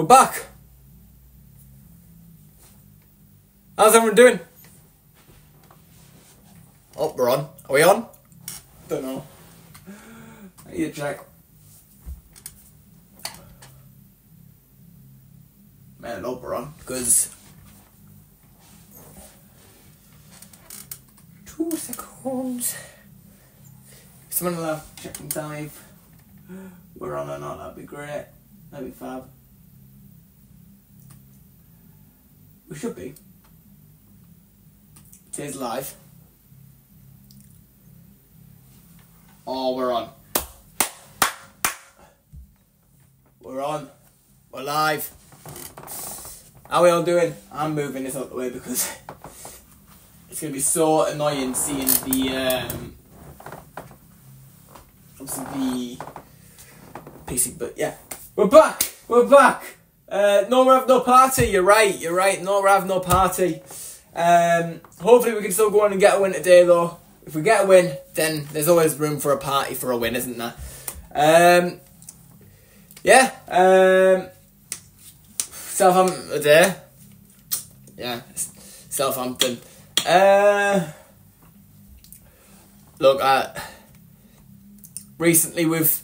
We're back. How's everyone doing? Oh, we're on. Are we on? Don't know. To check. Man, I hope we're on. Because. Two seconds. Someone will check and dive. We're on or not, that'd be great. That'd be fab. We should be. Today's live. Oh, we're on. We're on. We're live. How we all doing? I'm moving this out the way because it's gonna be so annoying seeing the um, obviously the PC. But yeah, we're back. We're back. Uh, no Rav, no party. You're right. You're right. No Rav, no party. Um, hopefully we can still go on and get a win today, though. If we get a win, then there's always room for a party for a win, isn't there? Um, yeah. Um, Southampton today. Yeah, Southampton. Uh, look, uh, recently we've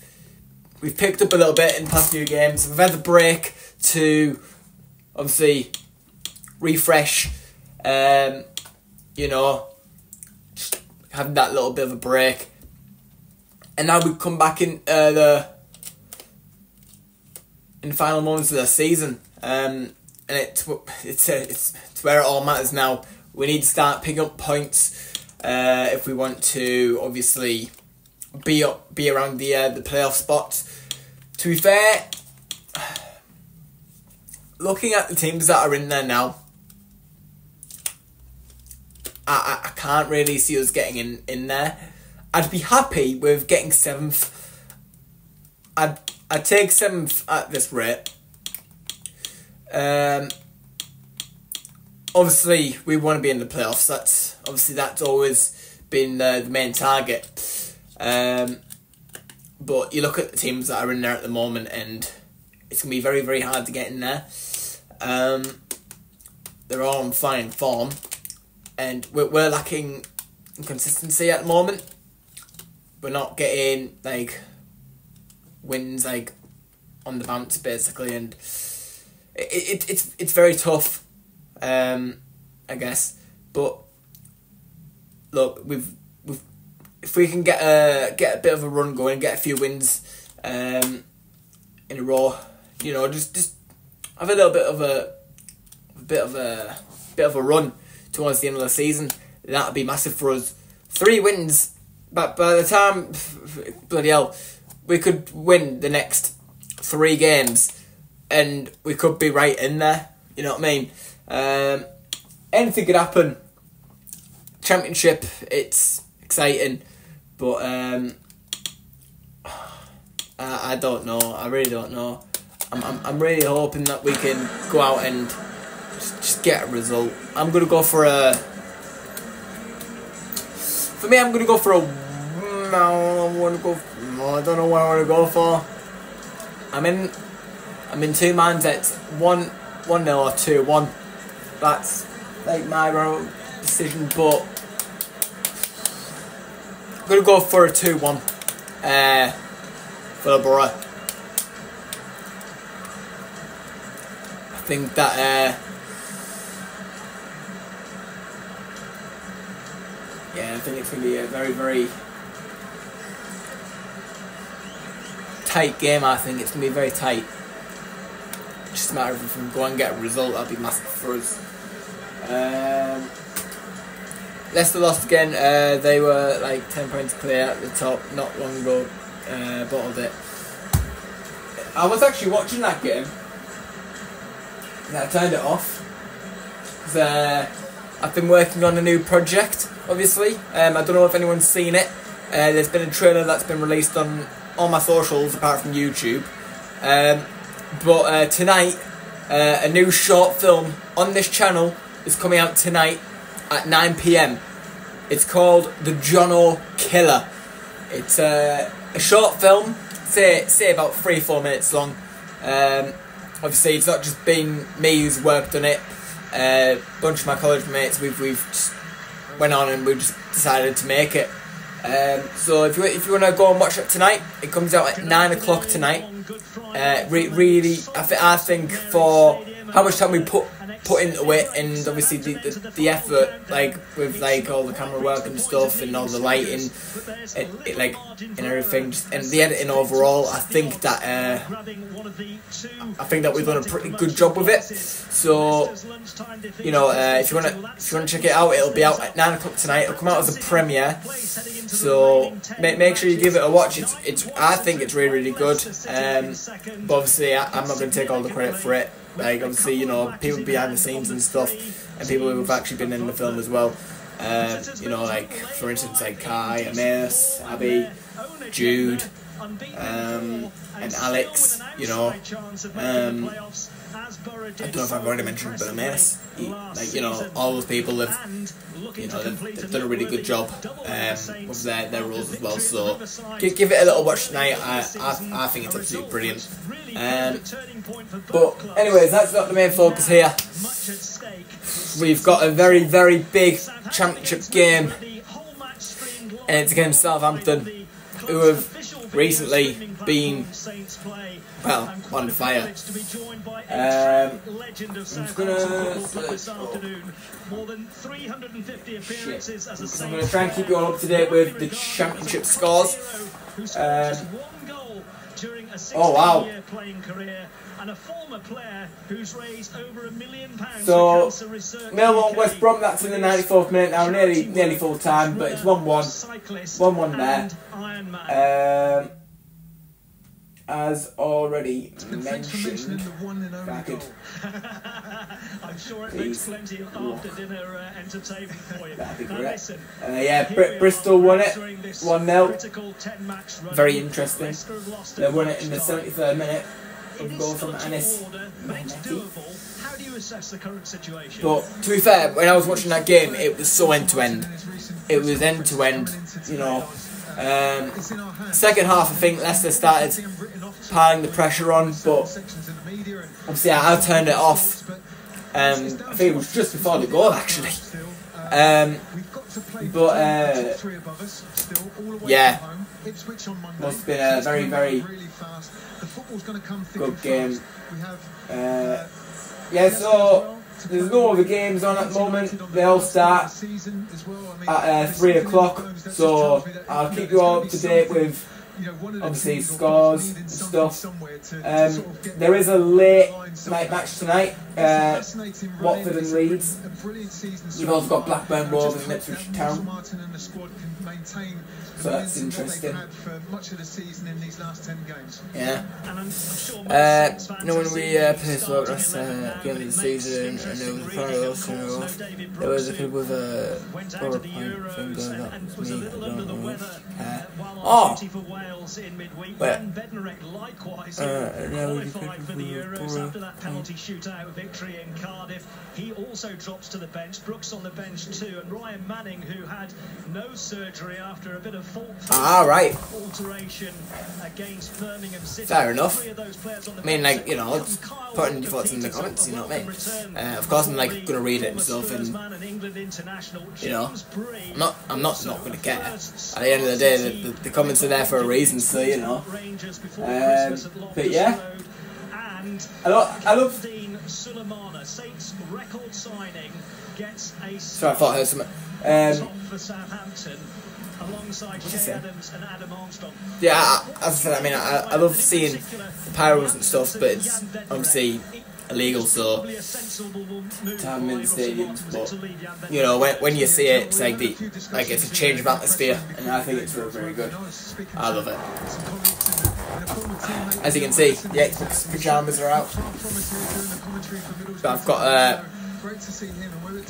we've picked up a little bit in past few games. We've had the break to obviously refresh. Um, you know, just having that little bit of a break, and now we come back in uh, the in the final moments of the season. Um, and it's it's it's it's where it all matters now. We need to start picking up points uh, if we want to obviously be up be around the uh, the playoff spots. To be fair, looking at the teams that are in there now, I, I, I can't really see us getting in, in there. I'd be happy with getting seventh. I'd I'd take seventh at this rate. Um, obviously, we want to be in the playoffs. That's obviously that's always been uh, the main target. Um, but you look at the teams that are in there at the moment, and it's gonna be very very hard to get in there. Um, they're all on fine form, and we're, we're lacking consistency at the moment. We're not getting like wins like on the bounce basically, and it, it it's it's very tough. Um, I guess, but look, we've we've if we can get a get a bit of a run going, get a few wins um, in a row, you know, just just have a little bit of a, a bit of a bit of a run towards the end of the season. That'd be massive for us. Three wins, but by the time bloody hell, we could win the next three games, and we could be right in there. You know what I mean? Um, anything could happen. Championship, it's exciting, but um, I, I don't know. I really don't know. I'm, I'm, I'm really hoping that we can go out and just, just get a result. I'm gonna go for a. For me, I'm gonna go for a. No, I want to go. No, I don't know what I want to go for. I'm in. I'm in two mindsets. One, one nil or two one. That's like my decision, but I'm gonna go for a two one. Uh, for the Boro. Think that uh, yeah, I think it's going to be a very, very tight game. I think it's going to be very tight. Just a matter of if we can go and get a result, that'd be massive for us. Um, Leicester lost again. Uh, they were like 10 points clear at the top not long ago. Uh, bottled it. I was actually watching that game. And I turned it off. Because uh, I've been working on a new project, obviously. Um, I don't know if anyone's seen it. Uh, there's been a trailer that's been released on all my socials apart from YouTube. Um, but uh, tonight, uh, a new short film on this channel is coming out tonight at 9 pm. It's called The Jono Killer. It's uh, a short film, say say about three four minutes long. Um, obviously, it's not just been me who's worked on it. Uh, a bunch of my college mates, we've we've just went on and we've just decided to make it. Um, so if you if you want to go and watch it tonight, it comes out at nine o'clock tonight. Uh, re- really, I, th- I think for how much time we put put into it, and obviously the, the, the effort, like with like all the camera work and stuff, and all the lighting, it, it like and everything, just, and the editing overall, I think that uh, I think that we've done a pretty good job with it. So you know, uh, if you wanna if you wanna check it out, it'll be out at nine o'clock tonight. It'll come out as a premiere. So make, make sure you give it a watch. It's it's I think it's really really good. Um, but obviously I, I'm not going to take all the credit for it. Like obviously you know people behind the scenes and stuff, and people who have actually been in the film as well. Um, you know like for instance like Kai, Emmaus, Abby, Jude. Um, and Alex, you know, um, I don't know if I've already mentioned, Emmaus, like you know, all those people have, you know, they've, they've done a really good job um, with their, their roles as well. So give, give it a little watch tonight. I, I, I think it's absolutely brilliant. Um, but anyways, that's not the main focus here. We've got a very very big championship game, and it's against Southampton, who have recently been well on fire. Um, I'm just gonna more than 350 appearances as a I'm gonna try and keep you all up to date with the championship scores. Um, oh wow! and a former player who's raised over a million pounds so, Millwall West Brom, that's in the 94th minute now, nearly nearly full time, but it's 1 1. 1 1 there. Um, as already mentioned, I could. I'm sure it makes plenty of after dinner uh, entertainment for you. That'd be great. Uh, yeah, Br- Bristol won it 1 0. Very interesting. They won it in the 73rd minute of goal from Anis But to be fair, when I was watching that game, it was so end to end. It was end to end, you know. Um, second half, I think Leicester started piling the pressure on, but obviously I, I turned it off. Um, I think it was just before the goal, actually. Um, but uh, yeah, must have been a very, very good game. Uh, yeah, so there's no other games on at the moment. They all start at uh, three o'clock. So I'll keep you all up to date with obviously scores and stuff. Um, there is a late night match tonight. Uh, Watford and Leeds. You've also got Blackburn Rovers and Ipswich Town. So that's interesting. Yeah. Uh, you know when we uh, played Slow last uh, game of the season and there was a fire also there was a kid with a PowerPoint thing going up with me. I don't know if uh, Oh! Where? Uh, no, for the Euros after that penalty shootout victory in Cardiff. He also drops to the bench. Brooks on the bench too, and Ryan Manning, who had no surgery after a bit of ah, right. alteration against Birmingham City. Fair enough. I mean, like you know, put in your thoughts in the comments. You know what I mean? Uh, of course, I'm like gonna read it and stuff, and you know, I'm not, I'm not not gonna care. At the end of the day, the, the, the comments are there for a reason, so you know. Um, but yeah. I love, I love. Sorry, I thought I heard something. Um, Che Adams and Adam Armstrong. Yeah, as I said, I mean, I, I love seeing the pyros and stuff, but it's obviously illegal, so to have them in the stadiums. But you know, when, when you see it, it's like the like it's a change of atmosphere, and I think it's very, very good. I love it. As you can see, the Xbox pajamas are out. But I've got uh,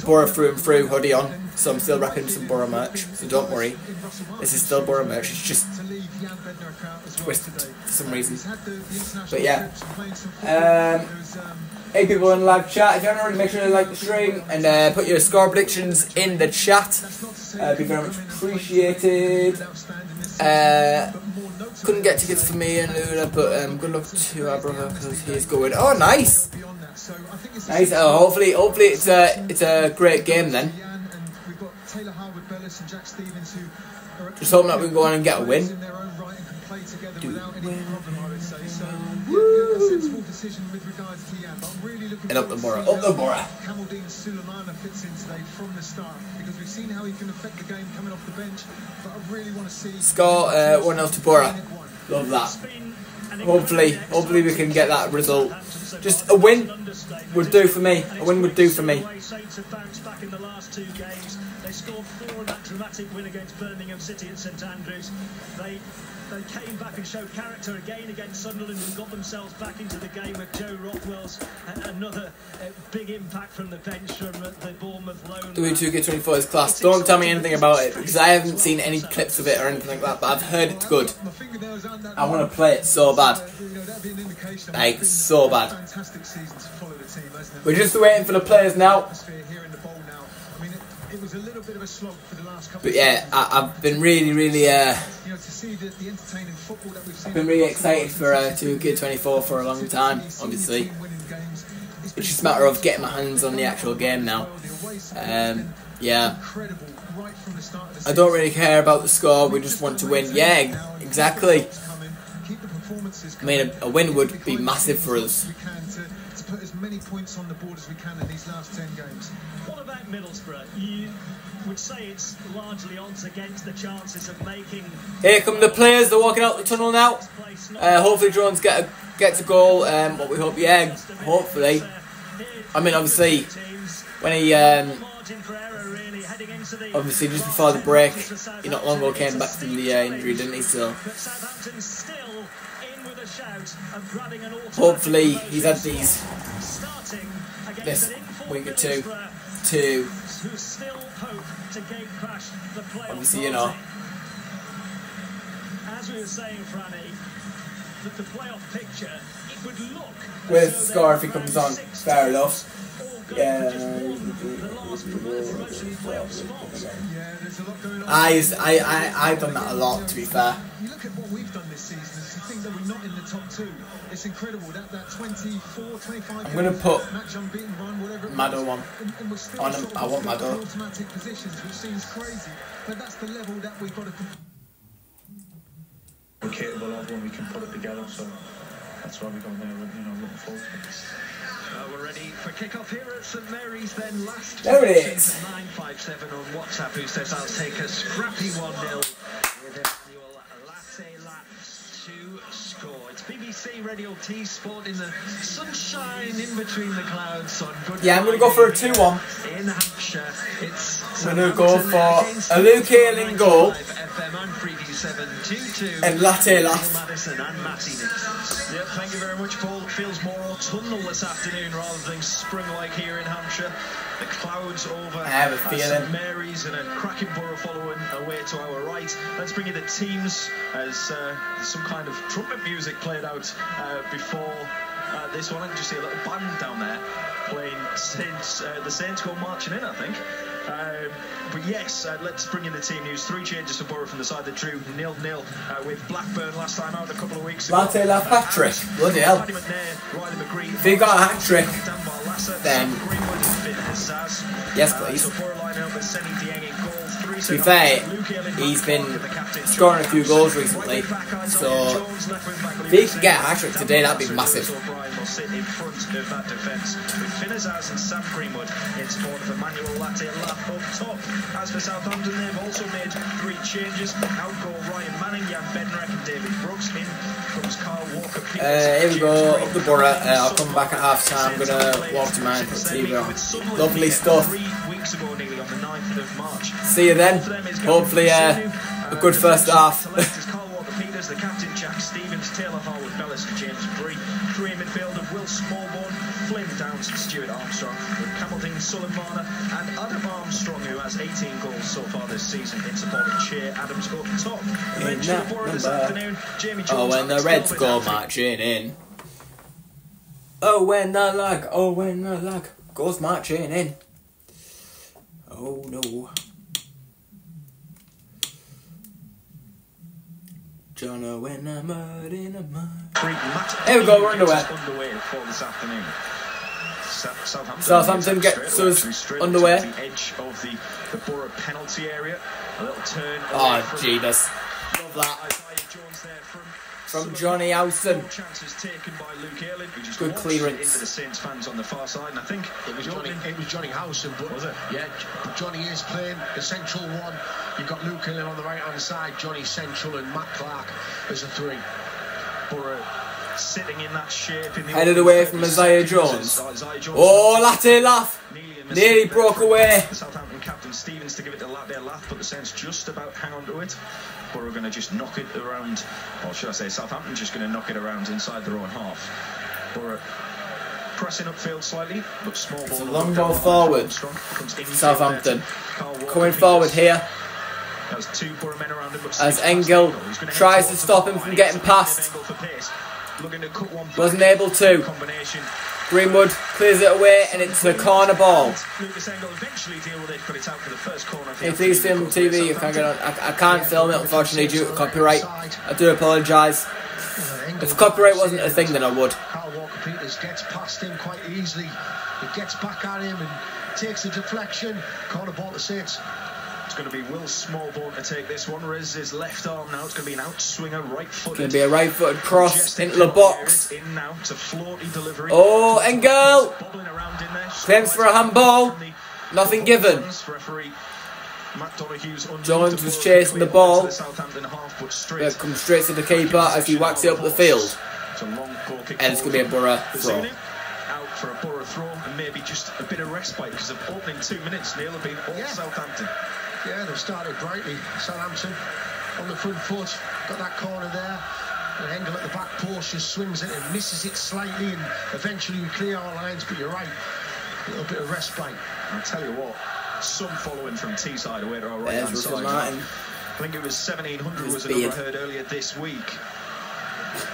Boro through and through hoodie on, so I'm still wrapping some Boro merch, so don't worry. This is still Boro merch, it's just twisted for some reason. But yeah. Um, hey people in live chat, if you haven't already, make sure to like the stream and uh, put your score predictions in the chat. Uh, be very much appreciated. Uh, couldn't get tickets for me and Luna, but um, good luck to our brother because he's going. Oh, nice, nice. Oh, hopefully, hopefully it's a it's a great game then. Just hoping that we can go on and get a win. And up the Boro, up the Boro. Kamaldeen Sulemana fits in today from the start because we've seen how he can affect the game coming off the bench. But I really want to see. Score uh, one 0 to Boro. Love that. Hopefully, hopefully we can get that result. Just a win would do for me. A win would do for me. They scored four in that dramatic win against Birmingham City at St Andrews. They they came back and showed character again against Sunderland and got themselves back into the game with Joe Rothwell's another uh, big impact from the bench from uh, the Bournemouth loan. 2K24 is class. Don't tell me anything about it because I haven't seen any clips of it or anything like that, but I've heard it's good. I want to play it so bad. Like, so bad. We're just waiting for the players now. But yeah, I, have been really, really, uh, I've been really excited for uh, 2K24 for a long time, obviously. It's just a matter of getting my hands on the actual game now. Um, yeah. I don't really care about the score, we just want to win. Yeah, exactly. I mean, a, a win would be massive for us many points on the board as we can in these last 10 games. What about Middlesbrough? You would say it's largely odds against the chances of making. Here come the players, they're walking out the tunnel now. Uh, hopefully, Drones get a, gets a goal. Um, what we hope, yeah, hopefully. I mean, obviously, when he. Um, obviously, just before the break, he not long ago came back from the uh, injury, didn't he? So. Hopefully, he's had these this week or two to obviously, you know. As we were saying, Franny, that the playoff picture, it would look with Scar if he comes on, fair enough. Yeah. I, I, I, I've done that a lot, to be fair. You look at what we've done this season, to think that we're not in the top two. It's incredible that that 24, 25. I'm going to put match unbeaten run, whatever Maddo on. And, and on I want Maddo. Automatic positions, which seems crazy, but that's the level that we've got to. We're capable of when we can put it together, so that's why we got there. You know, looking forward to. Uh, we're ready for kickoff here at St Mary's. Then last. There it is. Nine five seven on WhatsApp who says I'll take a scrappy one 0 BBC Radio T Sport in the sunshine in between the clouds on good Yeah, I'm going to go for a 2-1. In Hampshire, it's I'm going to go for a Luke Ayling goal and Latte Lath. Madison and Matty Yep, thank you very much, Paul. It feels more autumnal this afternoon rather than spring-like here in Hampshire. The clouds over I have a feeling. St Mary's and a cracking Boro following away to our right. Let's bring in the teams as uh, some kind of trumpet music played out uh, before uh, this one. I can just see a little band down there playing Saints. Uh, the Saints go marching in, I think. Um, but yes, uh, let's bring in the team news. Three changes for Boro from the side that drew nil nil uh, with Blackburn last time out a couple of weeks ago. Latte La hat trick. Bloody hell. If he got a hat trick, then yes, please. To be fair, he's been scoring a few goals recently, so if he can get a hat trick today, that'd be massive sit in front of that defence with Finn Azaz and Sam Greenwood in support of Emmanuel Latte up top. As for Southampton, they've also made three changes. Out go Ryan Manning, Jan Bednarek and David Brooks. In comes Kyle Walker Uh, here we go, up the Boro. Uh, I'll come back at half going to walk to mine and put TV on. Lovely stuff. See you then. Hopefully, uh, a good first half. the captain Jack Stephens, Taylor Harwood, Bellis, James Bree, three midfielder Will Flynn Downes, Stuart Armstrong, with Sulemana and Adam Armstrong, who has 18 goals so far this season in support of Che Adams up top. In that number. This afternoon, Jamie Jones, oh, when the Reds go marching in. Oh, when the lag, oh, when the lag goes marching in. Oh, no. Jono when I'm mud in a mud. Here we go, we're underway. underway for this afternoon. Southampton, Southampton gets us underway. towards The edge of the, the Boro penalty area. A little turn. Ah, oh, Jesus. Love that. Isaiah Jones there from From Jonny Howson. Chances taken by Luke Ayling, who just Good clearance. into the Saints fans on the far side, and I think It was Johnny. opening- It was Jonny Howson, but Was it? Yeah, Johnny is playing the central one. You've got Luke Hillen on the right hand side, Johnny central, and Matt Clarke as a three. Boro sitting in that shape in the Headed away from Isaiah Jones. Oh, Latte Lath. Nearly, a Nearly mistake broke away. Southampton captain Stephens to give it to Latte Lath, but the Saints just about hang on to it. Boro going to just knock it around, or should I say Southampton just going to knock it around inside their own half. Boro pressing upfield slightly, but small ball. a long ball forward. Southampton. Southampton Coming forward here Has two Boro men around him, but As Engel He's gonna head tries to stop him from getting He's looking at past. Wasn't able to. Greenwood clears it away and it's a corner ball. The the Hey, please film. TV. You can't get on. I, I can't film it unfortunately due to copyright. I do apologise. If copyright wasn't a thing, then I would. Kyle Walker Peters gets past him quite easily. He gets back at him and takes a deflection. Corner ball to Saints. It's going to be Will Smallbone to take this one. Rez his left arm now. It's going to be an outswinger, right footed. Gonna be a right-footed cross into the box. In now to floaty delivery. Oh, Engel! Bobbling around in there. Claims for a handball. Nothing given. Referee Matt Jones was chasing the ball. to the Southampton straight comes straight to the keeper as he whacks it up the field. It's a long goal kick And it's gonna be a forward Boro throw. Out for a Boro throw and maybe just a bit of respite because of opening two minutes. Neil have been all Yeah. Southampton. Yeah, they've started brightly. Southampton on the front foot. Got that corner there. And Engel at the back post just swings it and misses it slightly. And eventually we clear our lines. But you're right. A little bit of respite. I'll tell you what, some following from Teesside away to our right hand side. Martin. I think it was 1700 His was the number I heard earlier this week.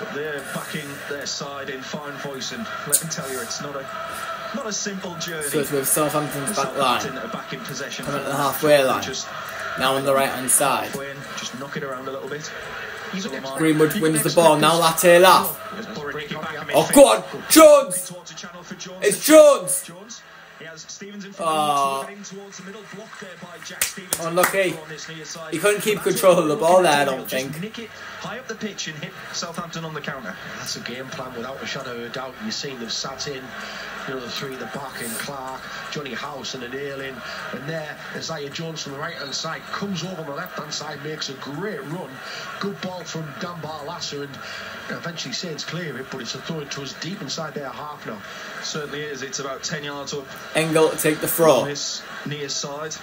But they're backing their side in fine voice, and let me tell you, it's not a not a simple journey. So it's with Southampton's back Southampton line. back in possession. Coming at the halfway line. Just Now on the right hand side. halfway just knock it around a little bit. Suleiman- Greenwood wins the ball. Now Latte Lath. As Boro nick it back in Oh, midfield. go on. Jones! Towards the channel for Jones. It's Jones! Jones. He has Stephens in front Oh. of him, in towards the middle, blocked there by Jack Stephens. Unlucky. On this near side. He couldn't keep control of the ball there, I don't think. Nick it high up the pitch and hit Southampton on the counter. That's a game plan without a shadow of a doubt. You've seen them sat in, you know, the three at the back and Clarke, Johnny House and an Ayling. And there, Isaiah Jones from the right hand side comes over on the left hand side, makes a great run. Good ball from Dan Barlaser and eventually Saints clear it, but it's a throw to us deep inside their half now. Certainly is. It's about 10 yards up Engel take the on throw. this near side.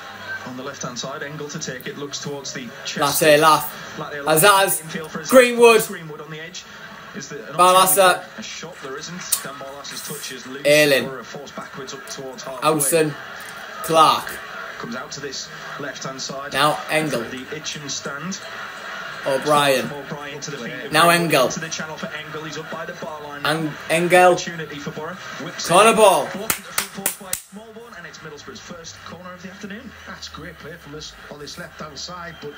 On the left hand side, Engel to take it, looks towards the chest. Latte Lath. Latte Lath as infield Greenwood. Greenwood on the edge. Is there an Barlaser. A shot there isn't. Dan Barlaser's touch is loose. Ayling. Or a backwards up towards. Howson. Clarke. Comes out to this left hand side. Now Engel. The Itchen stand. O'Brien. O'Brien to the feet. Now Engel. To the channel for Engel. He's up by the bar line. And Engel. Opportunity for Boro. Corner ball. And it's Middlesbrough's first corner of the afternoon. That's great play from us on this left hand side, but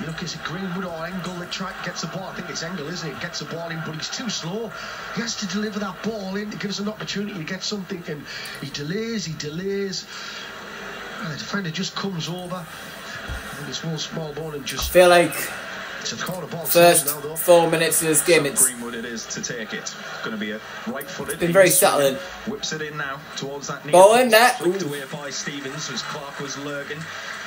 you look, is it Greenwood or Engel that try, gets the ball? I think it's Engel, isn't it? Gets the ball in, but he's too slow. He has to deliver that ball in to give us an opportunity to get something, and he delays, he delays. And the defender just comes over. I think it's Will Smallbone and just Feel like it's a corner ball. first four minutes of this game, it's Greenwood it is to take it. Going to be a right-footed. Been very settling. Whips it in now towards that near Ball in. Flicked away by Stephens as Clarke was lurking.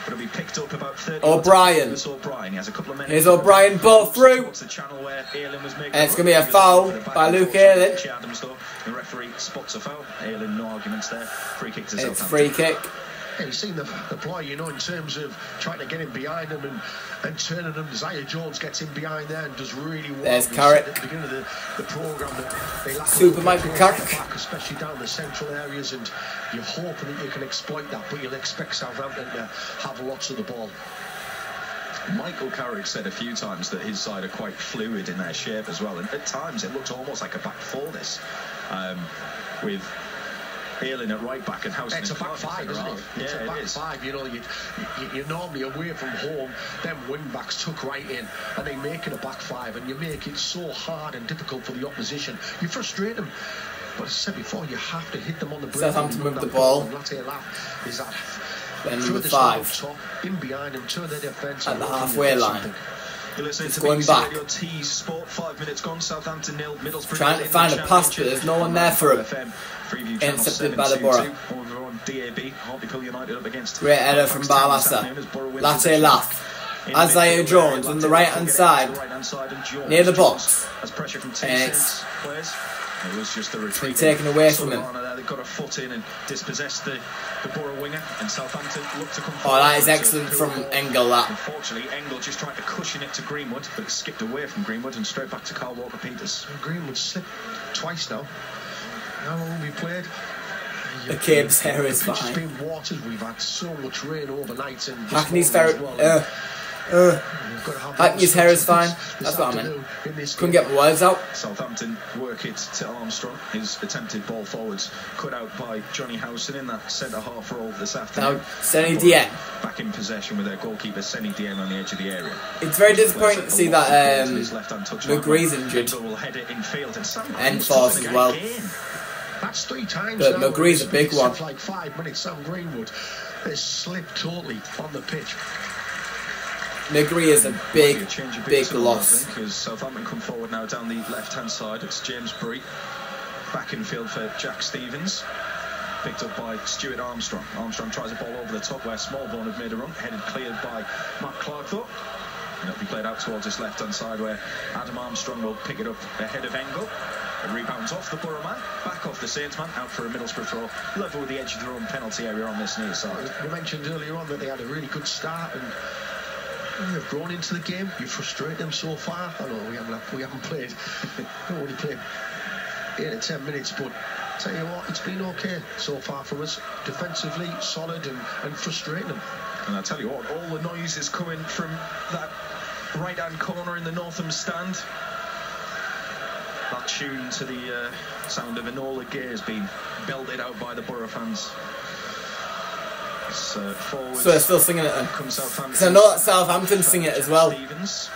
Going to be picked up about 30 O'Brien. O'Brien. He has a couple of men. Here's O'Brien, ball through. The channel where Ayling was making And it's gonna be a run. He was foul over the back by Luke forth with Ayling. Richie Adams, though. The referee spots a foul. Ayling, no arguments there. Free kick to it's free kick. Yeah, you've seen the, the ploy, you know, in terms of trying to get him behind him and, and turning him. Isaiah Jones gets in behind there and does really well. There's We Carrick. At the beginning of the, the programme they lack a Super Michael Carrick. back, especially down the central areas, and you're hoping that you can exploit that, but you'll expect Southampton to have lots of the ball. Michael Carrick said a few times that his side are quite fluid in their shape as well, and at times it looked almost like a back four. This, um, with Ayling at right back and Howson It's a back five, isn't it? centre-half. It's Yeah, a back is. five. You know, you, you, you're normally away from home. Them wing backs tuck right in, and they make it a back five, and you make it so hard and difficult for the opposition. You frustrate them. But as I said before, you have to hit them on the break. Southampton and run with the that ball. Laugh is that Then number five. top, in behind them, turn their defence At the halfway line. You're listening It's to going BBC back. Radio T Sport. Five minutes gone. Southampton nil. Middlesbrough Trying to find a pass, but there's no one there for him. FM, Freeview channel Intercepted by the 722. Boro. Over on DAB. Hartlepool United up against. Great header from Halifax Town this as Boro win Latte possession. Laugh. Isaiah Jones on the right-hand will get it side. to the right-hand side and Jones. Near the box. Has pressure from two And it's. It was just a retreat. taken away from him. Solana there, They got a foot in and dispossessed the, the Boro winger, and Southampton looked to come Oh, that forward is excellent from. Engel, that. Unfortunately, Engel just tried to cushion it to Greenwood, but it skipped away from Greenwood and straight back to Kyle Walker Peters. Greenwood slipped twice now. How long we played? The Cape's hair is fine. been watered. We've had so much rain overnight. And Hackney's fair. well. Uh, uh, We've got to have Hackney's hair is fine. That's what I meant. afternoon in this couldn't get my words out. Southampton work it to Armstrong. His attempted ball forwards cut out by Jonny Howson in that centre half role this afternoon. Now, Seny Dieng. Back in possession with their goalkeeper, Seny Dieng, on the edge of the area. It's very disappointing to see that um, McGree's injured. Will head it in field and Sam And Green's Force as well. That's three times But now. McGree's a big It's one. Like five minutes. Sam Greenwood has slipped totally on the pitch. McGree is a big, a change of big boots and all, I loss. As Southampton come forward now down the left-hand side, it's James Bree back in field for Jack Stephens. Picked up by Stuart Armstrong. Armstrong tries a ball over the top where Smallbone have made a run, headed cleared by Matt Clarke though. And it'll be played out towards this left-hand side where Adam Armstrong will pick it up ahead of Engel. It rebounds off the Boro man, back off the Saints man, out for a Middlesbrough throw, level with the edge of their own penalty area on this near side. We mentioned earlier on that they had a really good start and they've grown into the game. You frustrate them so far. I know we haven't we haven't played. We've only played eight or ten minutes, but tell you what, it's been okay so far for us. Defensively, solid and, and frustrating them. And I tell you what, all the noise is coming from that right hand corner in the Northam stand. That tune to the uh, sound of Enola Gay has been belted out by the Boro fans. It's, uh, forward So they're still singing it then. Because I know that Southampton sing it as well. Stephens.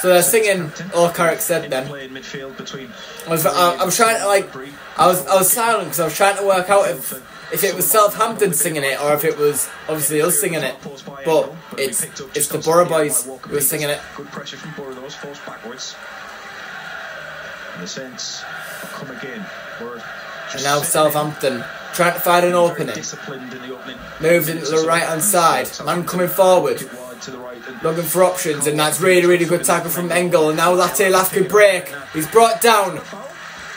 So they're singing all Carrick said then. Interplay in midfield between I was, I, I was trying to like, I was, I was silent because I was trying to work out if, if it was Southampton singing it or if it was obviously us singing it. But it's, it's the Boro boys who are singing it. Good pressure from Boro, those forced backwards. And the Saints will come again. We're And now Southampton trying to find an opening. disciplined in the opening. Moves into the right hand side. Man coming forward. Wide to the right and Looking for options and that's really really good tackle from Engel and now Latte Lath could break. He's brought down.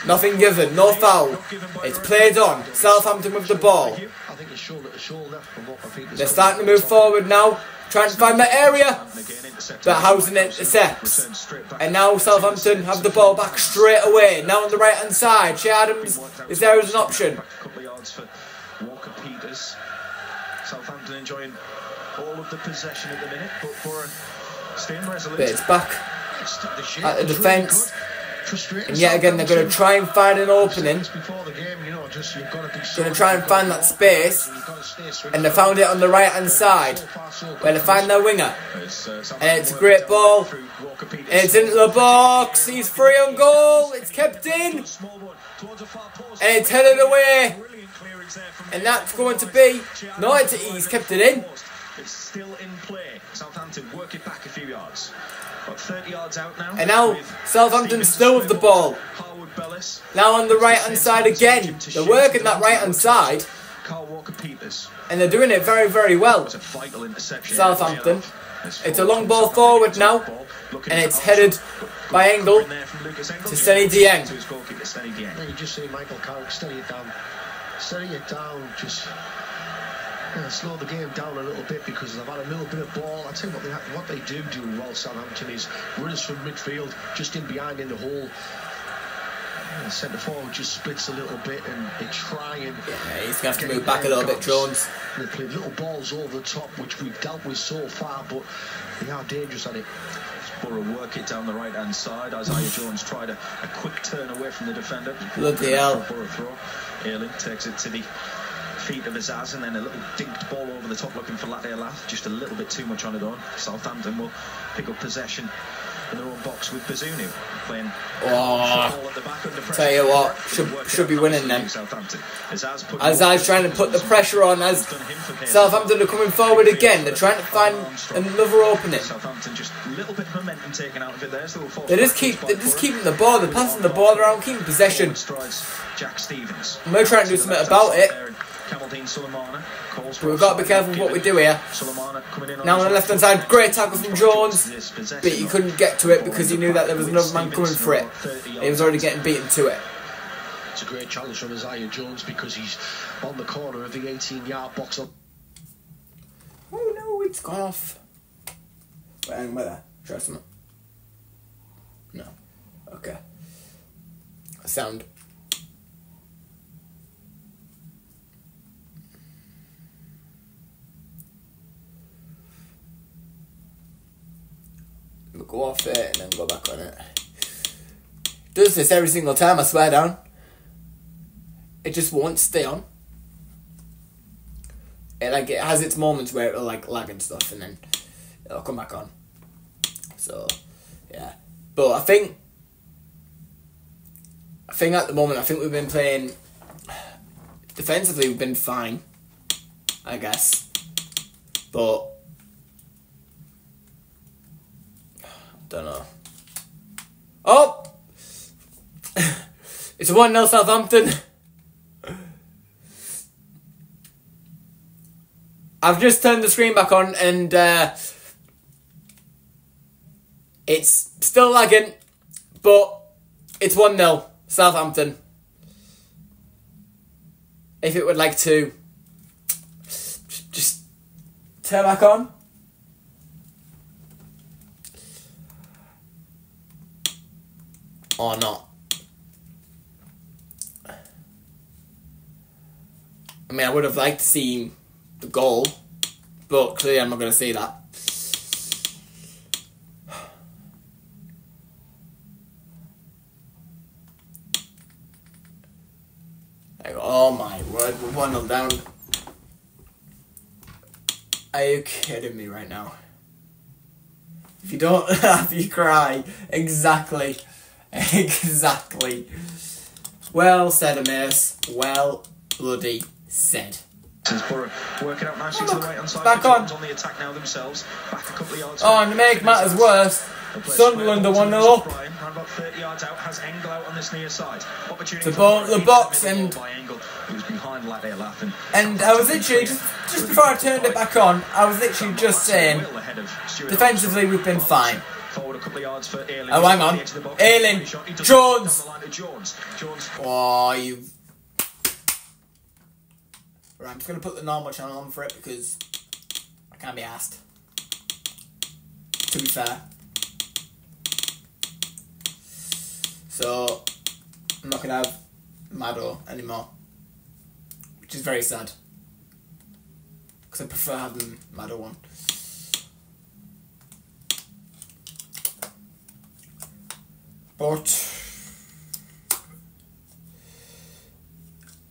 Nothing given, no foul. It's played on. Southampton with the ball. I think it's shoulder to shoulder from what I think. They're starting to move forward now, trying to find that area. But Howson intercepts. And now Southampton have the ball back straight away. Now on the right hand side. Che Adams is there as an option. Walker Peters. Southampton enjoying all of the possession at the minute, but for staying resolute. But it's back. At the defence. Really good. Frustrating And yet again they're going to try and find an opening. Before the game, you know, just you've got to be so- Gonna try and find that space. you've got to stay straight. And they found it on the right hand side. So far, so good. Where they find their winger. It's, uh, And it's a great ball. through Walker Peters. And it's into the box. He's free on goal. It's kept in. Small one towards the far post. And it's headed away. Brilliant clearance there from And that's going to be. No, it's, he's kept it in. It's still in play. Southampton work it back a few yards. About 30 yards out now. And now Southampton Stephens, still with the ball. Now on the right hand side again. They're working that right hand side. Kyle Walker Peters. And they're doing it very, very well. It's a vital interception. Southampton. It's a long ball forward now, gets the ball, looking and it's headed by cover Engel in there from to Seny Dieng. To his goalkeeper, Seny Dieng. Yeah, you just see Michael Carrick steady it down. Steady it down, just yeah, slow the game down a little bit because they've had a little bit of ball. I tell you what they, what they do do well, Southampton, is runners from midfield, just in behind in the hole. Yeah, the centre forward just splits a little bit and they try and. Yeah, he's going to have to move back a their little bit. Jones. They play little balls over the top, which we've dealt with so far, but they are dangerous at it. Boro work it down the right hand side. Isaiah Jones tried a, a quick turn away from the defender. Bloody hell. Boro throw. Ayling takes it to the feet of Azaz and then a little dinked ball over the top looking for Latte Lath. Just a little bit too much on it on. Southampton will pick up possession in their own box with Bazunu playing Oh. football at the back. Tell you what, should- should be winning. Southampton. Azaz put As I was trying to put the pressure on, as Done him for pain. Southampton are coming forward again, they're trying to find another opening. Southampton just a little bit of momentum taken out of it there. So fall They just keep, they're just keeping the ball, they're passing the ball around, keeping possession. Jack Stephens. We're trying to do something about it. Side Kamaldeen Sulemana calls for we've got to be careful what we do here. Sulemana coming in Now on the left-hand side, great tackle from Jones, but he couldn't get to it because he knew that there was another man coming for it. He was already getting beaten to it. It's a great challenge from Isaiah Jones because he's on the corner of the 18 yard box. Oh no, it's gone off. Wait, hang on, wait there. Try something. No. Okay. Sound. We'll go off it and then go back on it. Does this every single time, I swear down. It just won't stay on it like it has its moments where it'll like lag and stuff and then it'll come back on. So yeah. But I think I think at the moment I think we've been playing defensively we've been fine. I guess. But don't know. Oh It's 1 0 Southampton. I've just turned the screen back on and uh, it's still lagging, but it's 1 0 Southampton. If it would like to just turn back on. Or not. I mean, I would have liked to see the goal, but clearly I'm not going to see that. Go, oh my word, we're 1 0 down. Are you kidding me right now? If you don't laugh, you cry. Exactly. Exactly. Well said, Amirs. Well bloody said. Since Boro working out nicely Oh, to the right hand side. back on. On the attack now themselves. Back a couple of yards. Oh, and to make matters worse, Sunderland are 1 ball 0 up. Bryan, round about 30 yards out, has Engel out on this near side. Opportunity The ball- Boro, the box and- ball by Engel, who's behind Latte laughing. And I was literally, just, just before I turned it back on, I was literally just saying, defensively we've been fine. Forward a couple of yards for. Oh, hang on. The edge of the box. Ayling. Shot, he does Jones. down the line to Jones. Jones Oh, you. Right, I'm just going to put the normal channel on for it because I can't be asked. To be fair. So, I'm not going to have Mado anymore. Which is very sad. Because I prefer having Mado one. But.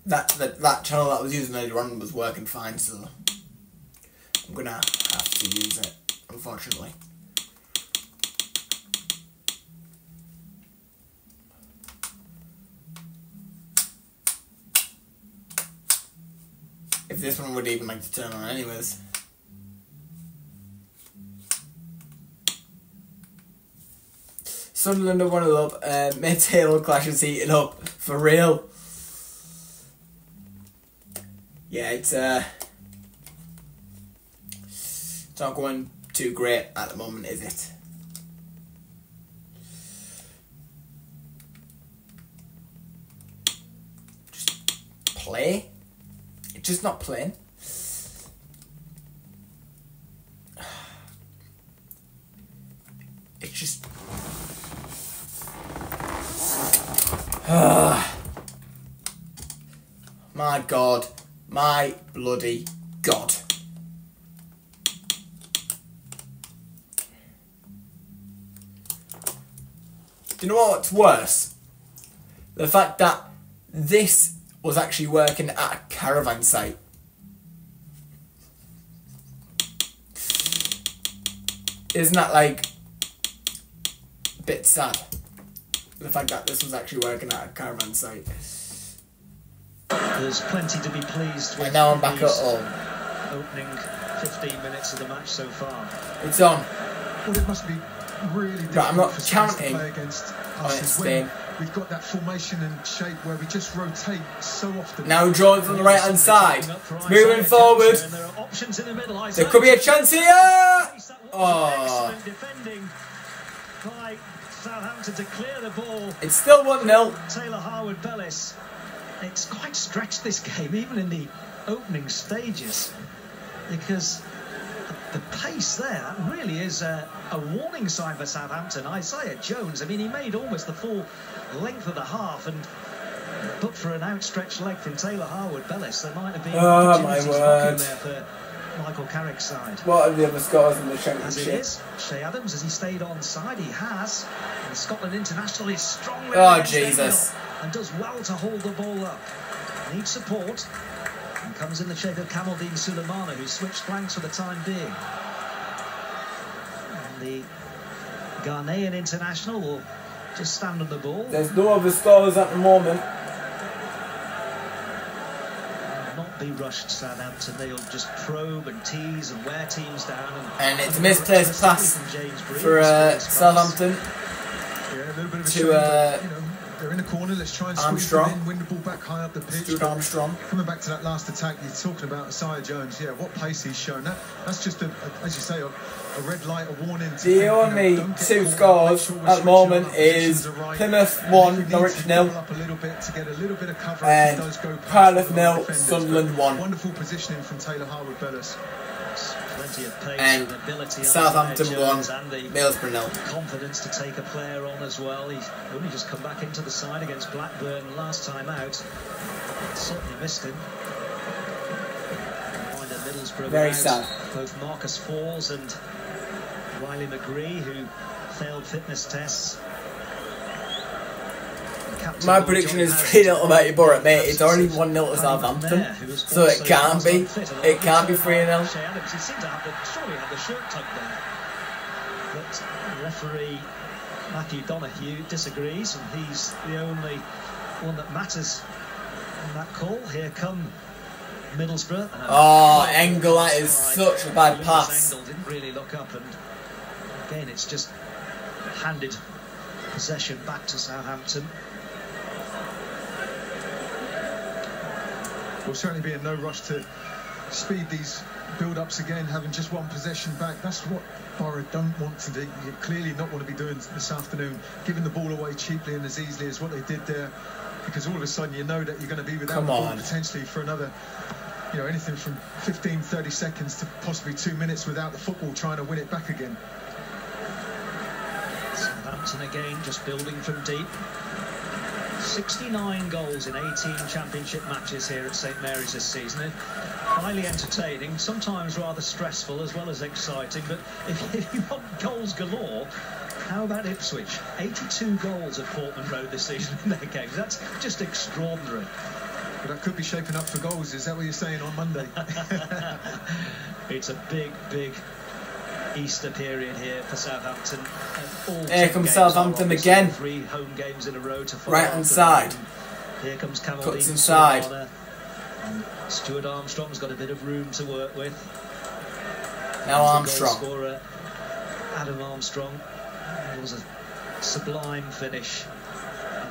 that, that that channel that I was using earlier on was working fine, so I'm gonna have to use it, unfortunately. If this one would even like to turn on anyways. Sunderland are one of up, uh, mid-table clashes heating up, for real. Yeah, it's uh, it's not going too great at the moment, is it? Just play. It's just not playing. It's just. Ah. My God. My bloody God. Do you know what's worse? The fact that this was actually working at a caravan site. Isn't that like a bit sad? The fact that this was actually working at a caravan site. There's plenty to be pleased with. And now I'm back at these home. Opening 15 minutes of the match so far. It's on. Well, it must be really difficult Right, I'm not for Spurs counting to play against us it as staying. when we've got that formation and shape where we just rotate so often. Now Jordan's on the right hand side. It's moving Isaiah forward. There are options in the middle. There could be a chance here. That was Oh. Excellent defending by Southampton to clear the ball. It's still 1 0. Taylor Harwood Bellis. It's quite stretched this game, even in the opening stages, because the pace there really is a, a warning sign for Southampton. Isaiah Jones, I mean, he made almost the full length of the half, and but for an outstretched leg from Taylor Harwood Bellis, there might have been Oh, my opportunities word. there for Michael Carrick's side. What are the other scores in the As it championship? is, Che Adams, as he stayed on side? He has. And Scotland international is strongly Oh, Jesus. And does well to hold the ball up. Needs support and comes in the shape of Kamaldeen Sulemana, who switched flanks for the time being. And the Ghanaian international will just stand on the ball, There's no other scores at the moment. Be rushed. Southampton, they'll just probe and tease and wear teams down. And And, it's a misplaced pass James for uh, misplaced pass. Southampton. Yeah, a little bit of a To, uh, you know, they're in the corner. Let's try and squeeze Armstrong. in, win the ball back high up the pitch. Stuart Armstrong. Coming back to that last attack, you're talking about Isaiah Jones. Yeah, what pace he's shown. That that's just a, a as you say, a, a red light, a warning. To, The you know, only don't get two scores sure at the moment on, our positions is right. Plymouth And one, if we need Norwich to nil. pull up a little bit to get a little bit of cover And as he does go past Cardiff the nil, Sunderland one. Wonderful positioning from Taylor Harwood Bellis. Plenty of pace And and ability. Southampton Isaiah won, Jones and the Middlesbrough nil. confidence to take a player on as well. He's only just come back into the side against Blackburn last time out. Certainly missed him. Find that Middlesbrough Very sad. Both Marcus Forss and Riley McGree, who failed fitness tests. My prediction is 3 0 to Mighty Boro, mate. It's already 1 0 to Southampton. McNair, who was So it can't be. It can't be 3 0. Che Adams, he seemed to have the, surely had the shirt tucked there. But referee Matthew Donohue disagrees, and he's the only one that matters on that call. Here come Middlesbrough. Ah, oh, Engel, that is such a bad pass. Engel didn't really look up, and again, it's just handed possession back to Southampton. We'll certainly be in no rush to speed these build-ups again, having just one possession back. That's what Boro don't want to do. You clearly not want to be doing this afternoon, giving the ball away cheaply and as easily as what they did there. Because all of a sudden you know that you're going to be without Come the ball on. potentially for another, you know, anything from 15, 30 seconds to possibly two minutes without the football trying to win it back again. Southampton again, just building from deep. 69 goals in 18 championship matches here at St Mary's this season. Highly entertaining, sometimes rather stressful as well as exciting. But if, if you want goals galore, how about Ipswich? 82 goals at Portman Road this season in their games. That's just extraordinary. But that could be shaping up for goals. Is that what you're saying on Monday? It's a big, big Easter period here for Southampton. Here comes Southampton again. Three home games in a row to Right hand side. Here comes Kamaldeen Cuts inside. And Stuart Armstrong's got a bit of room to work with. Now There's the goal Armstrong. scorer, Adam Armstrong. It was a sublime finish.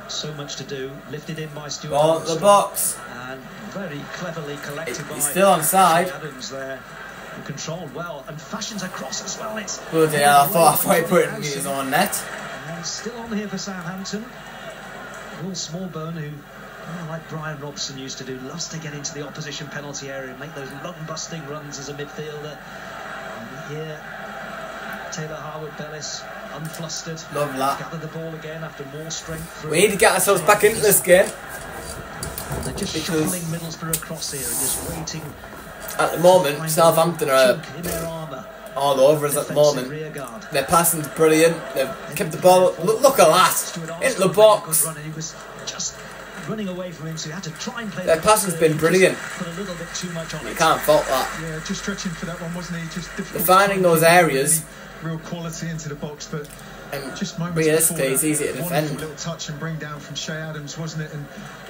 So much to do. Lifted in by Stuart Ball the box. And very cleverly collected It- by he's still onside. Adams there. Who Controlled well and fashions across as well. It's Bloody hell, I thought, I put it by in Johnny his Howson. net. And still on here for Southampton. Will Smallbone, who, like Brian Robson used to do, loves to get into the opposition penalty area and make those lung-busting runs as a midfielder. And here, Taylor Harwood Bellis, unflustered, Love that. gathered the ball again after more strength. We need to get ourselves back into this game. They're just because- shuffling Middlesbrough across here and just waiting At the moment, Southampton are in all over us at the moment. Their passing's brilliant. They've kept the ball. Look, look at that into the box. Running away from him, so he had to try and play. Their the passing's been brilliant. You can't fault that. Yeah, just stretching for that one, wasn't he? Just finding those areas. Real quality into the box, but And just moments realistically, it's easy to wonderful defend. little touch and bring down from Che Adams, wasn't it? And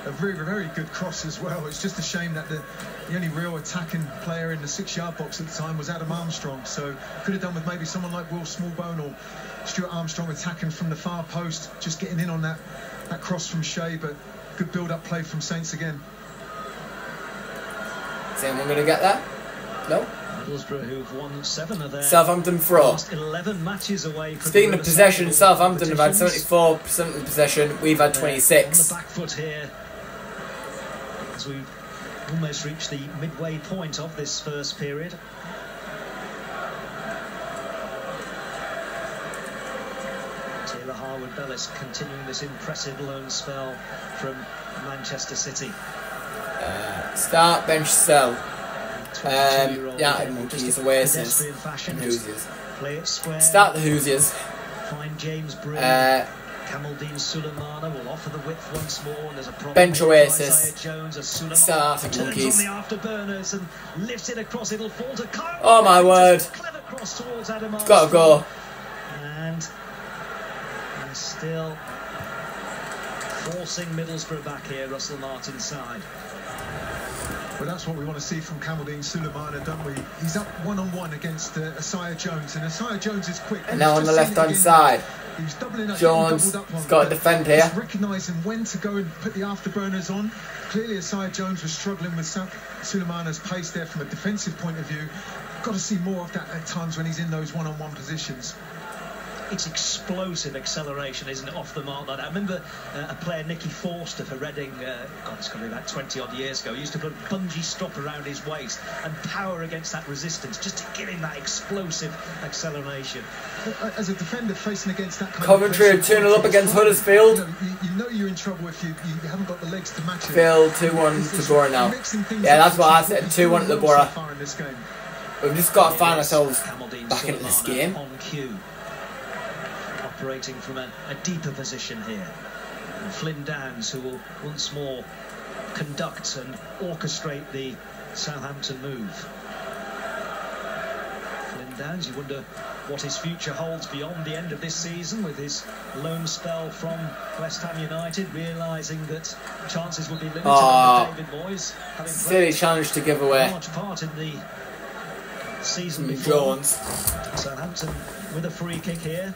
a very, very good cross as well. It's just a shame that the, the only real attacking player in the six-yard box at the time was Adam Armstrong. So could have done with maybe someone like Will Smallbone or Stuart Armstrong attacking from the far post, just getting in on that that cross from Che. But good build-up play from Saints again. Is anyone going to get that? No? Middlesbrough, who've won seven of their Southampton last 11 matches away from Speaking the of possession, Southampton have had 74% of possession. We've had 26. On the back foot here as we've almost reach the midway point of this first period. Taylor Harwood Bellis continuing this impressive loan spell from Manchester City. Uh, start, bench, sell. 22-year-old Um, yeah, and Monkey's in Oasis. And Hoosiers. Play it square. Start the Hoosiers. Find James. Uh, Kamaldeen Sulemana will offer the width once more, and there's a problem Bench Oasis. Start the turns Monkeys. on the afterburners and lifts it across. It'll fall to Oh, my word. Cross towards Adam got to go. And they're still forcing Middlesbrough back here. Russell Martin's side. Well, that's what we want to see from Kamaldeen Sulemana, don't we? He's up one-on-one against uh, Isaiah Jones, and Isaiah Jones is quick. And now on the left-hand side. He was doubling up, Jones getting doubled up on, has got to defend here. recognising when to go and put the afterburners on. Clearly, Isaiah Jones was struggling with Sulemana's pace there from a defensive point of view. Got to see more of that at times when he's in those one-on-one positions. It's explosive acceleration, isn't it, off the mark like that? I remember uh, a player, Nicky Forster, for Reading, uh, God, it's got to be about 20 odd years ago, he used to put a bungee strap around his waist and power against that resistance just to give him that explosive acceleration. Uh, As a defender facing against that kind Coventry of are 2 0 up against Huddersfield. You know, you, you know you're in trouble if you, you haven't got the legs to match it. Phil 2 1 to it's Boro now. Yeah, that's what I said. 2 1 to the well so Boro. far in this game. We've just got to find ourselves Kamaldeen back into this game. On cue. Operating from a, a deeper position here. And Flynn Downes, who will once more conduct and orchestrate the Southampton move. Flynn Downes, you wonder what his future holds beyond the end of this season with his loan spell from West Ham United, realising that chances would be limited under ah, David Moyes, having Silly challenge to give away. large part in the season mm, before. Jones. Southampton with a free kick here,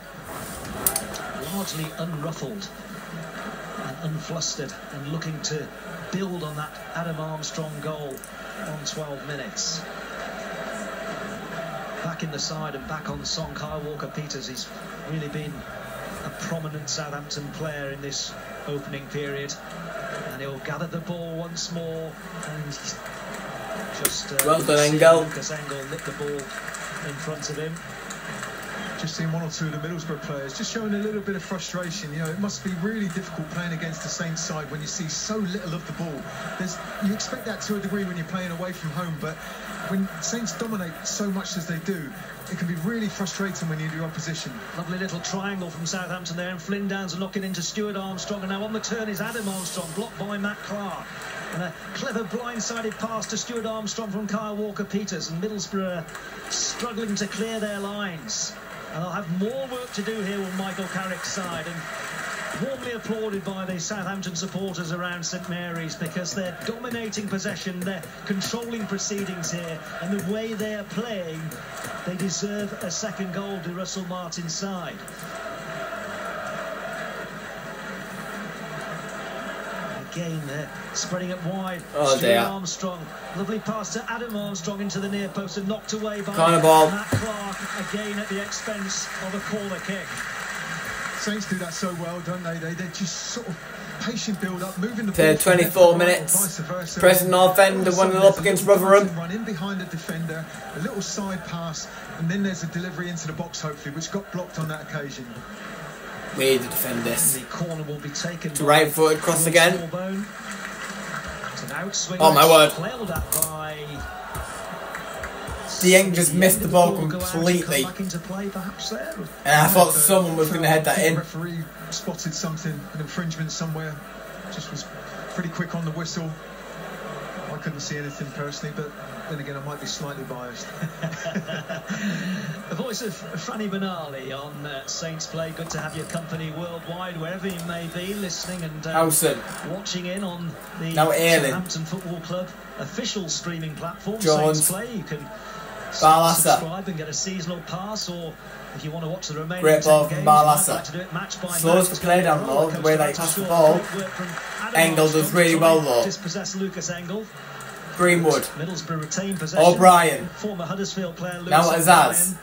largely unruffled and unflustered, and looking to build on that Adam Armstrong goal on 12 minutes. Back in the side and back on song, Kyle Walker Peters. He's really been a prominent Southampton player in this opening period, and he'll gather the ball once more and just uh, Well done, Engel. Lukas Engel nick the ball in front of him. Just seen one or two of the Middlesbrough players just showing a little bit of frustration. You know, it must be really difficult playing against the Saints side when you see so little of the ball. There's, you expect that to a degree when you're playing away from home, but when Saints dominate so much as they do, it can be really frustrating when you're in the opposition. Lovely little triangle from Southampton there, and Flynn Downes knocking into Stuart Armstrong, and now on the turn is Adam Armstrong, blocked by Matt Clarke. And a clever blindsided pass to Stuart Armstrong from Kyle Walker Peters, and Middlesbrough struggling to clear their lines. And they'll have more work to do here with Michael Carrick's side. And warmly applauded by the Southampton supporters around St Mary's because they're dominating possession, they're controlling proceedings here, and the way they are playing, they deserve a second goal to Russell Martin's side. Again, they're spreading it wide. Oh, Stuart dear. Armstrong, lovely pass to Adam Armstrong into the near post and knocked away by Corner ball. Matt Clarke again at the expense of a corner kick. Saints do that so well, don't they? They, they just sort of patient build up, moving the ball. 24 left to right or minutes. vice versa. Preston North End, All 1-0 up against little Rotherham. Run in behind the defender, a little side pass, and then there's a delivery into the box, hopefully, which got blocked on that occasion. We need to defend this. The corner will be taken To right-footed cross again. Smallbone. It's an outswing Oh, my word. Dieng just missed the ball completely. back into play, perhaps there. And I thought someone was going to head that in. Referee spotted something, an infringement somewhere. Just was pretty quick on the whistle. I couldn't see anything personally, but then again, I might be slightly biased. The voice of Franny Benali on uh, Saints Play. Good to have your company worldwide, wherever you may be, listening and uh, Howson. watching in on the Now Southampton Football Club official streaming platform, Jones. Saints Play. You can s- Barlaser. subscribe and get a seasonal pass, or if you want to watch the remaining Great 10 ball games, from you might like do it match by Slows match. the play down low, the way they pass the ball. Engel does really well, though. Dispossess Lukas Engel. Greenwood. Middlesbrough retain possession. O'Brien. Former Huddersfield player Lewis Now Azaz.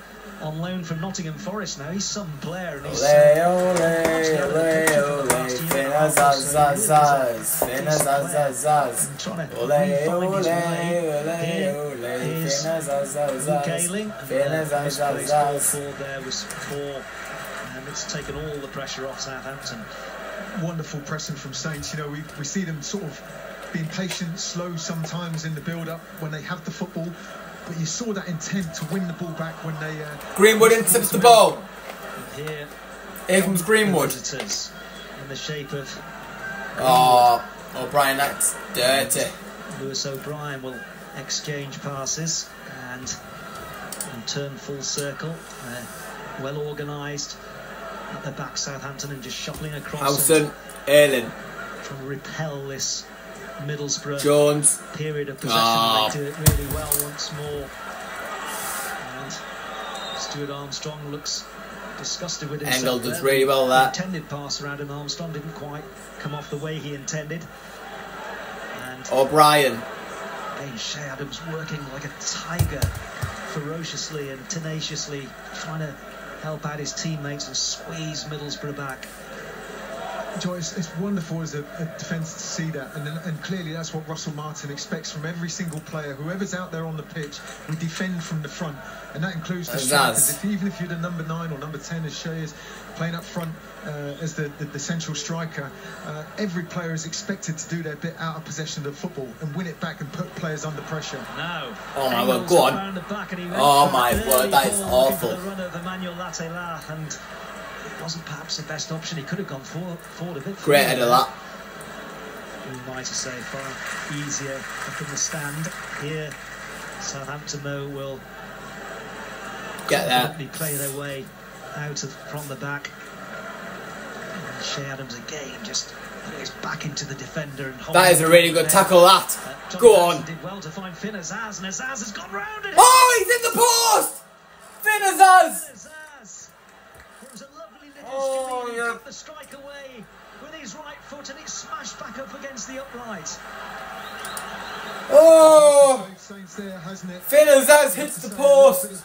On loan from Nottingham Forest now. He's some player and he's Ole, ole, ole, ole, Finna zaz, zaz, zaz, Finna zaz, zaz, zaz. trying to Ole, ole, ole, ole, is Finna zaz, zaz, Luke zaz, And, uh, zaz, this zaz, place ball zaz. forward there was poor. And it's taken all the pressure off Southampton. Wonderful pressing from Saints. You know, we, we see them sort of being patient, slow sometimes in the build-up when they have the football. But you saw that intent to win the ball back when they. Uh, Greenwood intercepts the ball. And here Here comes Greenwood. visitors in the shape of Oh, O'Brien, that's dirty. Lewis O'Brien will exchange passes and, and turn full circle. Uh, well organised at the back, Southampton, and just shuffling across Howson, Ayling, and trying to repel this Middlesbrough Jones. period of possession. Ah. They do it really well once more. And Stuart Armstrong looks disgusted with himself. Engel does really well there. intended pass around and Armstrong didn't quite come off the way he intended. And O'Brien. Again, Che Adams working like a tiger, ferociously and tenaciously, trying to help out his teammates and squeeze Middlesbrough back. Joe, it's, it's wonderful as a, a defence to see that, and, and clearly that's what Russell Martin expects from every single player. Whoever's out there on the pitch, we defend from the front, and that includes the It strikers. If, even if you're the number nine or number ten, as Che is playing up front uh, as the, the, the central striker, uh, every player is expected to do their bit out of possession of the football and win it back and put players under pressure. Now, Oh my Engels word, go on. around the back and he went Oh my an word, that is awful. Wasn't perhaps the best option. He could have gone forward, forward a bit. Great further. head of that. Who might have say far easier up in the stand here. Southampton though will Get confidently play their way out of from the back. And Che Adams again just his back into the defender and That is a really good tackle, that. Uh, Go on. Did well to find Finn Azaz, and Azaz has gone round it. Oh, he's in the post! Us! Azaz. Oh. He yeah. took the strike away with his right foot, and it smashed back up against the upright. Oh! Saints there, hasn't hits the post.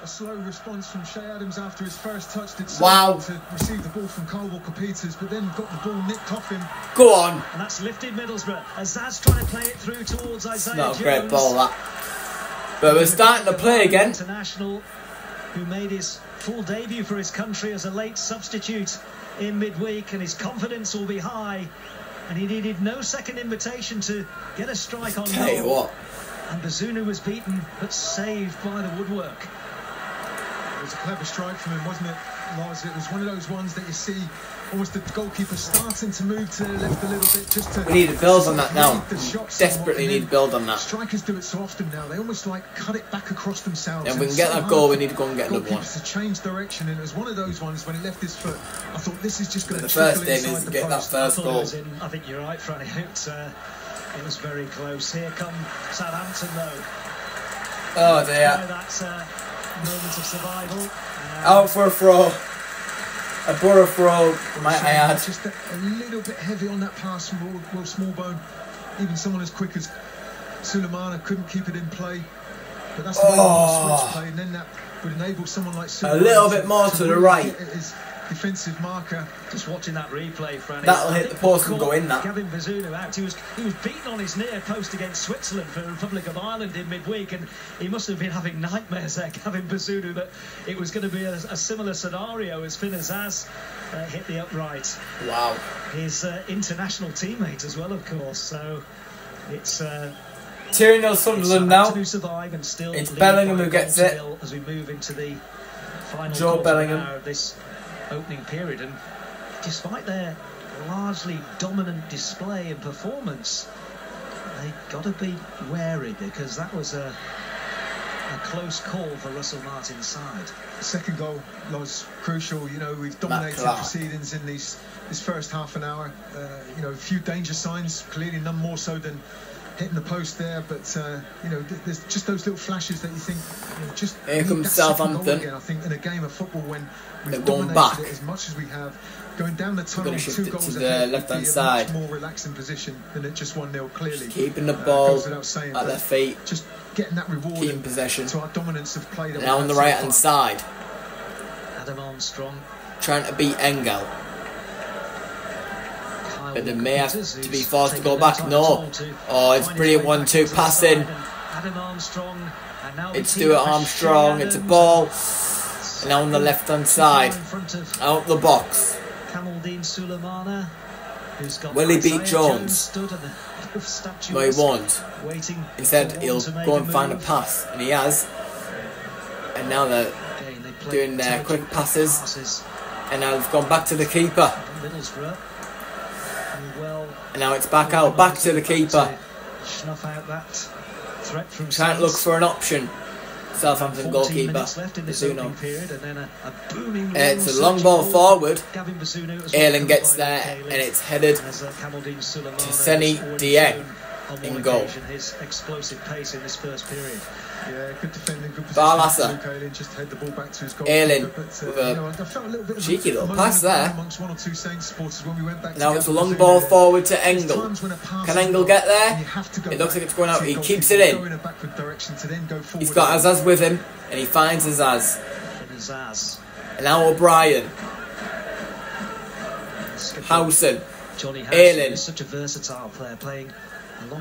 A slow response from Che Adams after his first touch did Wow. something to receive the ball from Kyle Walker Peters, but then got the ball nicked off him. Go on. And that's lifted Middlesbrough. Azaz trying to play it through towards Isaiah Not a Jones. great ball, that. But we're starting to play again. International, who made his full debut for his country as a late substitute in midweek, and his confidence will be high. And he needed no second invitation to get a strike on Tell you what. And Bazunu was beaten, but saved by the woodwork. It was a clever strike from him, wasn't it, Lars? It was one of those ones that you see almost the goalkeeper starting to move to the left a little bit just to. We need to build on that now. the shot Desperately need then to build on that. Strikers do it so often now. They almost like cut it back across themselves. Yeah, and we can get that goal, we need to go and get another one. goalkeepers to change direction, and it was one of those ones when he left his foot. I thought this is just going to The first trickle thing inside is the to get that post. I first it goal. was in. I think you're right, Franny. It, uh, it was very close. Here come Southampton, though. Oh Try dear. that uh, moment of survival. Out for a throw. A Boro throw, might I add. Just a, a little bit heavy on that pass from Will, Will Smallbone. Even someone as quick as Sulemana couldn't keep it in play. But that's the way Oh. the switch oh. play, and then that would enable someone like Sulemana A little bit more to the right. at His defensive marker. Just watching that replay, Franny. That'll hit the post and go in, that. Gavin Bazunu out. He was he was beaten on his near post against Switzerland for the Republic of Ireland in midweek, and he must have been having nightmares there, Gavin Bazunu, that it was going to be a, a similar scenario as Finn Azaz uh, hit the upright. Wow. His uh, international teammate as well, of course. So it's uh, 2 0 Sunderland now. Who survive and still It's Bellingham who gets it. As we move into the final Jobe Bellingham. of this opening period, and despite their largely dominant display and performance, they've got to be wary because that was a a close call for Russell Martin's side. The second goal was crucial. You know, we've dominated Clarke. proceedings in these this first half an hour. Uh, you know, a few danger signs, clearly none more so than hitting the post there. But uh, you know, there's just those little flashes that you think, you know, just Here we comes goal Southampton. Again. I think in a game of football when They're we've going dominated back. it as much as we have, going down the tunnel gonna two it to goals the ahead left-hand side. much more relaxing position than it just one 0 clearly. Keeping the Uh, ball goes without saying, at their feet. Just getting that reward Keeping possession. to our dominance of play. That Now on the right hand side, Adam Armstrong, trying to beat Engel. But they may have to be forced to go back. No. at all to Oh, it's brilliant way 1 back 2 into the passing. Adam Armstrong, It's Stuart Armstrong. It's a ball. And now on the left hand side, out the box. Will he beat Jones? stood and the statues No, he won't. Instead, He said for he'll one go and find a pass, and he has. And now they're Again, they play doing their quick passes. passes and now they've gone back to the keeper. from Middlesbrough. And well, And now it's back out, back to the keeper. Snuff out that threat from to look for an option. Southampton goalkeeper. minutes left in this Bazunu. opening period, and then a, a booming. And it's a long ball forward. Gavin Bazunu as well, Ayling covered gets there, and it's headed As, uh, Kamaldeen Sulemana to Seny Dieng on in goal. His explosive pace in this first period. Yeah, good defending, good position. Barlaser. Luke just head the ball back to his goal. Ayling But, uh, you know, I felt a little bit cheeky little pass there. Amongst one or two Saints supporters when we went back Now it's a long ball forward to There's Engel. times when a pass Can is Engel get there? and you have to go It looks like it's going out. He keeps it in. Go in a backward direction to then go forward. He's got Azaz with him, and he finds Azaz. And And now O'Brien, skipper Howson, Johnny Ayling. Howson is such a versatile player playing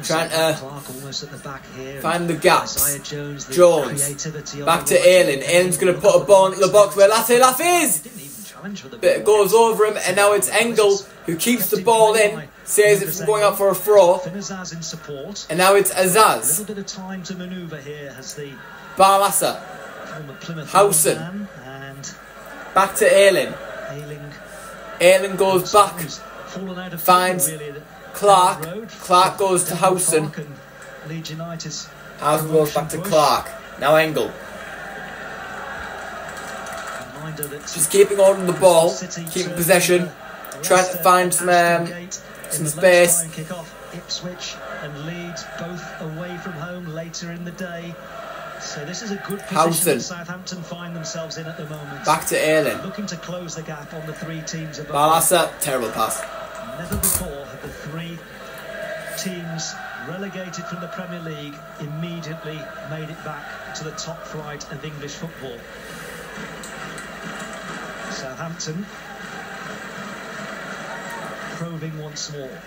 Trying to uh, Clarke almost at the back here. find the gaps. Jones. Back to right. Ayling. Ayling's going to put a ball into the box where Latte Lath is. He didn't even challenge for the But it goes over him, and now it's Engel who keeps the ball in, says it's going up for a throw, Finn Azaz in support. and now it's A Azaz. little bit of time to manoeuvre here as the Barlaser, former Plymouth Howson. and back to. Ayling Ayling goes back, who's fallen out of finds Clarke. down the road. Clarke goes to Down Howson. Clarke and Leeds United's goes back to Clarke. Now Engel. Just keeping on the ball, keeping possession, trying to find some, um, some space. Ipswich and Leeds both away from home later in the day. So this is a good position that Southampton find themselves in at the moment. Back to Ayling. Looking to close the gap on the three teams above. Barlaser, terrible pass. Never before the three teams relegated from the Premier League immediately made it back to the top flight of English football. Southampton probing once more.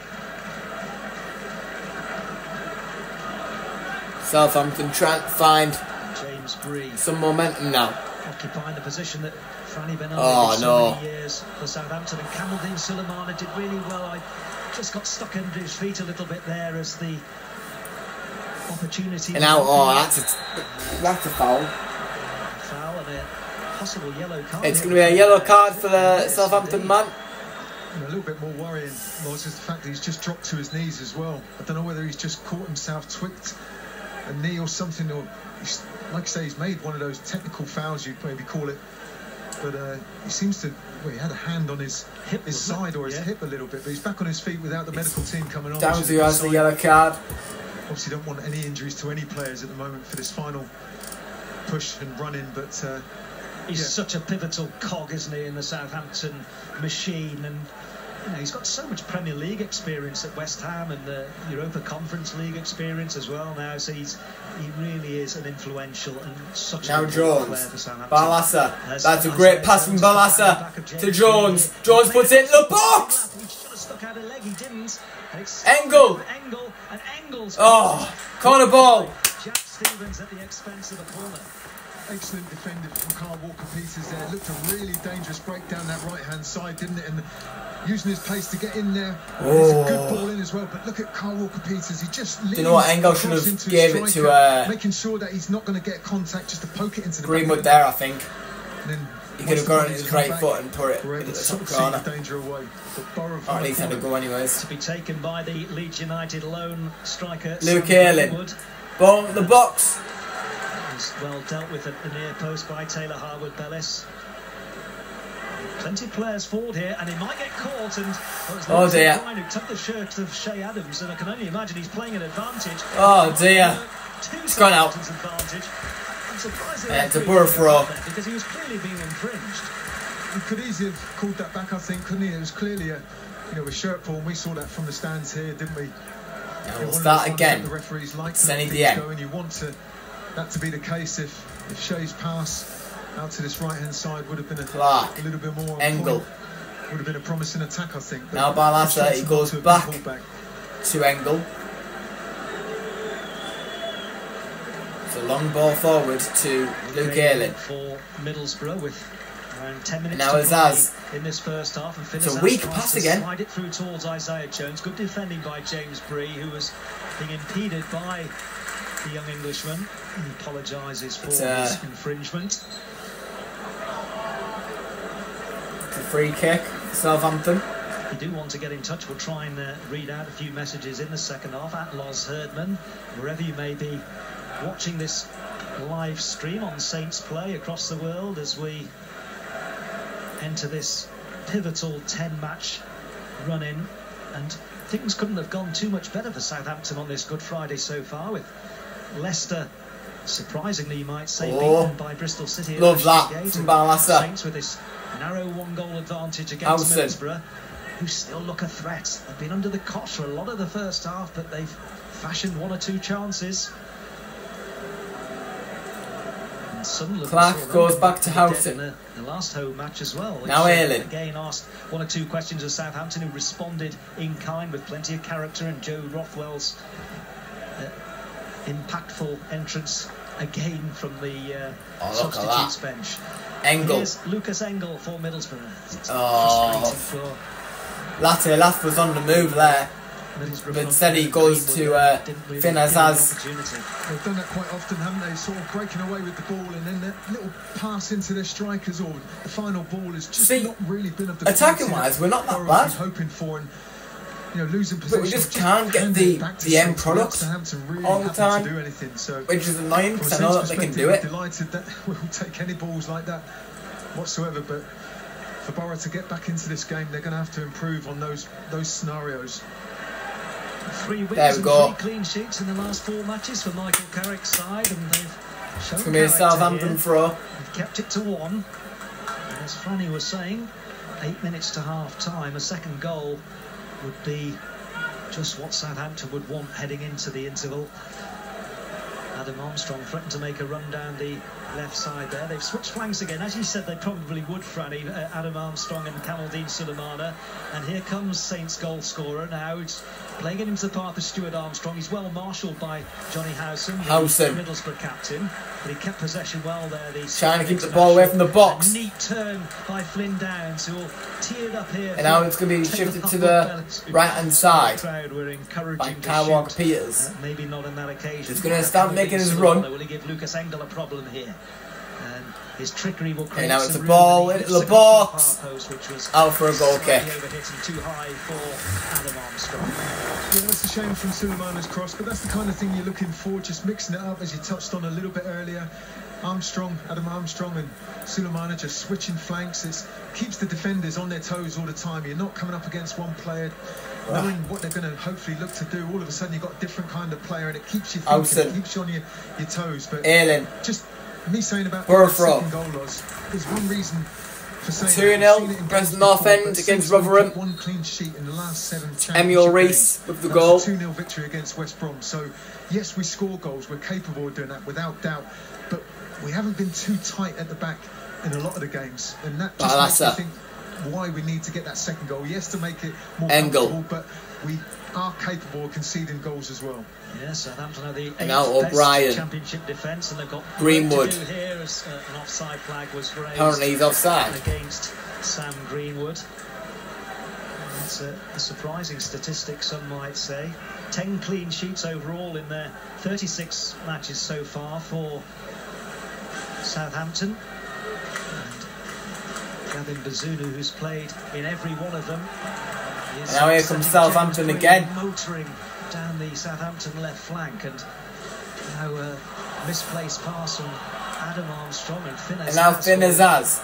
Southampton trying to find James Bree some momentum now. occupying the position that Franny Benali Oh, did so no. many years for Southampton and Kamaldeen Sulemana did really well. I just got stuck under his feet a little bit there as the opportunity And now, oh, that's a, that's a foul. foul and a possible yellow card. It's going to be a yellow card for the Southampton man. Know, a little bit more worrying was just the fact that he's just dropped to his knees as well. I don't know whether he's just caught himself tweaked a knee or something, or he's, like I say, he's made one of those technical fouls you'd maybe call it. But uh, he seems to, well, he had a hand on his Hip, his side or his Yeah. hip a little bit, but he's back on his feet without the medical team coming on. Down to who has the yellow card. Obviously, don't want any injuries to any players at the moment for this final push and run in, but. Uh, He's Yeah. such a pivotal cog, isn't he, in the Southampton machine? And you know, he's got so much Premier League experience at West Ham and the Europa Conference League experience as well now. So he's he really is an influential and such Now important Jones. player for Southampton. Barlaser. As That's a great pass from Jones at the back Barlaser of James to Jones. Jones puts it in the box. He stuck out a leg. He didn't. Engel. Engel. Oh, corner ball. Jack Stephens at the expense of a corner. Excellent defending from Kyle Walker Peters there. Looked a really dangerous break down that right hand side, didn't it? And using his pace to get in there. It's a good Oh. ball in as well. But look at Kyle Walker Peters. He just you know what, leans Engel should have gave his it to, striker, uh, making sure that he's not going to get contact, just to poke it into the back Greenwood there, I think. and then He could have gone on his right back, foot and put it we're in the top of see corner. the danger away. But Boro Or at least had a go anyways. To be taken by the Leeds United lone striker Luke Sam Ayling. Ball the box. Was well dealt with at the near post by Taylor Harwood Bellis. Plenty of players forward here, and he might get caught. And well, it's Oh, Lewis dear. O'Brien who took the shirt of Che Adams, and I can only imagine he's playing an advantage. Oh, dear. Two It's gone out. Advantage. I'm surprised the Yeah, it's a referee throw. because he was clearly being infringed. He could easily have called that back, I think, couldn't he? It was clearly a, you know, a shirt pull, and we saw that from the stands here, didn't we? Yeah, we'll start that again. The referees like to Senny let things go, and you want to, that to be the case if if Che's pass out to this right hand side would have been a, Clarke. a little bit more on Engel. Would have been a promising attack, I think. but Now Barlaser, frustrating he goes to back. back. To Engel. It's a long ball forward to Luke Ayling. for Middlesbrough with around 10 minutes Now to it's play us. in this first half. And It's a Finney weak tries pass to again. Slide it through towards Isaiah Jones. Good defending by James Bree, who was being impeded by the young Englishman. Apologises for uh, his infringement. It's a free kick for Southampton. If you do want to get in touch, we'll try and uh, read out a few messages in the second half at Los Herdman, wherever you may be watching this live stream on Saints Play across the world as we enter this pivotal 10 match run in. And things couldn't have gone too much better for Southampton on this Good Friday so far, with Leicester. Surprisingly, you might say, Oh. beaten by Bristol City. Love that from Barlaser. Saints with this narrow one-goal advantage against. Middlesbrough who still look a threat. They've been under the cosh for a lot of the first half, but they've fashioned one or two chances. Clarke goes back to Houghton. in The, the last home match as well. Now Ayling. Again asked one or two questions of Southampton, who responded in kind with plenty of character, and Joe Rothwell's impactful entrance again from the uh, Oh, look at substitutes that. bench. Engel. Here's Lukas Engel for Middlesbrough. It's Oh. frustrating for Latte Lath was on the move there. But front instead he three, goes to, uh, really Finn give him the Azaz. They've done that quite often, haven't they? Sort of breaking away with the ball and then that little pass into their strikers or the final ball has just See, not really been of the attacking quality wise, we're not that Boro bad. was hoping for and you know losing possession. we just can't get the- it back to the end product without really all the having time. to do anything. So Which is annoying from a because I know that they can perspective, do it. we're delighted that we'll take any balls like that whatsoever, but. For Boro to get back into this game, they're going to have to improve on those those scenarios. Three wins There we and go. three clean sheets in the last four matches for Michael Carrick's side, and they've shown It's going to be a Southampton here. throw. They've kept it to one. And as Franny was saying, eight minutes to half time, a second goal would be just what Southampton would want heading into the interval. Adam Armstrong threatened to make a run down the left side there. They've switched flanks again. As you said, they probably would, Franny, uh, Adam Armstrong and Kamaldeen Sulemana. And here comes Saints goal scorer now. It's playing it into the path of Stuart Armstrong. He's well marshalled by Jonny Howson, the Howson. Middlesbrough captain. But he kept possession well there. The Trying to keep the ball away from the box. A neat turn by Flynn Downes, who will tee it up here. And now it's going to be shifted to the right hand side crowd were by to Kyle. Walker Peters. Uh, maybe not on that occasion. He's gonna start making his run. Will he give Lukas Engel a problem here? And his trickery will create now it's some a ball and into the it off the box. post, which was Out for a goal kick. overhit and too high for Adam Armstrong. Yeah, that's a shame from Sulemana's cross, but that's the kind of thing you're looking for, just mixing it up as you touched on a little bit earlier. Armstrong, Adam Armstrong and Sulemana just switching flanks. It keeps the defenders on their toes all the time. You're not coming up against one player, knowing what they're going to hopefully look to do. All of a sudden you've got a different kind of player and it keeps you thinking, it keeps you on your, your toes. But Ayling. just me saying about the second goal loss, there's one reason 2-0, that. We've seen it in Preston North End against Rotherham. One clean sheet in the last seven Emil championship Riis games. with the goal. 2-0 victory against West Brom. So yes, we score goals. We're capable of doing that without doubt. But we haven't been too tight at the back in a lot of the games, and that just makes me think why we need to get that second goal. Yes, to make it more Engel. comfortable, but we are capable of conceding goals as well. Yes, Southampton are the now O'Brien. championship defence, and they've got Greenwood. work to do here as uh, an offside flag was raised. Apparently he's offside. against Sam Greenwood. That's a, a surprising statistic, some might say. 10 clean sheets overall in their 36 matches so far for Southampton. And Gavin Bazunu, who's played in every one of them. Now here comes Southampton again. Motoring down the Southampton left flank and now a misplaced pass from Adam Armstrong and Finn And now Finn Azaz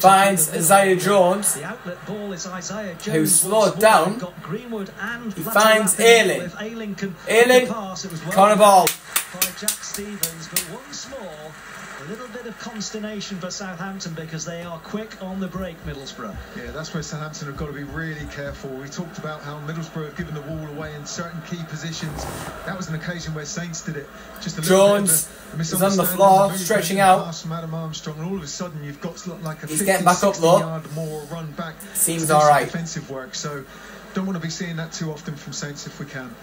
finds time in the Isaiah. Jones. The outlet ball is Isaiah Jones. Who slowed down. Got Greenwood and He finds Latte. Ayling. If can Ayling, pass, it was well corner ball. by Jack Stephens, but once more. A little bit of consternation for Southampton because they are quick on the break, Middlesbrough. Yeah, that's where Southampton have got to be really careful. We talked about how Middlesbrough have given the wall away in certain key positions. That was an occasion where Saints did it. Just a little Jones bit of a, a is on the misunderstanding, floor, a stretching out. Pass from Adam Armstrong, and all of a sudden you've got sort of like a He's 50, getting back up 60 yard more run back. Seems to do all some right. Defensive work. So don't want to be seeing that too often from Saints if we can.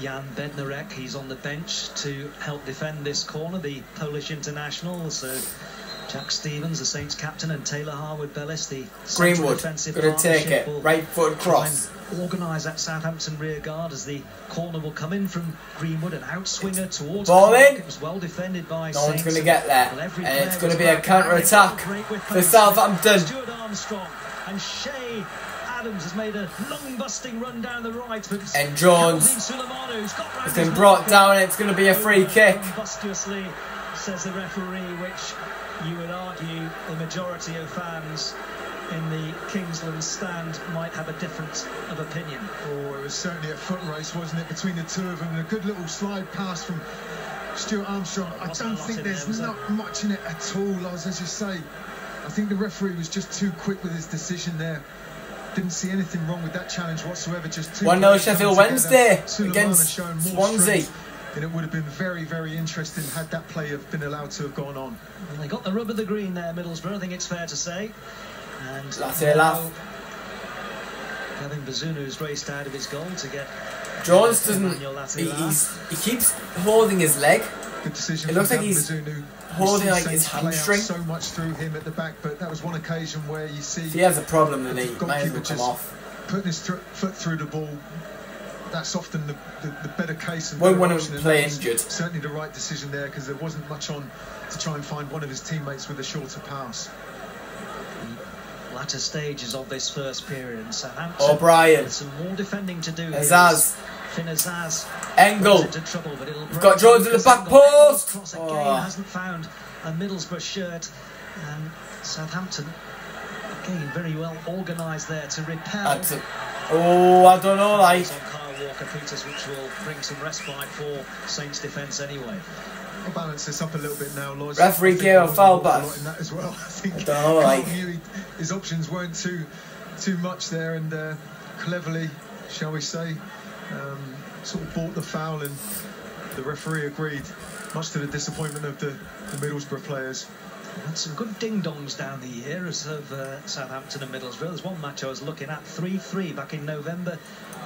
Jan Bednarek, he's on the bench to help defend this corner, the Polish international. So Jack Stephens, the Saints captain, and Taylor Harwood Bellis, the Greenwood, defensive gonna take it. Right foot cross. Organise that Southampton rear guard as the corner will come in from Greenwood, an outswinger towards Ball in. It was well defended by No one's going to get there. Well, And it's going to be a counter attack for. Southampton. Stuart Armstrong and Che Adams has made a long busting run down the right, but And Jones Kalvin Sulemana who's got round It's his been brought down it's going to be a free kick. Tempestuously, says the referee, which you would argue the majority of fans in the Kingsland stand might have a difference of opinion. Oh, it was certainly a foot race, wasn't it, between the two of them? And a good little slide pass from Stuart Armstrong. I don't think there's there, was not much in it at all, as, as you say. I think the referee was just too quick with his decision there. Didn't see anything wrong with that challenge whatsoever. Just two 1-0 Sheffield Wednesday together. Suleiman against has Swansea. And it would have been very, very interesting had that play have been allowed to have gone on. And they got the rub of the green there, Middlesbrough, I think it's fair to say. And Latte now Lath. Gavin Bazunu's raced out of his goal to get Jones doesn't. He, he's, he keeps holding his leg. Good decision. It looks like he's Gavin holding, like, his out hamstring. So much through him at the back, but that was one occasion where you see If he has a problem, then he the might as well come just off. putting his thr foot through the ball. That's often the, the, the better case. And Won't better want him to play injured. Certainly the right decision there because there wasn't much on to try and find one of his teammates with a shorter pass. latter stages of this first period. And Southampton O'Brien. with some more defending to do. here. Azaz. Finn Azaz Engel. goes into trouble, but it'll break got Jones in the back post. Cross again Oh. hasn't found a Middlesbrough shirt, and Southampton again very well organised there to repel. A, oh, I don't know, like. on Kyle Walker Peters, which will bring some respite for Saints defence anyway. I'll balance this up a little bit now, Loz. Referee I think gave a there foul was a back. in that as well. I think I don't know, like- knew he- his options weren't too too much there, and uh, cleverly, shall we say, um, sort of bought the foul, and the referee agreed, much to the disappointment of the, the Middlesbrough players. Had some good ding dongs down the years of uh, Southampton and Middlesbrough. There's one match I was looking at, 3 3 back in November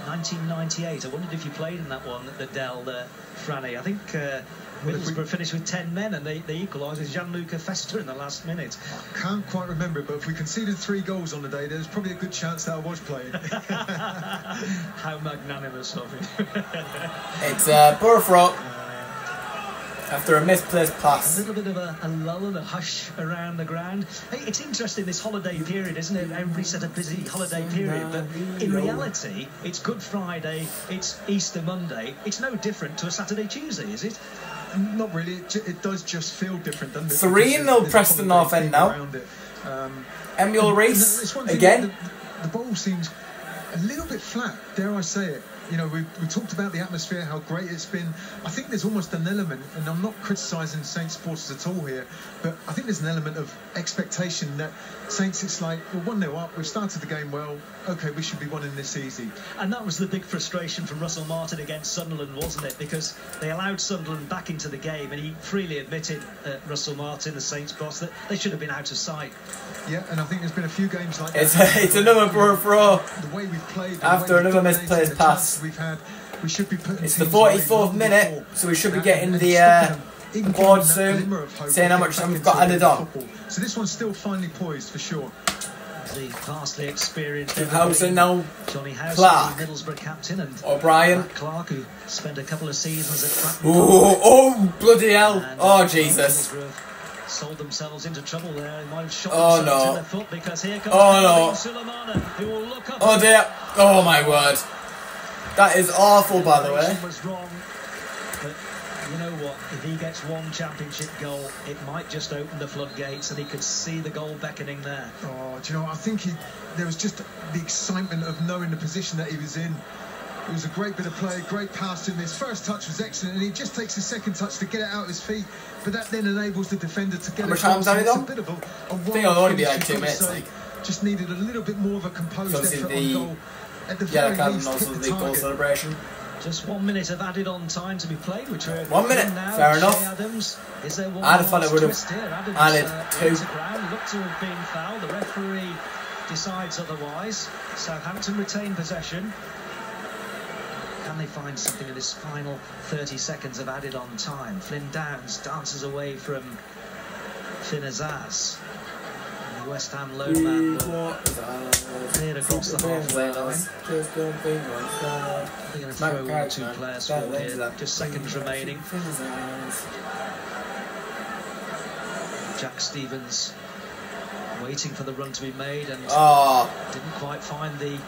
1998. I wondered if you played in that one the Dell, uh, Franny. I think uh, we- Middlesbrough finished with 10 men and they, they equalised with Gianluca Festa in the last minute. I Can't quite remember it, but if we conceded three goals on the day, there's probably a good chance that I was playing. How magnanimous of him. It's uh, Burfrock after a misplaced pass. A little bit of a, a lull and a hush around the ground. Hey, it's interesting this holiday period, isn't it? Everybody's had a busy holiday period, but in reality, it's Good Friday, it's Easter Monday. It's no different to a Saturday Tuesday, is it? Not really. It, ju- it does just feel different, doesn't it? Three Because in the Preston North End now. Um, Emil and Riis it's one thing, again. The, the bowl seems a little bit flat. Dare I say it? You know, we we talked about the atmosphere, how great it's been. I think there's almost an element, and I'm not criticising Saints supporters at all here, but I think there's an element of expectation that Saints. It's like, well, one 0 up. We've started the game well. Okay, we should be winning this easy. And that was the big frustration from Russell Martin against Sunderland, wasn't it? Because they allowed Sunderland back into the game, and he freely admitted, uh, Russell Martin, the Saints boss, that they should have been out of sight. Yeah, and I think there's been a few games like that. It's it's another Burfrock. the way we've played. After another we've misplaced dominated pass. we've had, we should be putting It's the 44th long minute, before. so we should be getting and the, it's uh, stopping them, even board giving them that soon, glimmer saying how much time we've got added on. So this one's still finely poised for sure. The vastly experienced Howson now, Johnny House, Clarke. Middlesbrough captain, and O'Brien. Clarke, who spent a couple of seasons at Fratton Oh, oh, bloody hell. And, Oh, uh, Jesus. Sold themselves into trouble there. They might have shot Oh, no. in the foot because here comes Oh, no. Who will look up. Oh, dear. Oh, my word. That is awful, by the way. Celebration was wrong, but you know what? If he gets one championship goal, it might just open the floodgates, and he could see the goal beckoning there. Oh, do you know? what? I think he, there was just the excitement of knowing the position that he was in. It was a great bit of play, great pass to him. His first touch was excellent, and he just takes his second touch to get it out of his feet. But that then enables the defender to get How much time's across, and that on? a bit of a, a I think wild it'll only be finish, like two you've got to minutes, like. Just needed a little bit more of a composed So effort the on goal. At the yellow very and least, also hit the the goal celebration. Just one minute of added on time to be played, which we're One minute, now. fair Che enough. Adams, is there one I'd have thought it would have Adams, added uh, two. Ground, looked to have been fouled. The referee decides otherwise. Southampton retain possession. Can they find something in this final 30 seconds of added on time? Flynn Downes dances away from Finn Azaz. And the West Ham lone man will clear across the halfway line. They're going to throw one or two players forward here. Just seconds remaining. Jack Stephens waiting for the run to be made and Oh, didn't quite find the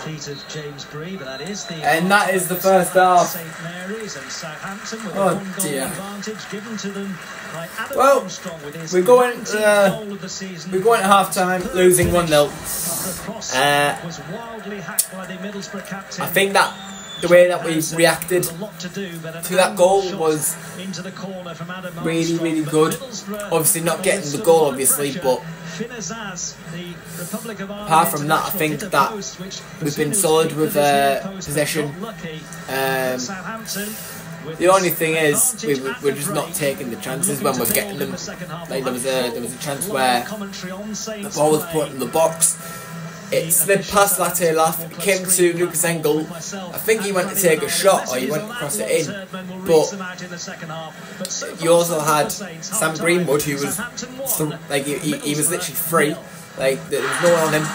feet of James Bree, but that is the And that is the first half. St Mary's and Southampton with Oh, a one goal dear. advantage given to them by Adam Well, Armstrong with his we're going, 19th uh, goal of the season. we're going at half time, losing 1 0. After a cross Uh, was wildly hacked by the Middlesbrough captain. I think that the way that we reacted There's a lot to do, but an to that goal was into the corner from Adam really, really good. Obviously not getting the goal, obviously, but Finn Azaz, the Republic of Ireland Apart from that, I think that we've been solid with, uh, possession. Um, the only thing is, we, we're just not taking the chances when we're getting them. the second half. Like there was a there was a chance where the ball was put in the box. It slid past it came to Lukas Engel. I think he went to take a shot or he went to cross it in. But you also had Sam Greenwood who was like he, he, he was literally free. Like there was no one on him.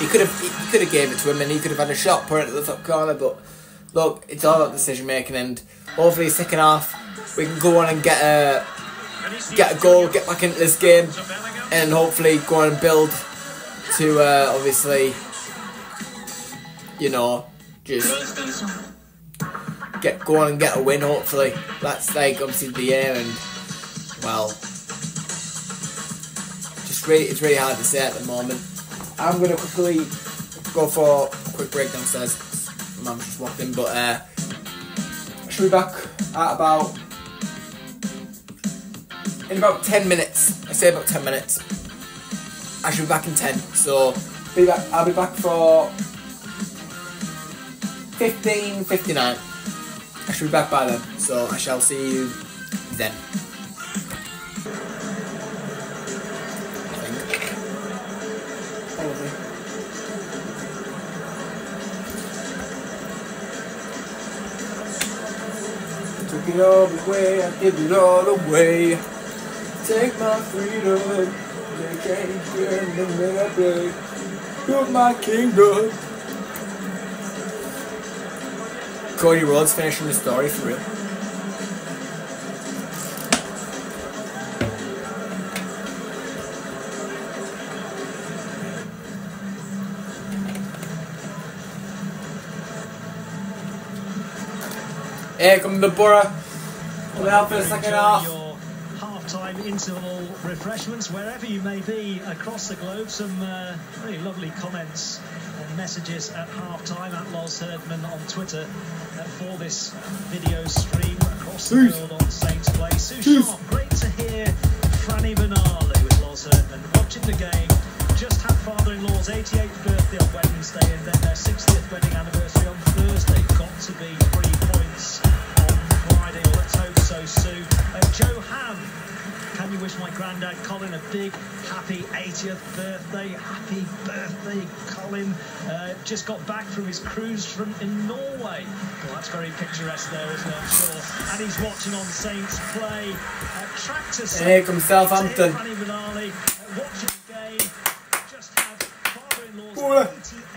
He could have he could have gave it to him and he could have had a shot put it at the top corner. But look, it's all about decision making and hopefully second half we can go on and get a get a goal, get back into this game, and hopefully go on and build to uh, obviously, you know, just get go on and get a win. Hopefully, that's like obviously the aim, and well, just really it's really hard to say at the moment. I'm gonna quickly go for a quick break downstairs. My Mum's just walked in, but uh, should be back at about in about ten minutes. I say about ten minutes. I should be back in ten. So be back. I'll be back for fifteen fifty nine. I should be back by then. So I shall see you then. Took it all away, I give it all away. Take my freedom, they can't the I play. Build my kingdom. Cody Rhodes finishing the story for real. Here come the Boro. We're out for the second half. Half-time interval refreshments, wherever you may be across the globe. Some uh, really lovely comments and messages at half-time at Loz Herdman on Twitter for this video stream across the world wish my granddad Colin a big happy 80th birthday. Happy birthday, Colin. Uh, just got back from his cruise from in Norway. Well, that's very picturesque there, isn't it? I'm sure. And he's watching on Saints play. Uh, tractor. Here comes Southampton. Uh, watching the game. Just had father-in-law's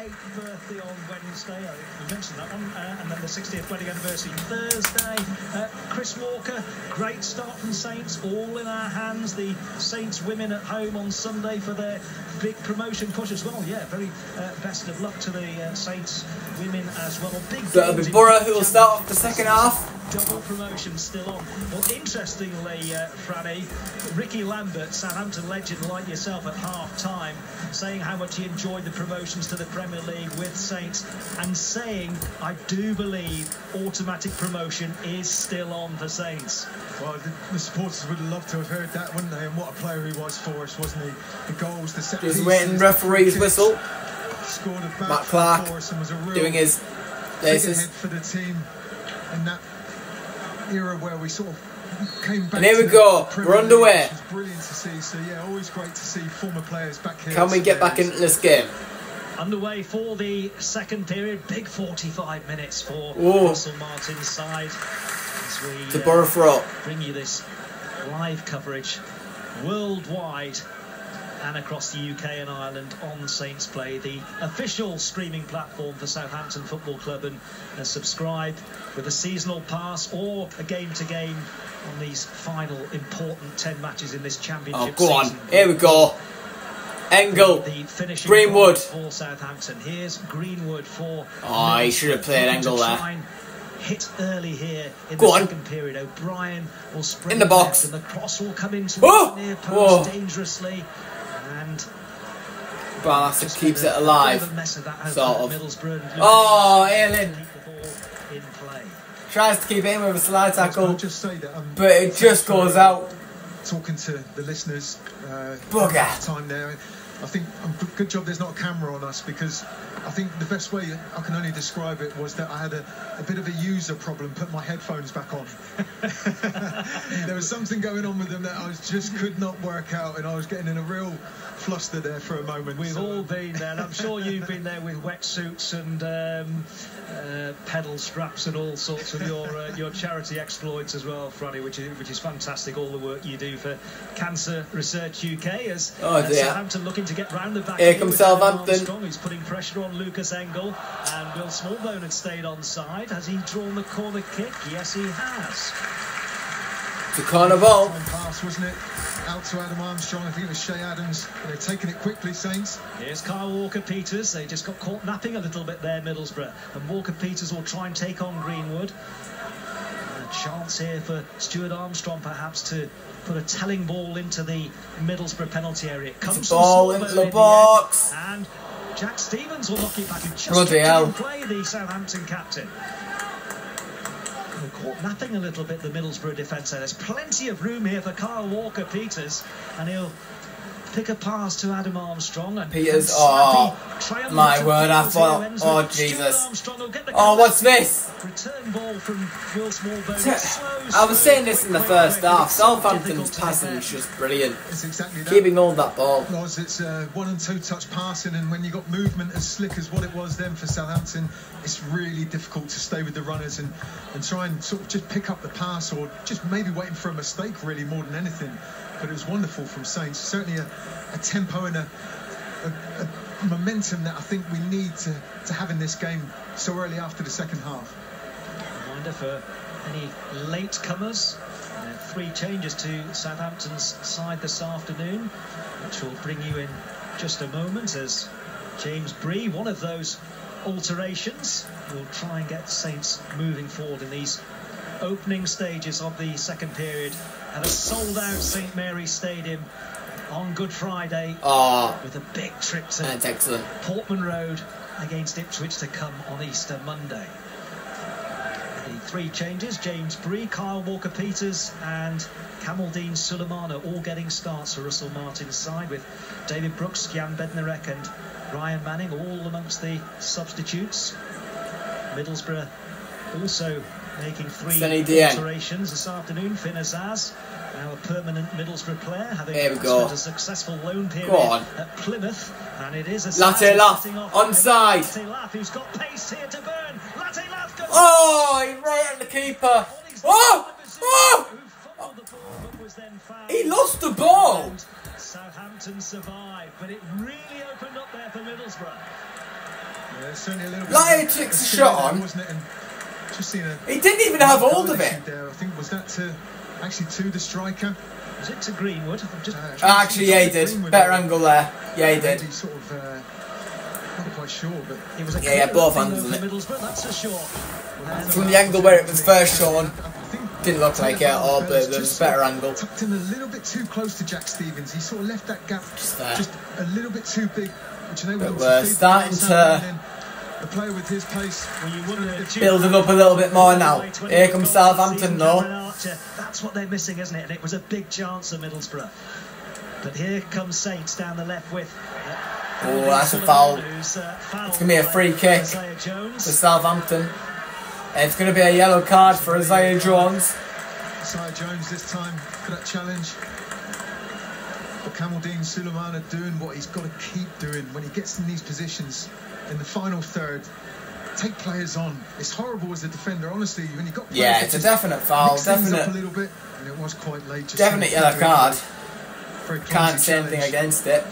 Ooh. 88th birthday on Wednesday. I mentioned that one. Uh, and then the 60th wedding anniversary Thursday. Uh, Chris Walker, great start from Saints. All in our hands. The Saints women at home on Sunday for their big promotion push as well. Yeah, very uh, best of luck to the uh, Saints women as well. Big So it'll be Boro who will start off the second half. Double promotion still on. Well, interestingly, uh, Franny, Ricky Lambert, Southampton legend like yourself at half time, saying how much he enjoyed the promotions to the Premier League with Saints and saying, I do believe automatic promotion is still on for Saints. Well, the, the supporters would love to have heard that, wouldn't they? And what a player he was for us, wasn't he? The goals, the set Just pieces, waiting referee's the whistle. Scored a Matt Clarke and was a Doing his figurehead for the team in that era where we sort of came back. And here we go. We're underway. League, brilliant to see. So yeah, always great to see former players back here. Can we get back into this game? Underway for the second period, big 45 minutes for Ooh. Russell Martin's side. As we, To uh, Boro bring you this live coverage worldwide and across the UK and Ireland on Saints Play, the official streaming platform for Southampton Football Club. And uh, subscribe with a seasonal pass or a game to game on these final important 10 matches in this championship. Oh, go on. Here we go. Engel. The finishing Greenwood. for Southampton. Here's Greenwood for. Oh, he should have played Engel there. Hit early here in Go the on. second period. O'Brien will spring In the box. and the cross will come into Oh! the near Whoa. post dangerously. And Barca keeps it alive. bit of a mess of that over Sort of. Oh, Ayling. keep the ball in play. Tries to keep it in with a slide tackle. just say that. Um, But it just goes out. Talking to the listeners. Uh, Bugger. Time there. I think um, good job there's not a camera on us because I think the best way I can only describe it was that I had a, a bit of a user problem putting my headphones back on. there was something going on with them that I just could not work out, and I was getting in a real fluster there for a moment. We've So, all been there, and I'm sure you've been there with wetsuits and um, uh, pedal straps and all sorts of your uh, your charity exploits as well, Franny, which is which is fantastic. All the work you do for Cancer Research UK as Oh, uh, dear. Southampton looking to get round the back. Here here comes Southampton. Armstrong, who's putting pressure on Lukas Engel, and Will Smallbone had stayed on side. Has he drawn the corner kick? Yes, he has. It's a corner ball. Time pass, wasn't it? Out to Adam Armstrong. I think it was Che Adams. They're taking it quickly, Saints. Here's Kyle Walker Peters. They just got caught napping a little bit there, Middlesbrough. And Walker Peters will try and take on Greenwood. A chance here for Stuart Armstrong perhaps to put a telling ball into the Middlesbrough penalty area. It comes It's a ball Smallbone into in the end, box. And Jack Stephens will knock it back and just Bloody hell. in play, the Southampton captain. They're caught napping a little bit, the Middlesbrough defence. There's plenty of room here for Kyle Walker Peters, and he'll pick a pass to Adam Armstrong. And Peters, oh, my word, I thought- oh, Jesus. Armstrong will get the Oh, what's this? Return ball from Will Smallbone. I was saying this in the first half. so Southampton's passing is just brilliant. It's exactly that. Keeping of that ball. was it's uh, one and two touch passing and when you got movement as slick as what it was then for Southampton it's really difficult to stay with the runners and, and try and sort of just pick up the pass or just maybe waiting for a mistake really more than anything but it was wonderful from Saints certainly a, a tempo and a, a, a momentum that I think we need to, to have in this game so early after the second half Reminder for any late comers. Uh, three changes to Southampton's side this afternoon, which will bring you in just a moment as James Bree, one of those alterations, will try and get Saints moving forward in these opening stages of the second period at a sold out St Mary's Stadium on Good Friday Oh, with a big trip to that's excellent. Portman Road against Ipswich to come on Easter Monday. The three changes James Bree, Kyle Walker Peters, and Kamaldeen Sulemana all getting starts for Russell Martin's side with David Brooks, Jan Bednarek, and Ryan Manning all amongst the substitutes. Middlesbrough also making three Seny Dieng. alterations this afternoon. Finn Azaz, now a permanent Middlesbrough player, having Here we go. spent a successful loan period at Plymouth, and it is a Latte Lath, setting off onside. Latte Lath, who's got pace here to burn. Latte Lath goes. Oh, he right on the keeper. Oh, oh, Who fumbled the ball but was then fouled. he lost the ball. And Southampton survived, but it really opened up there for Middlesbrough. Yeah, certainly a little bit. Like takes a shot on. Wasn't it? He didn't even have hold of it. There. I think was that to actually to the striker. Was it to Greenwood? I'm just Uh, Actually, yeah, he did. Better angle there. Yeah, he did. Maybe Sort of. Uh, not quite sure, but It was a Yeah, yeah, both opening angles, though isn't that's for sure. And From the angle where it was first shown, I didn't look like it at all, but there was a better angle. Tucked in a little bit too close to Jack Stephens. He sort of left that gap Just there. just a little bit too big, which But we're to feed the starting to out, and then The player with his pace. Well, you wonder if Build it up a little bit more now. Here comes Southampton though. That's what they're missing, isn't it? And it was a big chance for Middlesbrough. But here comes Saints down the left with. Oh, that's a Sullivan, foul. who's, uh, fouled It's gonna be a free kick For Southampton. It's going to be a yellow card for Isaiah Jones. Isaiah Jones this time for that challenge. But Kamaldeen Sulemana doing what he's got to keep doing when he gets in these positions in the final third. Take players on. It's horrible as a defender, honestly. When you got players Yeah, it's a definite foul. up a little bit, and it was quite late. Just definite yellow card. Can't say anything against it.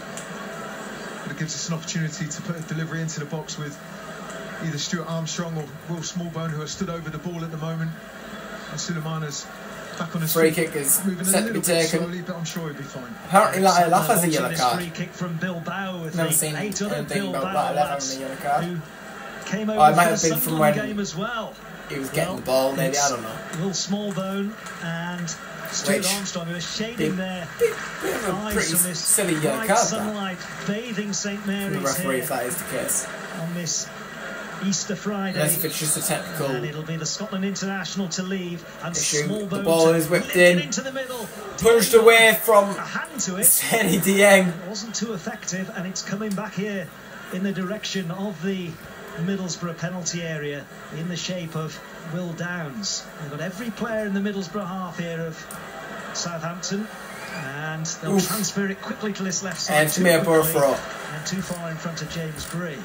But it gives us an opportunity to put a delivery into the box with either Stuart Armstrong or Will Smallbone, who are stood over the ball at the moment. And on his Free kick is set to be taken. slowly, but I'm sure he'll be fine. Apparently, like, Lath has a yellow card. Free kick from Bilbao with Never seen anything uh, about Bilbao Lath having a yellow card. came over Oh, it might have the been from when game as well. He was getting Well, the ball, maybe, I don't know. Will Smallbone and Stuart Which- Armstrong who are shading Big- their Bit, bit a eyes pretty from this silly yellow card, that. sunlight bathing St From the Mary's referee, here if that is the case. on this Easter Friday. Unless if it's just a technical. And it'll be the Scotland international to leave and Issue. The ball is whipped in. into the middle. Punched away from hand to it. Seny Dieng. It wasn't too effective, and it's coming back here in the direction of the Middlesbrough penalty area in the shape of Will Downes. They've got every player in the Middlesbrough half here of Southampton, and they'll Oof. transfer it quickly to this left side. And to Boro. And too far in front of James Bree.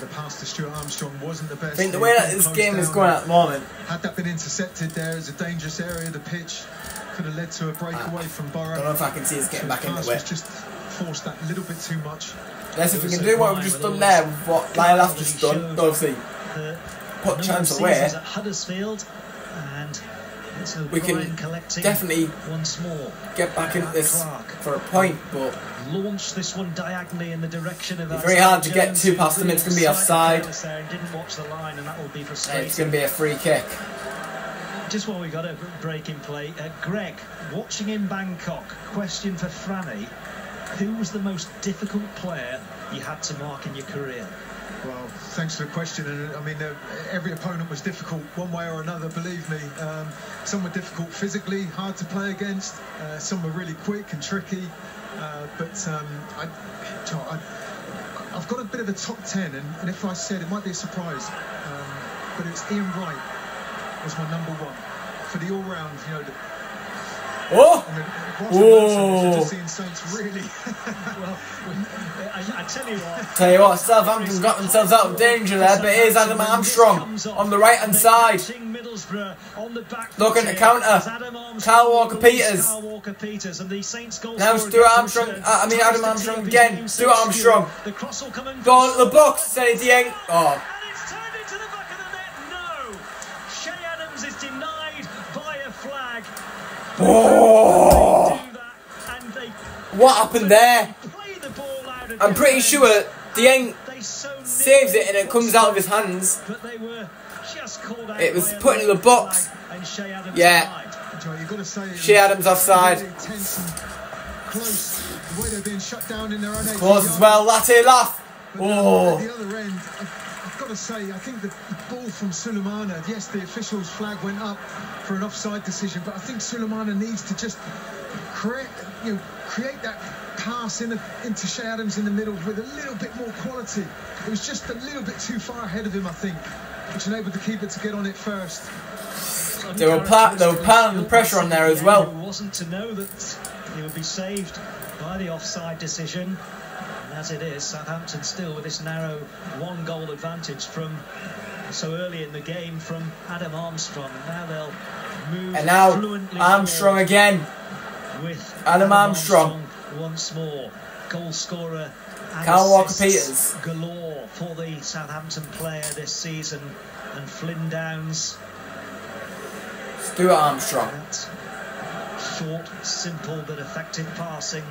The pass to Stuart Armstrong wasn't the best. I think the way that this game is going at the moment, Had that been intercepted there, it's a dangerous area of the pitch. Could have led to a breakaway ah, from Boro. I don't know if I can see us getting back the pass into just forced that little bit too much. Unless if we can do what we've just done there, what Lyle has just done, obviously The put chance away. at Huddersfield, and We can definitely once more. get back into this for a point, but Launch this one diagonally in the direction of. Very hard to get to who past them, it's gonna be offside. careless there and didn't watch the line, and that will be it's going to be a free kick. Just while we got a break in play, uh, Greg, watching in Bangkok, question for Franny: Who was the most difficult player you had to mark in your career? Well, thanks for the question. And I mean, uh, every opponent was difficult one way or another. Believe me, um, some were difficult physically, hard to play against. Uh, some were really quick and tricky. Uh, but um, I, I, I've got a bit of a top ten, and, and if I said it might be a surprise, um, but it's Ian Wright was my number one for the all-round. You know, the, Oh! and the, Whoa. watching just seeing Saints really. Well, I, I tell you what. Tell you what, Southampton got themselves out of danger there, but here's Adam Armstrong on the right hand side. Looking to counter. Kyle Walker-Peters. Now Stuart Armstrong, uh, I mean Adam Armstrong again. Stuart Armstrong. The cross will come and Ball into the box, Seny Dieng. Oh, oh. Do that, and they What happened there? play the ball out of I'm pretty sure Dieng saves it and it comes out of his hands. But they were just called out It was put in the box. flag, And Che Adams Yeah. denied. Joe, you've got to say it Che Adams offside. close. The way they're being shut down in their own 18 as well, Latte Lath. Oh. Got to say, I think the, the ball from Sulemana, yes, the official's flag went up for an offside decision, but I think Sulemana needs to just create, you know, create that pass in the, into Che Adams in the middle with a little bit more quality. It was just a little bit too far ahead of him, I think, which enabled the keeper to get on it first. They were pa- they were piling the pressure on there as well. It wasn't to know that he would be saved by the offside decision. As it is, Southampton still with this narrow one goal advantage from so early in the game from Adam Armstrong. And now they'll move And now fluently Armstrong again. with Adam Armstrong. once more. Goal scorer. and Kyle assists Walker-Peters. Galore for the Southampton player this season. And Flynn Downes Stuart Armstrong. that short, simple but effective passing.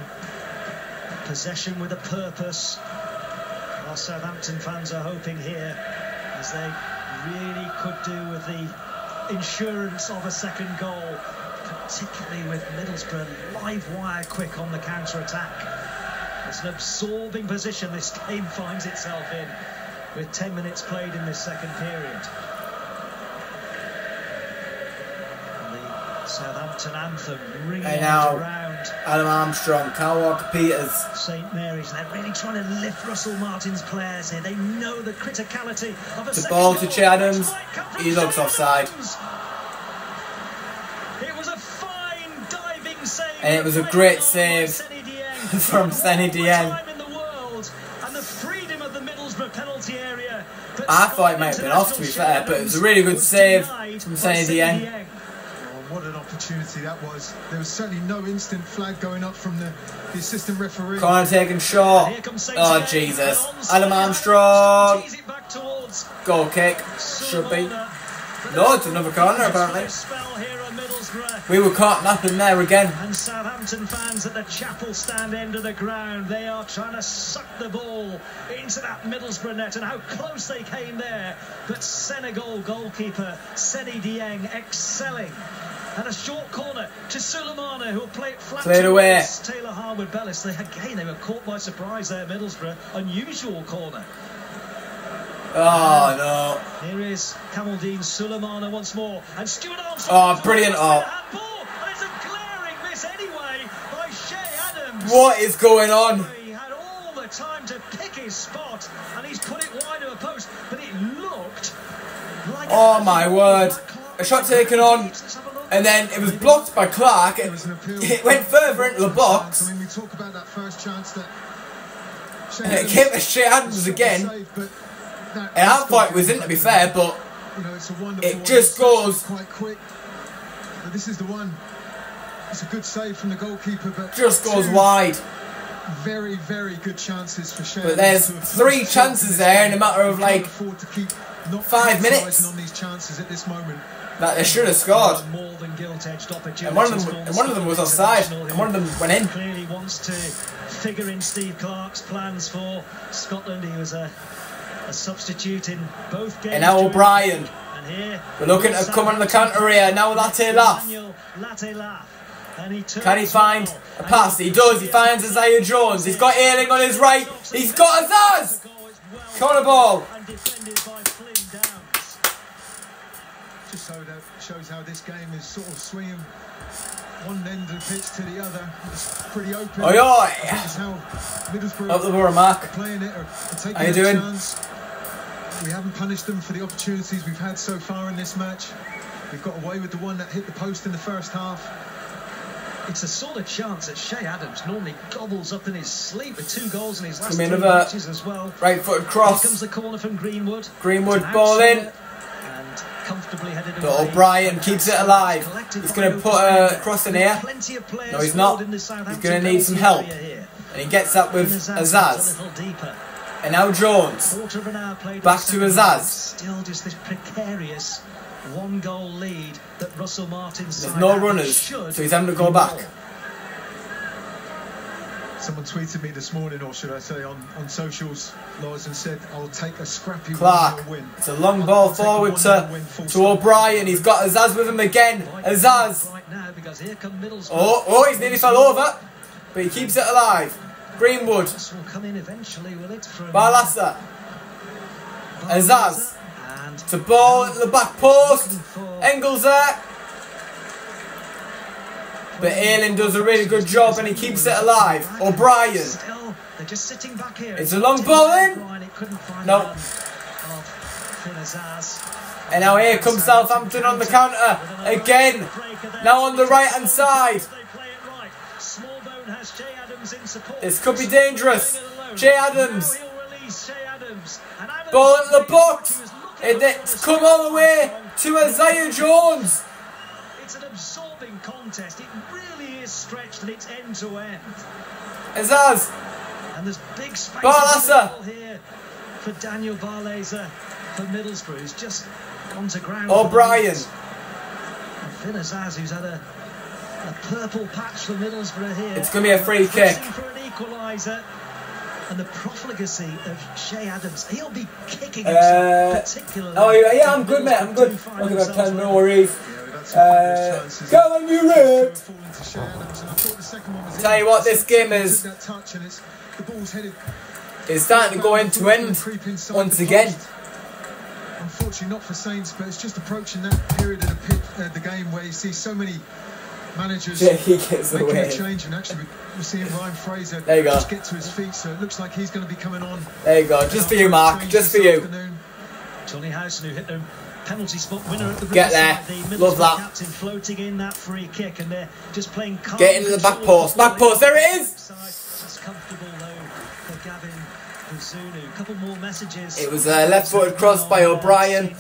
Possession with a purpose. Our Southampton fans are hoping here, as they really could do with the insurance of a second goal, particularly with Middlesbrough live wire quick on the counter attack. It's an absorbing position this game finds itself in, with 10 minutes played in this second period. And the Southampton anthem ringing And now- around Adam Armstrong. Kyle Walker Peters. St Mary's. They're really trying to lift Russell Martin's players here. They know the criticality of a The ball to goal, Che Adams. which might come from He looks offside. It was a fine diving save. And it was a great save by Seny Dieng. from Seny All the Dieng. time in the world, and the freedom of the Middlesbrough penalty area. But I thought it might have been off, to be fair, but it was a really good save from by Seny Seny Dieng. Dieng. Oh, what an opportunity that was. There was certainly no instant flag going up from the, the assistant referee. Short. Here comes Oh Jesus. Adam Armstrong. tees it back towards Goal kick. Should be. No, it's another corner apparently. Spell here at Middlesbrough. We were caught napping there again. And Southampton fans at the chapel stand end of the ground, they are trying to suck the ball into that Middlesbrough net, and how close they came there. But Senegal goalkeeper Seny Dieng excelling. And a short corner to Sulemana, who'll play it flat Played away. towards Taylor Harwood Bellis. They again they were caught by surprise there, Middlesbrough. Unusual corner. Oh no! Here is Kamaldeen Sulemana once more, and Stuart Armstrong. Oh, brilliant. Oh. Handball, it's a glaring miss anyway by Che Adams. What is going on? He had all the time to pick his spot, and he's put it wide of a post, but it looked like. Oh, my word. A shot taken on, Let's have a look. And then it was blocked by Clarke. It, was an appeal. it went further into the box. I mean, we talk about that first chance that. And it came to Che Adams again. the save, but that And I first thought it goal was in to be fair, but You know, it's a wonderful It just goes- quite quick. But this is the one. It's a good save from the goalkeeper, but just goes wide. Very, very good chances for Che. But there's three chances there in a matter of, like, afford to keep not five minutes. on these chances at this moment. That they should have scored. More than gilt-edged opportunities And one of them, and one of them was offside, and one of them went in. clearly wants to figure in Steve Clarke's plans for Scotland. He was a, a substitute in both games. And now O'Brien. And here We're looking to come on the counter here. Now Latte Lath. Latte Lath. And he Can he find a pass? He does. He finds Isaiah Jones. He's got Ayling on his right. He's got Azaz. The goal is well Corner ball. And defended by Flynn Downes. Just so that shows how this game is sort of swinging one end of the pitch to the other. It's pretty open. Oi, oi. I think it's how Middlesbrough Up the borough mark. are playing it, are, are taking How you doing? chance. We haven't punished them for the opportunities we've had so far in this match. We've got away with the one that hit the post in the first half. It's a sort of chance that Che Adams normally gobbles up in his sleep with two goals in his last Come in three matches as well. Right footed Here comes the corner from Greenwood. Greenwood ball in. But. O'Brien keeps it alive. He's going to put a cross in here. Plenty of players No, he's not. forward in the He's going to need some help. And he gets up with Azaz goes Azaz. A little deeper. And now Jones. Quarter of an hour played. in Back to. Azaz. Still just this precarious one goal lead that Russell Martin's There's no runners, so he's having to go back. Someone tweeted me this morning, or should I say on, on socials, Laws, and said, I'll take a scrappy Clark. 1-0 win. It's a long I'll- ball forward to, win, to. O'Brien. He's got Azaz with him again. Azaz. Right now, because here come Middlesbrough. Oh, oh, he's nearly fell over. But he keeps it alive. Greenwood. This will come in eventually, will it? From Barlaser. Azaz. To ball at the back post. Engels there. But Ayling does a really good job and he keeps it alive. O'Brien. Still, they're just sitting back here. It's a long ball in. O'Brien, it couldn't find No. one oh, of Finn Azaz. And now here comes Southampton on the counter again. Now on the right hand side. This could be dangerous. Jay Adams. Ball in the box. And it's come all the way to Isaiah Jones. It's an absorbing contest. It stretched and it's end to end. Azaz. And there's big space here for Daniel Barlaser for Middlesbrough. He's just gone to ground. O'Brien. And Finn Azaz, who's had a, a purple patch for Middlesbrough here. It's gonna be a free kick. For an equaliser. And the profligacy of Che Adams, he'll be kicking Uh, himself particularly. Oh, yeah, yeah, I'm good, mate. I'm good. Look at that no worries. Yeah, we've had some Uh, chances. go on, you Two Red. have fallen to Che Adams, and I thought the second one was Tell you what, this game is- Took that touch and it's, the ball's headed It's starting to go end to end once again. Unfortunately, not for Saints, but it's just approaching that period of the, pit, uh, the game where you see so many managers Yeah, he gets making away. a change. And actually, we're seeing Ryan Fraser There you go. just get to his feet, so it looks like he's going to be coming on. There you go. Just for you, Mark. Just for you. Jonny Howson, who hit the penalty spot winner at the Get there. The Love that. captain floating in that free kick, and they're just playing Get into the back post. Back post. There it is. Outside. It's comfortable though for Gavin A couple more messages. It was a left-footed cross by O'Brien,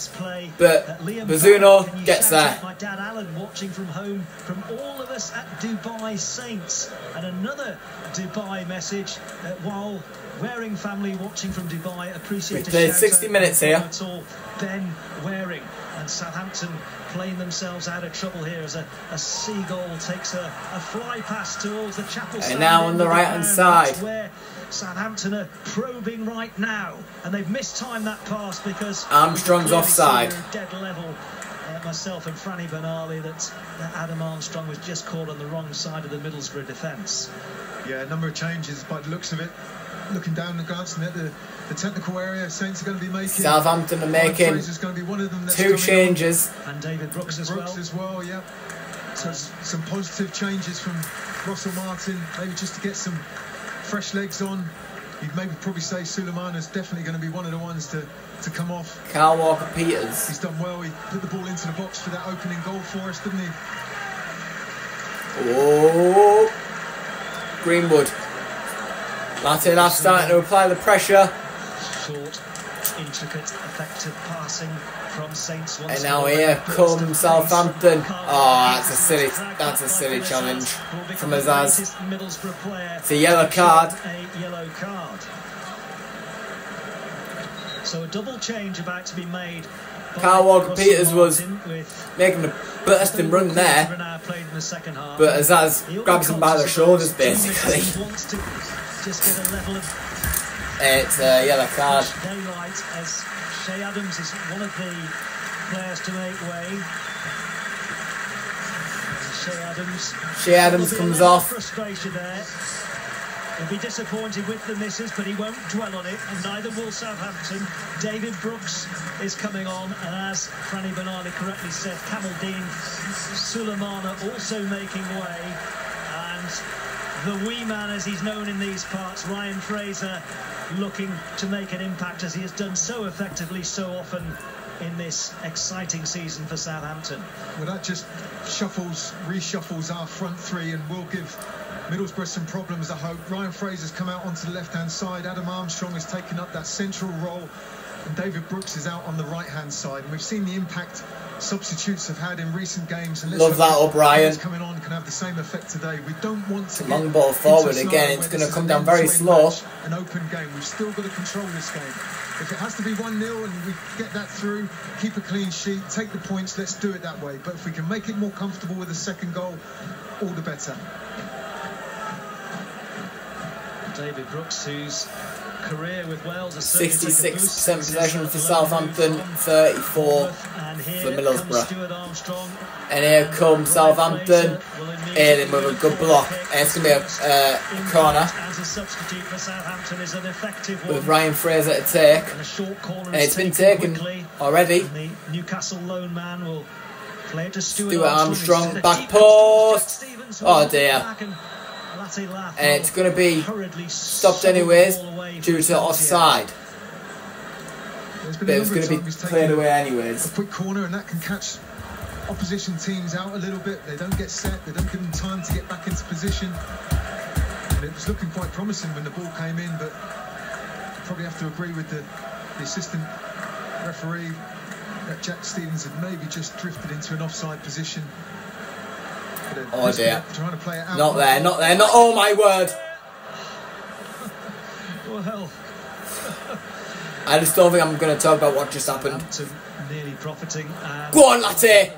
but Uh, Liam Bazunu Barrett, can you gets there. My dad Alan watching from home from all of us at Dubai Saints. And another Dubai message uh, while Waring family watching from Dubai appreciate We played 60 minutes here. at all. Ben Waring and Southampton playing themselves out of trouble here as a, a seagull takes a, a fly pass towards the chapel. stand now on the right-hand ground. side. That's where Southampton are probing right now, and they've mistimed that pass because Armstrong's we can clearly offside. see Dead level. Uh, myself and Franny Benali that, that Adam Armstrong was just caught on the wrong side of the Middlesbrough defence. Yeah, a number of changes by the looks of it. Looking down the glancing at the, the technical area, Saints are going to be making. Southampton are making Fraser's going to be one of them two coming on. changes. And David Brooks as Brooks well. as well, yeah. So some positive changes from Russell Martin, maybe just to get some fresh legs on. You'd maybe probably say Sulemana's definitely going to be one of the ones to, to come off. Kyle Walker Peters. He's done well. He put the ball into the box for that opening goal for us, didn't he? Oh, Greenwood. Martinez starting to apply the pressure. Short, intricate, effective passing from Saints. once And now here comes Southampton. Oh, that's a silly- that's a silly challenge from Azaz. greatest Middlesbrough player. It's a yellow card. A yellow card. So a double change about to be made. Kyle Walker Peters was Making a bursting run there. an hour played in the second half. But Azaz grabs him by the shoulders, basically. minutes. He wants to just get a level of It's a yellow card. Che Adams is one of the players to make way. Che Adams. Che Adams There'll be a comes off. Frustration there. He'll be disappointed with the misses, but he won't dwell on it, and neither will Southampton. David Brooks is coming on, and as Franny Benali correctly said, Kamaldeen Sulemana also making way, and the wee man, as he's known in these parts, Ryan Fraser, looking to make an impact as he has done so effectively so often in this exciting season for Southampton. Well, that just shuffles, reshuffles our front three and will give Middlesbrough some problems, I hope. Ryan Fraser's come out onto the left-hand side. Adam Armstrong has taken up that central role. And David Brooks is out on the right-hand side. And we've seen the impact substitutes have had in recent games. And Love that, O'Brien. Oh, coming on can have the same effect today. We don't want to Long ball forward again. It's gonna come down very end-to-end slow. match, An open game. We've still got to control this game. If it has to be 1-0 and we get that through, keep a clean sheet, take the points, let's do it that way. But if we can make it more comfortable with a second goal, all the better. David Brooks, whose career with Wales has certainly taken a 66% boost since his, possession for Southampton, 34 Bournemouth. And here for Middlesbrough. And here comes Southampton. Ayling with a good block. And it's going to be a, uh, a corner As a substitute for Southampton is an effective one. with Ryan Fraser to take. And a short corner And is it's been taken already. Newcastle lone man will play to Stuart. Armstrong, back post. Oh, dear. And Latte Lath And it's going to be stopped anyways due to offside. But a it was going to be times he's played taken away a anyways. quick corner, and that can catch opposition teams out a little bit. They don't get set. They don't give them time to get back into position. And it was looking quite promising when the ball came in, but probably have to agree with the, the assistant referee that Jack Stephens had maybe just drifted into an offside position. Oh, dear. Trying to play it out. Not there, not there, not. Oh my word! Well, I just don't think I'm going to talk about what just happened. Nearly profiting. Go on, Latte.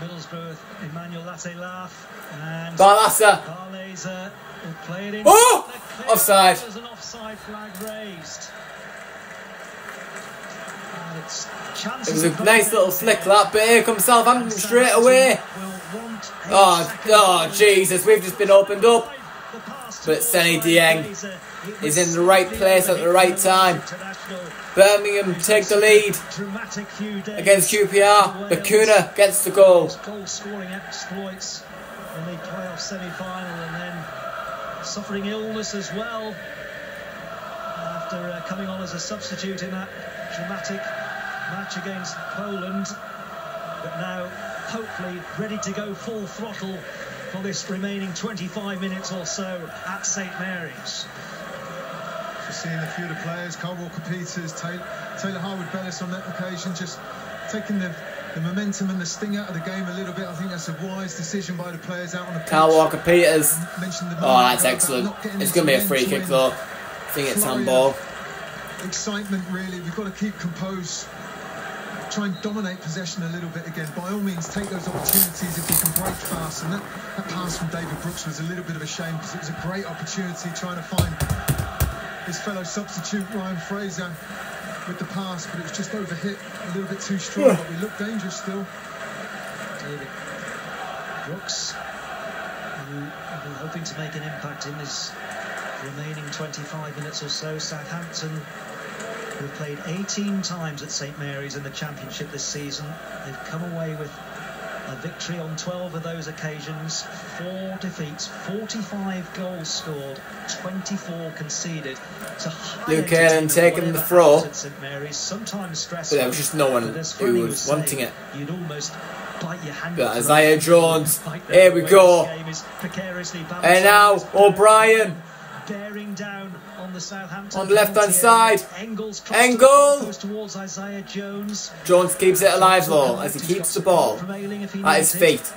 Middlesbrough, Emmanuel Latte Lath. And Barlassa. Barlaser will play it in. Oh! Offside. There's an offside flag raised. It's It was a nice little flick that, but here comes Southampton straight away. Oh, oh. Jesus, we've just been opened up. But Seny Dieng is in the right place at the right time. Birmingham take the lead against QPR. Bacuna gets the goal. Goal scoring exploits in the playoff semi final and then suffering illness as well after uh, coming on as a substitute in that dramatic match against Poland. But now, hopefully, ready to go full throttle for this remaining 25 minutes or so at St Mary's. Just seeing a few of the players, Kyle Walker Peters, Taylor, Taylor Harwood Bellis on that occasion, just taking the, the momentum and the sting out of the game a little bit. I think that's a wise decision by the players out on the pitch. Kyle Walker Peters. Mentioned the Oh, that's excellent. It's going to be a free kick though. I think it's flurry handball. Excitement, really. We've got to keep composed. Try and dominate possession a little bit again. By all means, take those opportunities if you can break fast. And that, that pass from David Brooks was a little bit of a shame because it was a great opportunity trying to find his fellow substitute Ryan Fraser with the pass, but it was just overhit a little bit too strong. But we look dangerous still. David Brooks, who have been hoping to make an impact in this remaining 25 minutes or so. Southampton, who played 18 times at St Mary's in the Championship this season, they've come away with a victory on 12 of those occasions, four defeats, 45 goals scored, 24 conceded. Luke Ayling taking the throw. St Mary's, sometimes stressful. But there was just no one who was wanting it. You'd almost bite your hand But Isaiah and Jones, here we go. this game is precariously balanced. And now O'Brien. bearing down on the the left-hand side. Engel. goes towards Isaiah Jones. Jones keeps it alive though as he keeps the ball from Ayling if he at his feet.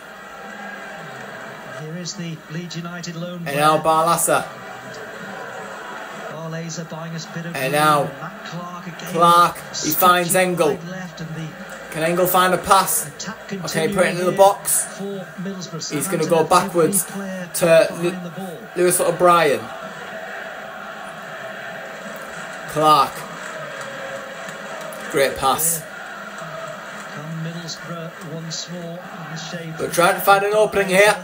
Here is the Leeds United lone And now Barlaser. Buying us a And now Clarke he finds Engel. wide Left and the Can Engel find a pass? Okay, put it into the box. He's gonna go backwards to behind Lu- the. Lewis O'Brien. Clarke. Great pass. We're trying to find an opening here.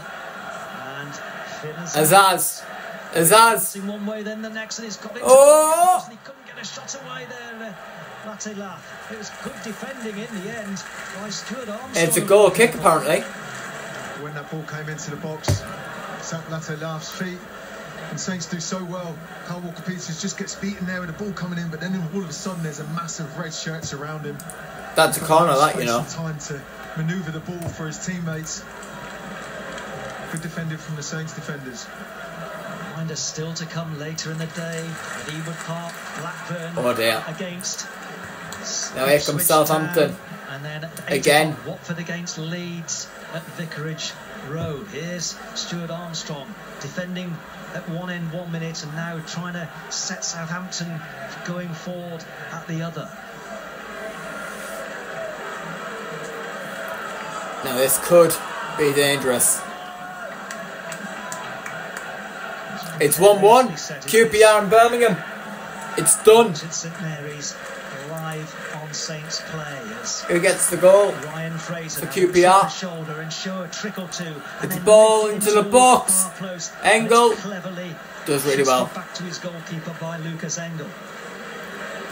Azaz. Azaz. It. Oh! was good defending in the end. It's a goal kick apparently. when that ball came into the box. Laughs feet. And Saints do so well. Kyle Walker Peters just gets beaten there with the ball coming in, but then all of a sudden there's a massive red shirt around him. That's a corner, that you know. time to manoeuvre the ball for his teammates. Good defended from the Saints defenders. Reminder still to come later in the day at Ewood Park, Blackburn Oh, dear. against Now here comes Southampton. Town, and then at Again. Watford against Leeds at Vicarage Road. Here's Stuart Armstrong defending at one end one minute and now trying to set Southampton going forward at the other. Now this could be dangerous. It's 1-1. QPR and Birmingham. It's done. St Mary's live Saints play as Who gets the goal? Ryan Fraser For QPR. the shoulder and show a trick or two. It's ball into the box. Engel cleverly Does really well. Back to his goalkeeper by Lukas Engel.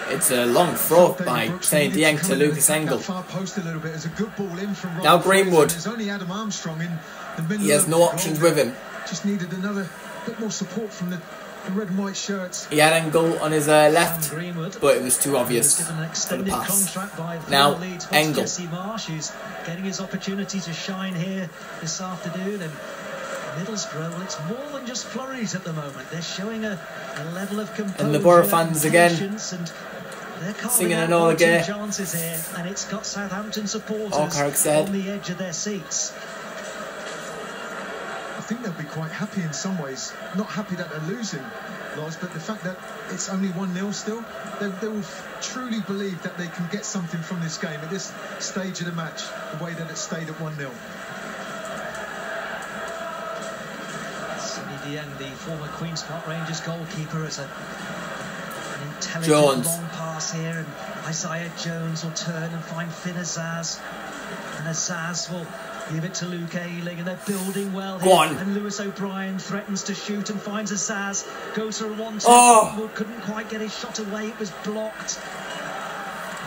It's a long throw by Seny Dieng to Lucas Engel. That far post a little bit. It's a good ball in from Ryan Now Greenwood. Only Adam Armstrong in the. He has no options with him. Just needed another bit more support from the the red and white shirts. He had Engel on his uh, left, but it was too obvious an for the pass. Now, Engel. Marsh, who's getting his opportunity to shine here this afternoon. And Middlesbrough, well, it's more than just flurries at the moment. They're showing a, a level of composure And the Boro fans again, patience, and they're carving singing out Enola one or two Gay. chances here, and it's got Southampton supporters Oh, said. on the edge of their seats. I think they'll be quite happy in some ways. Not happy that they're losing, Loz, but the fact that it's only 1 0 still, they, they will truly believe that they can get something from this game at this stage of the match, the way that it stayed at 1 0. Seny Dieng, the former Queen's Park Rangers goalkeeper, is a, an intelligent Jones. long pass here, and Isaiah Jones will turn and find Finn Azaz, and Azaz will give it to Luke Ayling, and they're building well here. Go on. And Lewis O'Brien threatens to shoot and finds Azaz, goes for a one-two, Oh. couldn't quite get his shot away, it was blocked.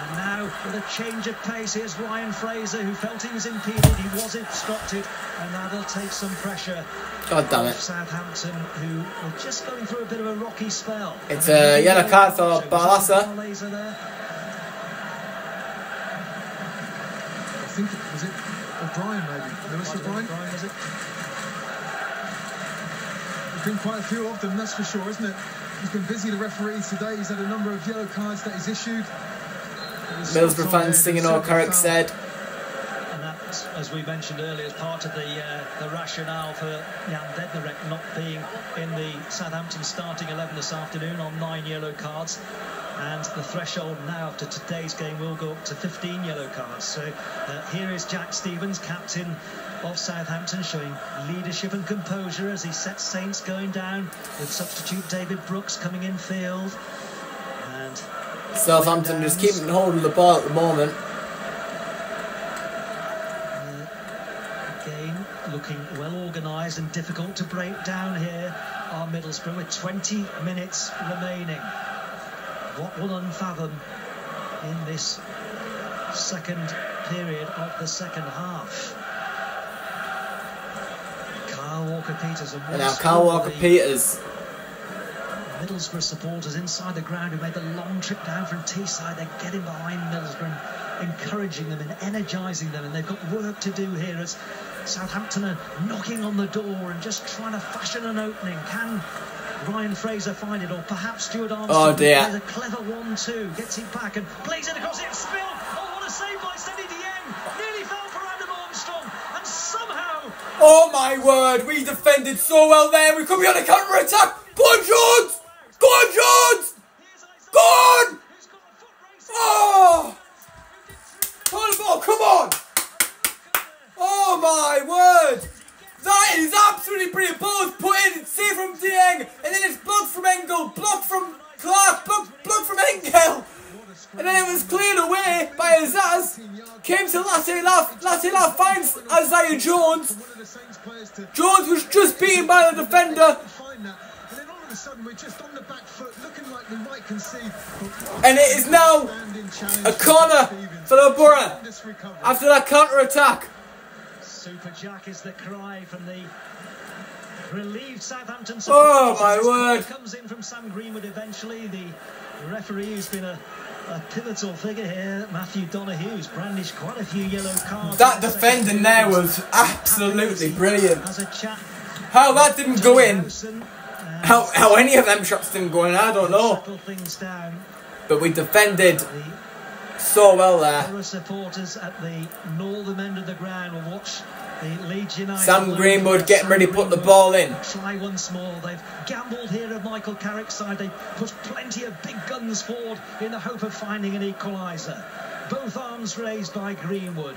And now, with a change of pace, here's Ryan Fraser, who felt he was impeded. He was obstructed, and that'll take some pressure God damn it. Southampton, who are just going through a bit of a rocky spell. It's a yellow card for. Barlaser. I think was it O'Brien maybe. Lewis O'Brien. O'Brien, was it? There's been quite a few of them, that's for sure, isn't it? He's been busy, the referee today. He's had a number of yellow cards that he's issued. Middlesbrough fans singing all Carrick said. As we mentioned earlier, is part of the uh, the rationale for Jan Bednarek not being in the Southampton starting 11 this afternoon on nine yellow cards. And the threshold now after today's game will go up to 15 yellow cards. So uh, here is Jack Stephens, captain of Southampton, showing leadership and composure as he sets Saints going down with substitute David Brooks coming in field. And Southampton just keeping hold of the ball at the moment. Looking well organised and difficult to break down here are Middlesbrough with 20 minutes remaining. What will unfathom in this second period of the second half? Kyle Walker-Peters and And now once Kyle Walker Peters. Middlesbrough supporters inside the ground who made the long trip down from Teesside. They're getting behind Middlesbrough and encouraging them and energising them. And they've got work to do here as Southampton are knocking on the door and just trying to fashion an opening. Can Ryan Fraser find it? Or perhaps Stuart Armstrong Oh, dear. plays a clever one-two, gets it back and plays it across. It's spilled. Oh, what a save by Seny Dieng. Nearly fell for Adam Armstrong. And somehow Oh my word, we defended so well there. We could be on a counter attack. Go on, Jones! Go on, Jones! Go on! who's got a foot race. Oh! Hold the ball, come on! Oh my word! That is absolutely brilliant. Ball's put in, save from Dieng, and then it's blocked from Engel, blocked from Clarke, blocked, blocked from Engel. And then it was cleared away by Azaz. Came to Latte Lath finds Isaiah Jones. Jones was just beaten by the defender. And it is now a corner for the Boro after that counter attack. Super Jack is the cry from the relieved Southampton supporters. Oh, supporters. my This word. comes in from Sam Greenwood eventually. The referee who's been a, a pivotal figure here, Matthew Donohue, who's brandished quite a few yellow cards. That in defending there was absolutely brilliant. Has. How that didn't go in, uh, how, how any of them shots didn't go in, I don't know. Settle things down. But we defended so well there. Supporters at the northern end of the ground will watch the Leeds United. Sam Greenwood getting ready to put the ball in. Try once more. They've gambled here at Michael Carrick's side. They put plenty of big guns forward in the hope of finding an equaliser. Both arms raised by Greenwood.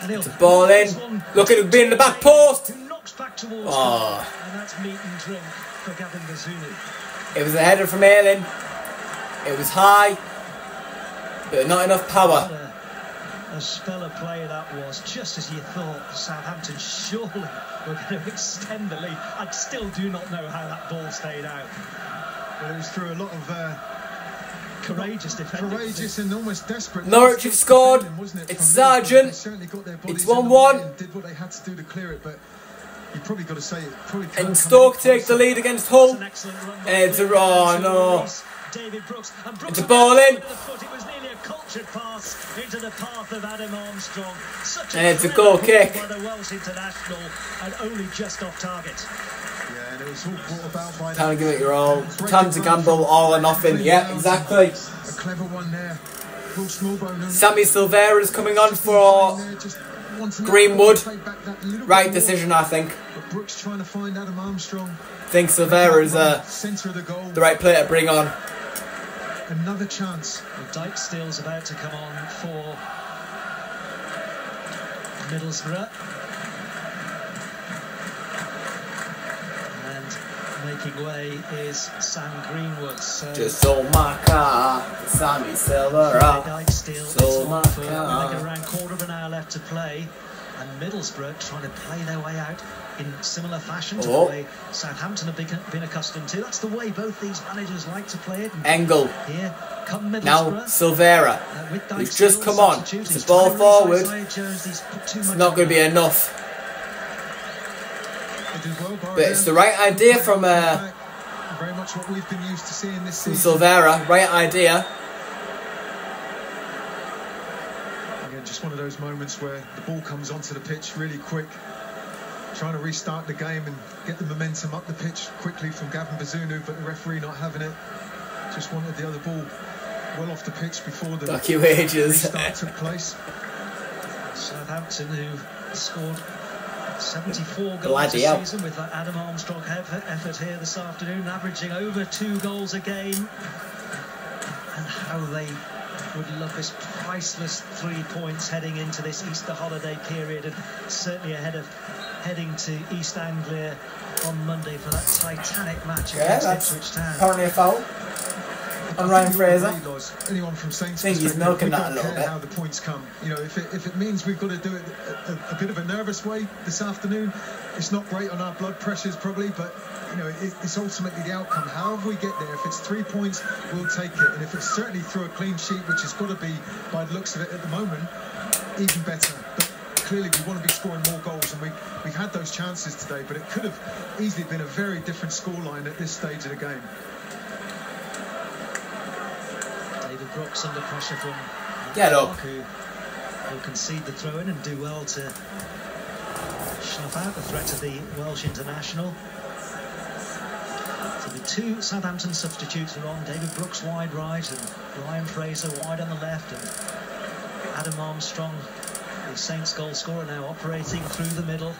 And he'll ball in. Look at it being in the back post. Back towards Oh. And that's meat and drink for Gavin Bazunu. It was a header from Ayling. It was high, but not enough power. A, a spell of play that was, just as you thought Southampton surely were going to extend the lead. I still do not know how that ball stayed out. Well, it was through a lot of uh, Courageous defending. courageous and almost desperate. Norwich have scored. It, It's from Sargent. They certainly got their bodies It's 1-1. way Did what they had to do to clear it, but you've probably got to say it. Probably can't And Stoke any take the lead against Hull. An excellent run by It's a David raw, Brooks, no. David Brooks. And Brooks It's a with ball that in. With the foot. It was nearly a cultured pass into the path of Adam Armstrong. Such a And it's a goal kick. by the Welsh international and only just off target. Yeah, and it was all brought about by Time to give it your all. Time to gamble all or nothing. Yeah, exactly. A clever one there. Will Smallbone. and- Sammy Silvera is coming on for There, just wants to Greenwood. play back that little right decision, I think. But Brooks trying to find Adam Armstrong. I think Silvera is uh, the the right player to bring on. Another chance. Well, Dijksteel's about to come on for Middlesbrough. And making way is Sam Greenwood. So Just sold my car, Sammy Silvera. Dykesteel So is on my for God. like around quarter of an hour left to play. And Middlesbrough trying to play their way out in similar fashion to Oh. the way Southampton have been, been accustomed to. That's the way both these managers like to play it. Engel. here come Middlesbrough. Now Silvera. Uh, with He's just come on. substituted. It's a ball forward. Jones, he's put too It's not going to be enough. They did well, But it's the right idea from uh, Very much what we've been used to seeing this from season. Silvera. Right idea. Again, just one of those moments where the ball comes onto the pitch really quick. Trying to restart the game and get the momentum up the pitch quickly from Gavin Bazunu, but the referee not having it. Just wanted the other ball well off the pitch before the Fuck you, ages. restart took place. Southampton, who scored 74 goals Bloody this hell. season with that Adam Armstrong effort, effort here this afternoon, averaging over two goals a game. And how they would love this priceless three points heading into this Easter holiday period, and certainly ahead of heading to East Anglia on Monday for that titanic match Yeah, against that's Ipswich Town. apparently a foul. I On Ryan Fraser. agree, Loz, anyone from Saints' think he's perspective, milking that don't a little bit. how the points come. You know, if it, if it means we've got to do it a, a, a bit of a nervous way this afternoon, it's not great on our blood pressures probably, but you know, it, it's ultimately the outcome. However we get there, if it's three points, we'll take it, and if it's certainly through a clean sheet, which has got to be by the looks of it at the moment, even better. But clearly, we want to be scoring more goals, and we we've had those chances today, but it could have easily been a very different scoreline at this stage of the game. David Brooks under pressure from Get up. Who will concede the throw in and do well to snuff out the threat of the Welsh international. So the two Southampton substitutes are on. David Brooks wide right and Ryan Fraser wide on the left and Adam Armstrong, the Saints goal scorer now operating through the middle.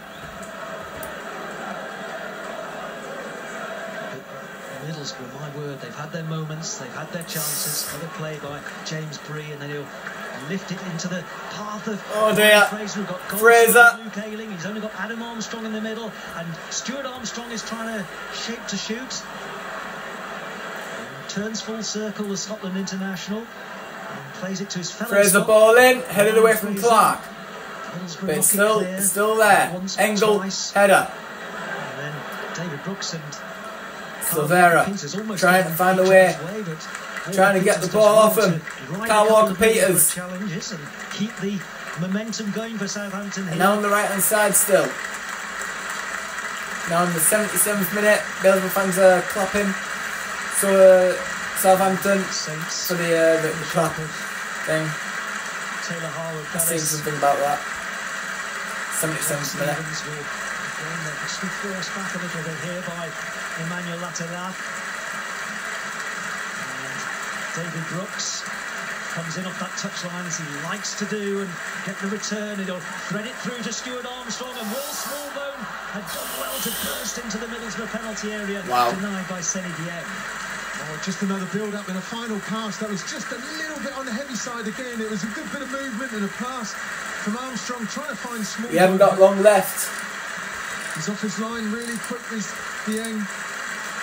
Middlesbrough, my word, they've had their moments, they've had their chances. Another play by James Bree, and then he'll lift it into the path of Oh, dear. Fraser. Got Fraser. Luke Ayling. He's only got Adam Armstrong in the middle, and Stuart Armstrong is trying to shape to shoot. And turns full circle with Scotland international. And plays it to his fellow Fraser ball in, headed away from Fraser. Clarke. But it's still, clear. still there. Once, Engel, twice. header. And then David Brooks and Silvera trying to find a way. way, Trying to get the ball off him. Kyle Walker Peters. keep the momentum going for Southampton here. Now on the right hand side still. Now in the 77th minute, Middlesbrough fans are clapping. So uh, Southampton Saints for the, uh, the, the clap thing. Taylor Harwood I've seen something about that. 77th minute. Again forced back a little bit here by Emmanuel Latte Lath. And David Brooks comes in off that touchline as he likes to do and get the return and he'll thread it through to Stuart Armstrong and Will Smallbone had done well to burst into the Middlesbrough penalty area Wow. denied by Seny Dieng. Oh, just another build-up and a final pass that was just a little bit on the heavy side again. It was a good bit of movement and a pass from Armstrong trying to find small. We haven't got long left. He's off his line really quick. Is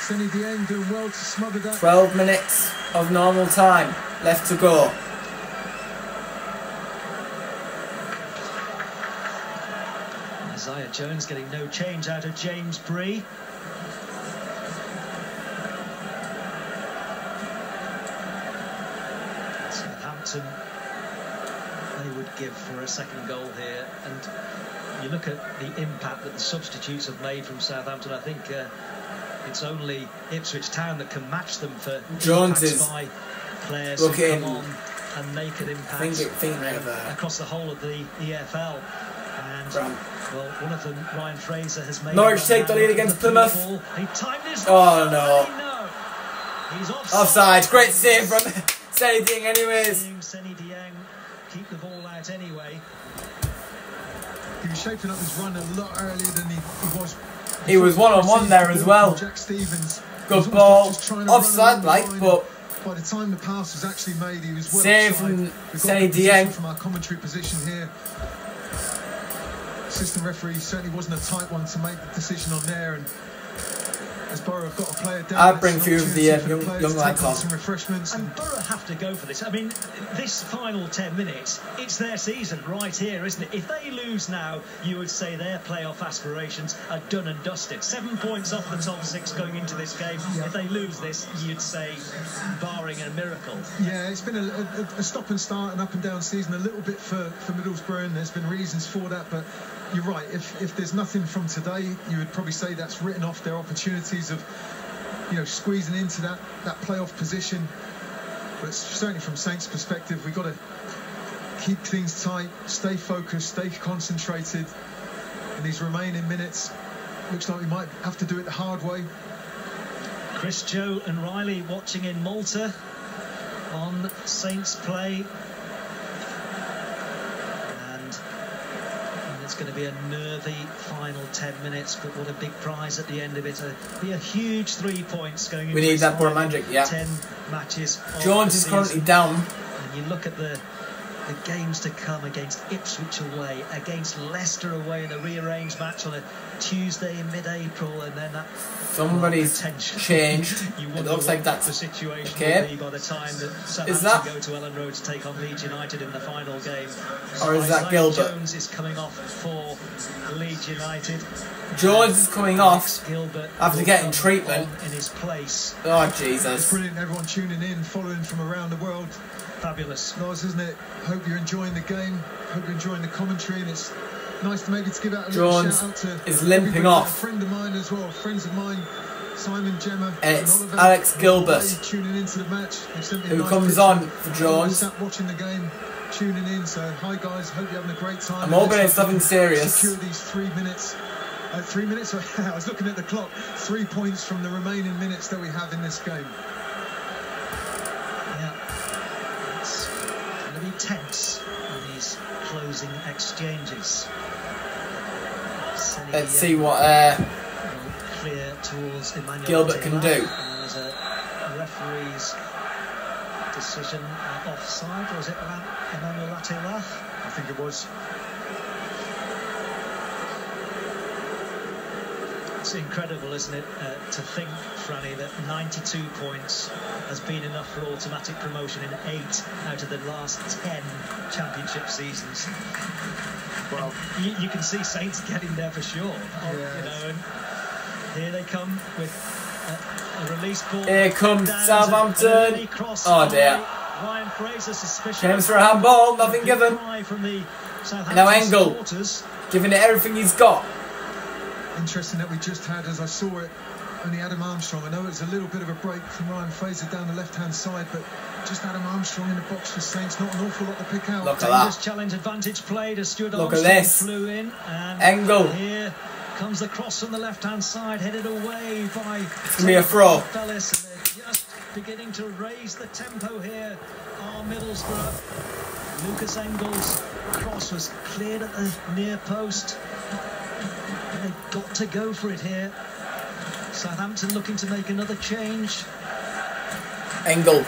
Dieng, Seny Dieng doing well to smother that. 12 minutes of normal time left to go. Isaiah Jones getting no change out of James Bree. Southampton, they would give for a second goal here. And you look at the impact that the substitutes have made from Southampton. I think uh, it's only Ipswich Town that can match them for Jones is by players looking- who come on and make an impact Think it- think uh, across the whole of the EFL. And Bram. well, one of them, Ryan Fraser, has made. Norwich take the lead against the Plymouth. He timed his Oh, no. no. He's offside. Offside. Great save from Seny Dieng, anyways. Seny Dieng keep the ball out anyway. He was shaping up his run a lot earlier than he, he was. He was one-on-one there as well. Good ball. Offside, like, but By the time the pass was actually made, he was well Save from position Dieng. From our commentary position here, assistant referee certainly wasn't a tight one to make the decision on there. And as Boro have got a player down, I'll bring an a few of the, uh, young- players young to lads on. some refreshments. And Boro have to go for this. I mean, this final 10 minutes, it's their season right here, isn't it? If they lose now, you would say their playoff aspirations are done and dusted. Seven points off the top six going into this game. If they lose this, you'd say, barring a miracle. Yeah, it's been a, a, a stop and start, an up and down season, a little bit for, for Middlesbrough, and there's been reasons for that. But you're right, if, if there's nothing from today, you would probably say that's written off their opportunities of, you know, squeezing into that, that playoff position. But certainly from Saints' perspective, we've got to keep things tight, stay focused, stay concentrated in these remaining minutes. Looks like we might have to do it the hard way. Chris, Joe, and Riley watching in Malta on Saints play. Going to be a nervy final 10 minutes, but what a big prize at the end of it. A, be a huge three points going We need that final magic, yeah. 10 matches. Jones is currently down. And you look at the the games to come against Ipswich away, against Leicester away in a rearranged match on a Tuesday in mid-April, and then that Somebody's changed. You It looks like that's the situation okay. will be by the time that Southampton Is that- go to Elland Road to take on Leeds United in the final game. Or is that Gilbert? Jones is coming off for Leeds United. Jones is coming off. Gilbert after getting treatment. in his place. Oh It's Jesus! brilliant, everyone tuning in, following from around the world. Fabulous. Nice, isn't it? Hope you're enjoying the game. Hope you're enjoying the commentary, and it's nice to maybe to give out a little Jones shout out to is limping off. A friend of mine as well, friends of mine, Simon Gemma And it's Oliver, Alex Gilbert. the way tuning into the match. They sent me a Who nice comes picture. on for Jones. Sat watching the game, tuning in. So hi guys, hope you're having a great time. I'm hoping Let's it's hope we nothing can serious. Secure these three minutes. Uh, three minutes. I was looking at the clock. Three points from the remaining minutes that we have in this game. Tense in these closing exchanges. Seny Let's see what. Uh, clear towards Emmanuel Gilbert can do. And there's a referee's decision uh, offside. Was it Emmanuel Latte Lath? I think it was. It's incredible, isn't it, uh, to think, Franny, that 92 points has been enough for automatic promotion in eight out of the last 10 championship seasons. Well, You, you can see Saints getting there for sure. Oh, You know, and here they come with a, a release ball. Here comes Southampton. an early cross Oh, dear. Ryan Fraser suspicious. James for a handball, nothing given. cry From the Now Engel. supporters. Giving it everything he's got. Interesting that we just had, as I saw it, only Adam Armstrong. I know it was a little bit of a break from Ryan Fraser down the left-hand side, but just Adam Armstrong in the box for Saints. Not an awful lot to pick out. Look at Dangerous that. challenge advantage played as Stuart Look at Armstrong this. flew in and Engel. here comes the cross from the left hand side headed away by It's gonna be a throw. Bellis and they're just beginning to raise the tempo here are Middlesbrough Lukas Engel's cross was cleared at the near post they've got to go for it here Southampton looking to make another change Engel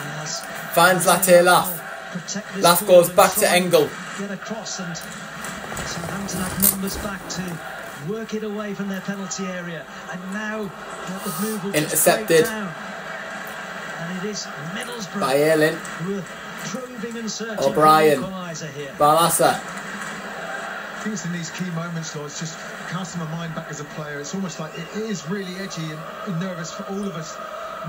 finds Latte Lath. Protect Laugh goes back to Engel. Get across and Southampton have numbers back to work it away from their penalty area. And now uh, the move will Intercepted. And it is Middlesbrough By Ayling. who and searching O'Brien. for the. Barlaser. I think it's in these key moments, though, it's just casting my mind back as a player. It's almost like it is really edgy and, nervous for all of us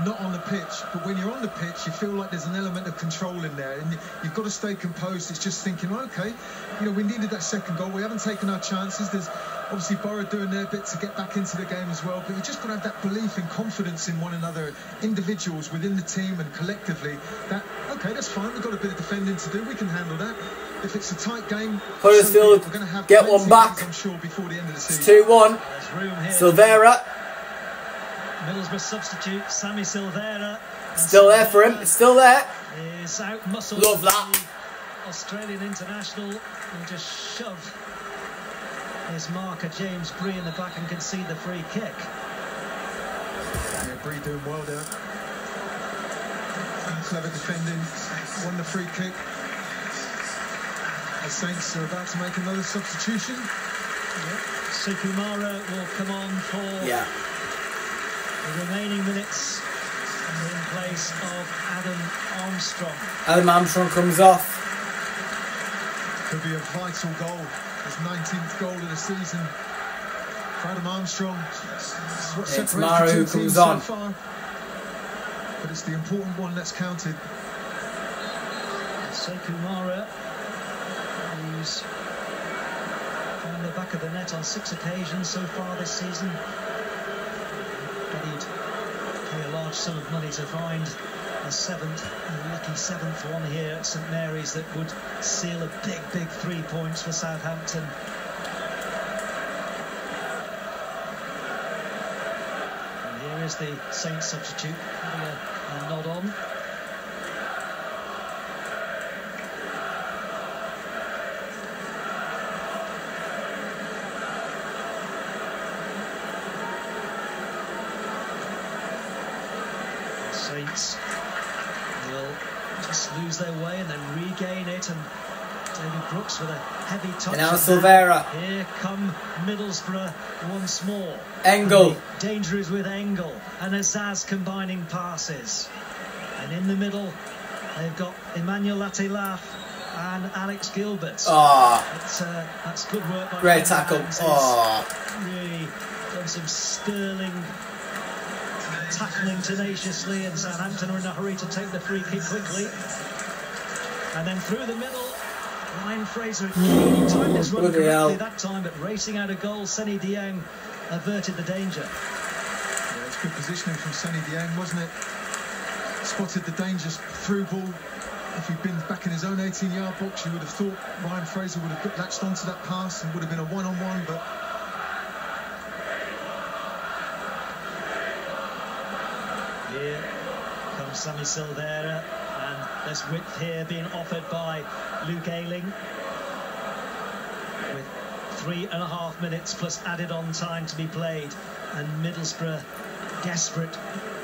not on the pitch. But when you're on the pitch, you feel like there's an element of control in there, and you've got to stay composed. It's just thinking, okay, you know, we needed that second goal. We haven't taken our chances. There's obviously Boro doing their bit to get back into the game as well. But you just got to have that belief and confidence in one another, individuals within the team and collectively. That okay, that's fine. We've got a bit of defending to do. We can handle that. If it's a tight game, Huddersfield we're going to have get one back. I'm sure before the end of the It's 2 1. There's room here. Silvera Middlesbrough substitute Sammy Silvera. Still there for him. It's still there. Is out muscled. Love that. Australian international and just shove his marker James Bree in the back and concede the free kick. Yeah, Bree doing well there. Clever defending, won the free kick. The Saints are about to make another substitution. Sekou Mara will come on for Yeah. the remaining minutes in place of Adam Armstrong. Adam Armstrong comes off. Could be a vital goal. His 19th goal of the season. For Adam Armstrong. It's Mara who comes so on. far. But it's the important one that's counted. Sekou Mara, who's found the back of the net on six occasions so far this season. But he'd pay a large sum of money to find a seventh, a lucky seventh one here at St Mary's that would seal a big, big three points for Southampton. And here is the Saints substitute having a, a nod on. David Brooks with a heavy touch. And now Silvera. Here come Middlesbrough once more. Engel. Danger is with Engel and Azaz combining passes. And in the middle, they've got Emmanuel Latte Lath and Alex Gilbert. Ah, It's, uh, that's good work by great tackle. Ah, really done some sterling tackling tenaciously, and Southampton are in a hurry to take the free kick quickly. And then through the middle, Ryan Fraser hmm. had really timed his run Bloody hell. that time, but racing out of goal, Seny Dieng averted the danger. Yeah, it's good positioning from Seny Dieng, wasn't it? Spotted the dangerous through ball. If he'd been back in his own 18-yard box, you would have thought Ryan Fraser would have latched onto that pass and would have been a one-on-one, but Here comes Sammy Silvera, and there's width here being offered by Luke Ayling. With three and a half minutes plus added on time to be played, and Middlesbrough desperate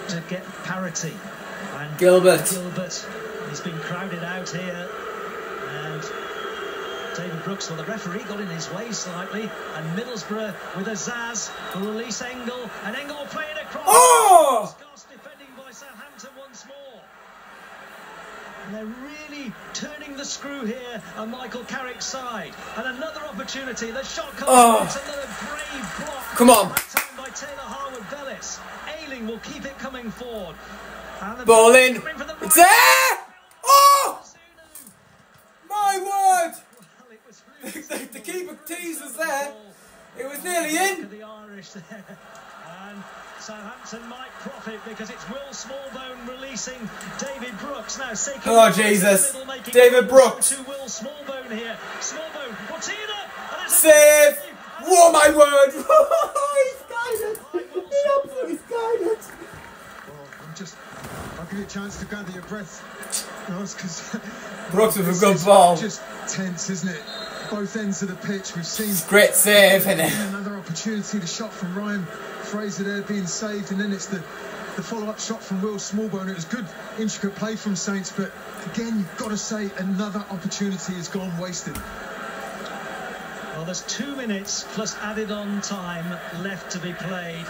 to get parity. And Gilbert. Gilbert, he's been crowded out here, and David Brooks, well, the referee got in his way slightly, and Middlesbrough with Azaz will release Engel, and Engel will play it across. Oh! Scots defending by Southampton once more. And they're really turning the screw here on Michael Carrick's side. And another opportunity. The shot comes. Oh. It's another brave block. Come on. That time by Taylor Harwood Bellis. Ayling will keep it coming forward. And the ball in. the It's there! Oh! My word! Well, it was really The- the keeper teases there. It was nearly in. the Irish there. And Southampton might profit because it's Will Smallbone releasing David Brooks. Now, Sekou Oh, Mara in the Jesus. middle David Brooks. To Will Smallbone here. Smallbone will tee it up. And it's a Save! save. Whoa, my word! he's guided! He absolutely guided! well, I'm just... I'll give you a chance to gather your breath. because Brooks with a good ball. Just tense, isn't it? Both ends of the pitch. We've seen Great save, innit? Another opportunity, the shot from Ryan Fraser there being saved, and then it's the, the follow-up shot from Will Smallbone. It was good, intricate play from Saints, but again, you've got to say another opportunity has gone wasted. Well, there's two minutes plus added on time left to be played.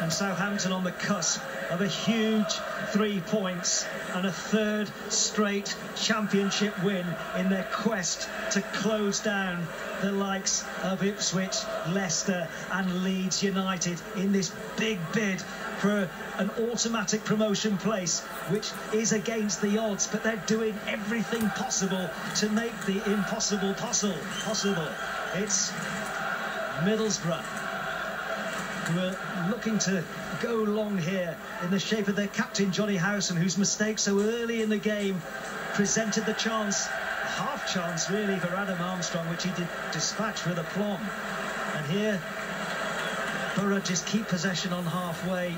And Southampton on the cusp of a huge three points and a third straight championship win in their quest to close down the likes of Ipswich, Leicester, and Leeds United in this big bid for an automatic promotion place, which is against the odds, but they're doing everything possible to make the impossible possible. Possible. It's Middlesbrough who are looking to go long here in the shape of their captain Jonny Howson, whose mistake so early in the game presented the chance, half chance really for Adam Armstrong, which he did dispatch with aplomb. And here, Boro just keep possession on halfway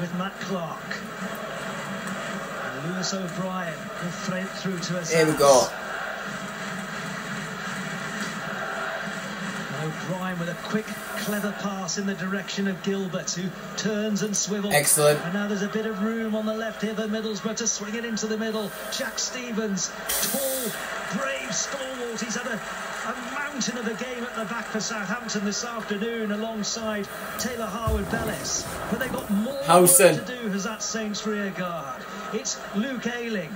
with Matt Clarke. And Lewis O'Brien will thread through to us. Here we go. O'Brien with a quick, clever pass in the direction of Gilbert, who turns and swivels. Excellent. And now there's a bit of room on the left here for Middlesbrough to swing it into the middle. Jack Stephens, tall, brave, stalwart. He's had a, a mountain of a game at the back for Southampton this afternoon alongside Taylor Harwood Bellis. But they've got more Howson. to do as that Saints rear guard. It's Luke Ayling.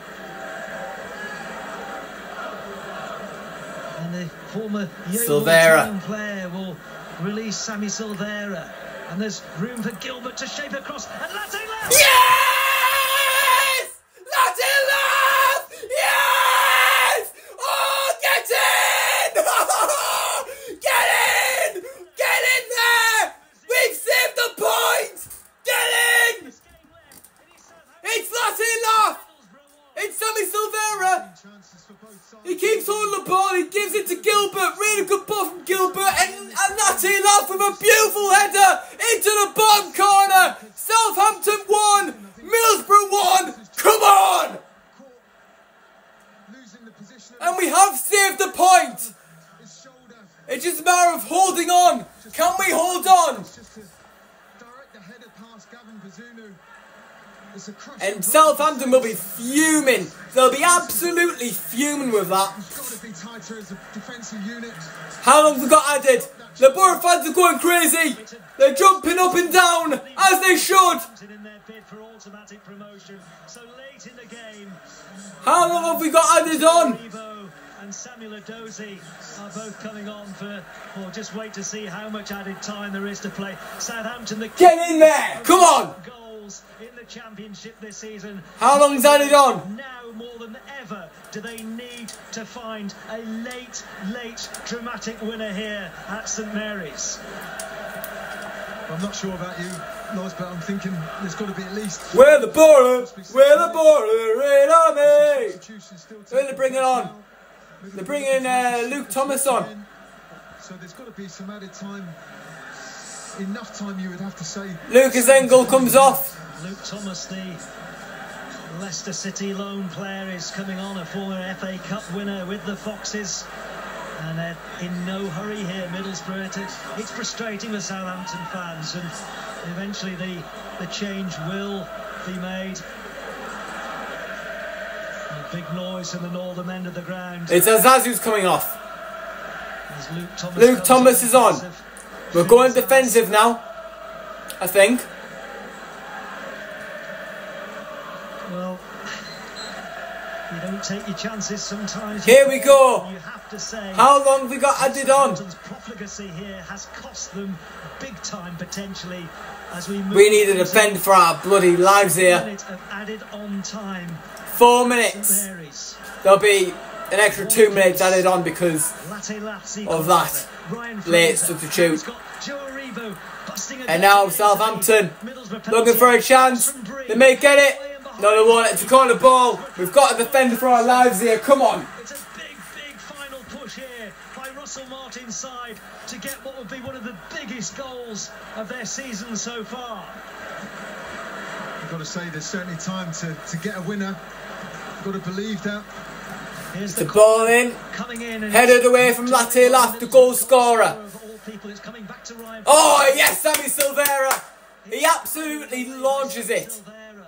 Former Silvera. Player will release Sammy Silvera. And there's room for Gilbert to shape across. And Latte Lath! Yes! Latte Lath! Yes! Oh, get in! get in! Get in there! We've saved the point! Get in! It's Latte Lath! It's Sammy Silvera! Chances for both sides. He keeps holding the ball, he gives it to Gilbert, really good ball from Gilbert, and, and Natty Love with a beautiful header into the bottom corner. Southampton won, Middlesbrough won, come on! Losing the position And we have saved the point. his shoulder. It's just a matter of holding on. Can we hold on? Just to direct the header past Gavin Bazunu. It's a crushing And blow. Southampton will be fuming. They'll be absolutely fuming with that. You've got to be tighter as a defensive unit. How long have we got added? The Boro fans are going crazy. They're jumping up and down as they should. in their bid for automatic promotion. So late in the game, How long have we got added on? And Samuel Edozie are both coming on for, or just wait to see how much added time there is to play. Southampton, the Get in there. Come on. Goals in the championship this season. How long's added on? Now more than ever do they need to find a late, late dramatic winner here at St Mary's. I'm not sure about you, Loz, but I'm thinking there's got to be at least. We're the Boro. We're the Boro Red Army. substitutions still Who are they taking bringing place on? now. Maybe They're the bringing uh, defensive Luke Thomas on. So there's got to be some added time. Enough time, you would have to say. Lukas Engel comes off. Luke Thomas, the Leicester City loan player, is coming on, a former FA Cup winner with the Foxes. And they're in no hurry here, Middlesbrough. It, it's frustrating for Southampton fans, and eventually the, the change will be made. A big noise from the northern end of the ground. It's Azazu's coming off. as Luke Thomas, Luke Thomas is on. We're going defensive now. I think. Well, you don't take your chances sometimes. Here we go. You have to say. How long have we got added on? Profligacy here has cost them big time potentially as we move We need to defend for our bloody lives here. minute added on time. Four minutes. There'll be an extra two minutes added on because Of that late substitute. He's got Joe Aribo busting a And now. Southampton looking for a chance. They may get it. Way in behind. No, they won't. It's a corner ball. We've got to defend for our lives here. Come on. It's a big, big final push here by Russell Martin's side to get what would be one of the biggest goals of their season so far. I've got to say, there's certainly time to, to get a winner. Got to believe that. Here's The the ball in. coming in Headed away from Latte Lath, the goal scorer. People, it's coming back to Ryan Oh, yes, Sammy Silvera. He absolutely launches it. Silvera.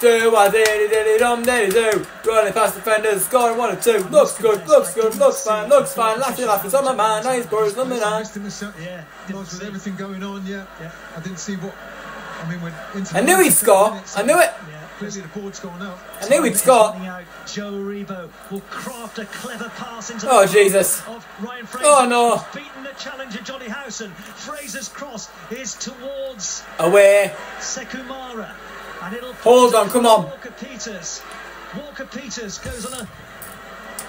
Do what did it, did it, um, did it do. Running past defenders, scoring one or two. Looks good, looks good, looks fine, looks fine. Laughing, laughing, it's on my mind. Nine scores, number nine. Missed him a set. Yeah, with everything going on, yeah. Yeah. I didn't see what. I mean, when I knew he'd score. I knew it. Clearly, the board's gone up. I knew he'd score. Joe Aribo will craft a clever pass into Oh, the Jesus. of Ryan Fraser. Oh, no. Beaten the challenger Jonny Howson. Fraser's cross is towards Away. Sekou Mara. And it'll Hold on, come on. Walker Peters. Walker Peters goes on a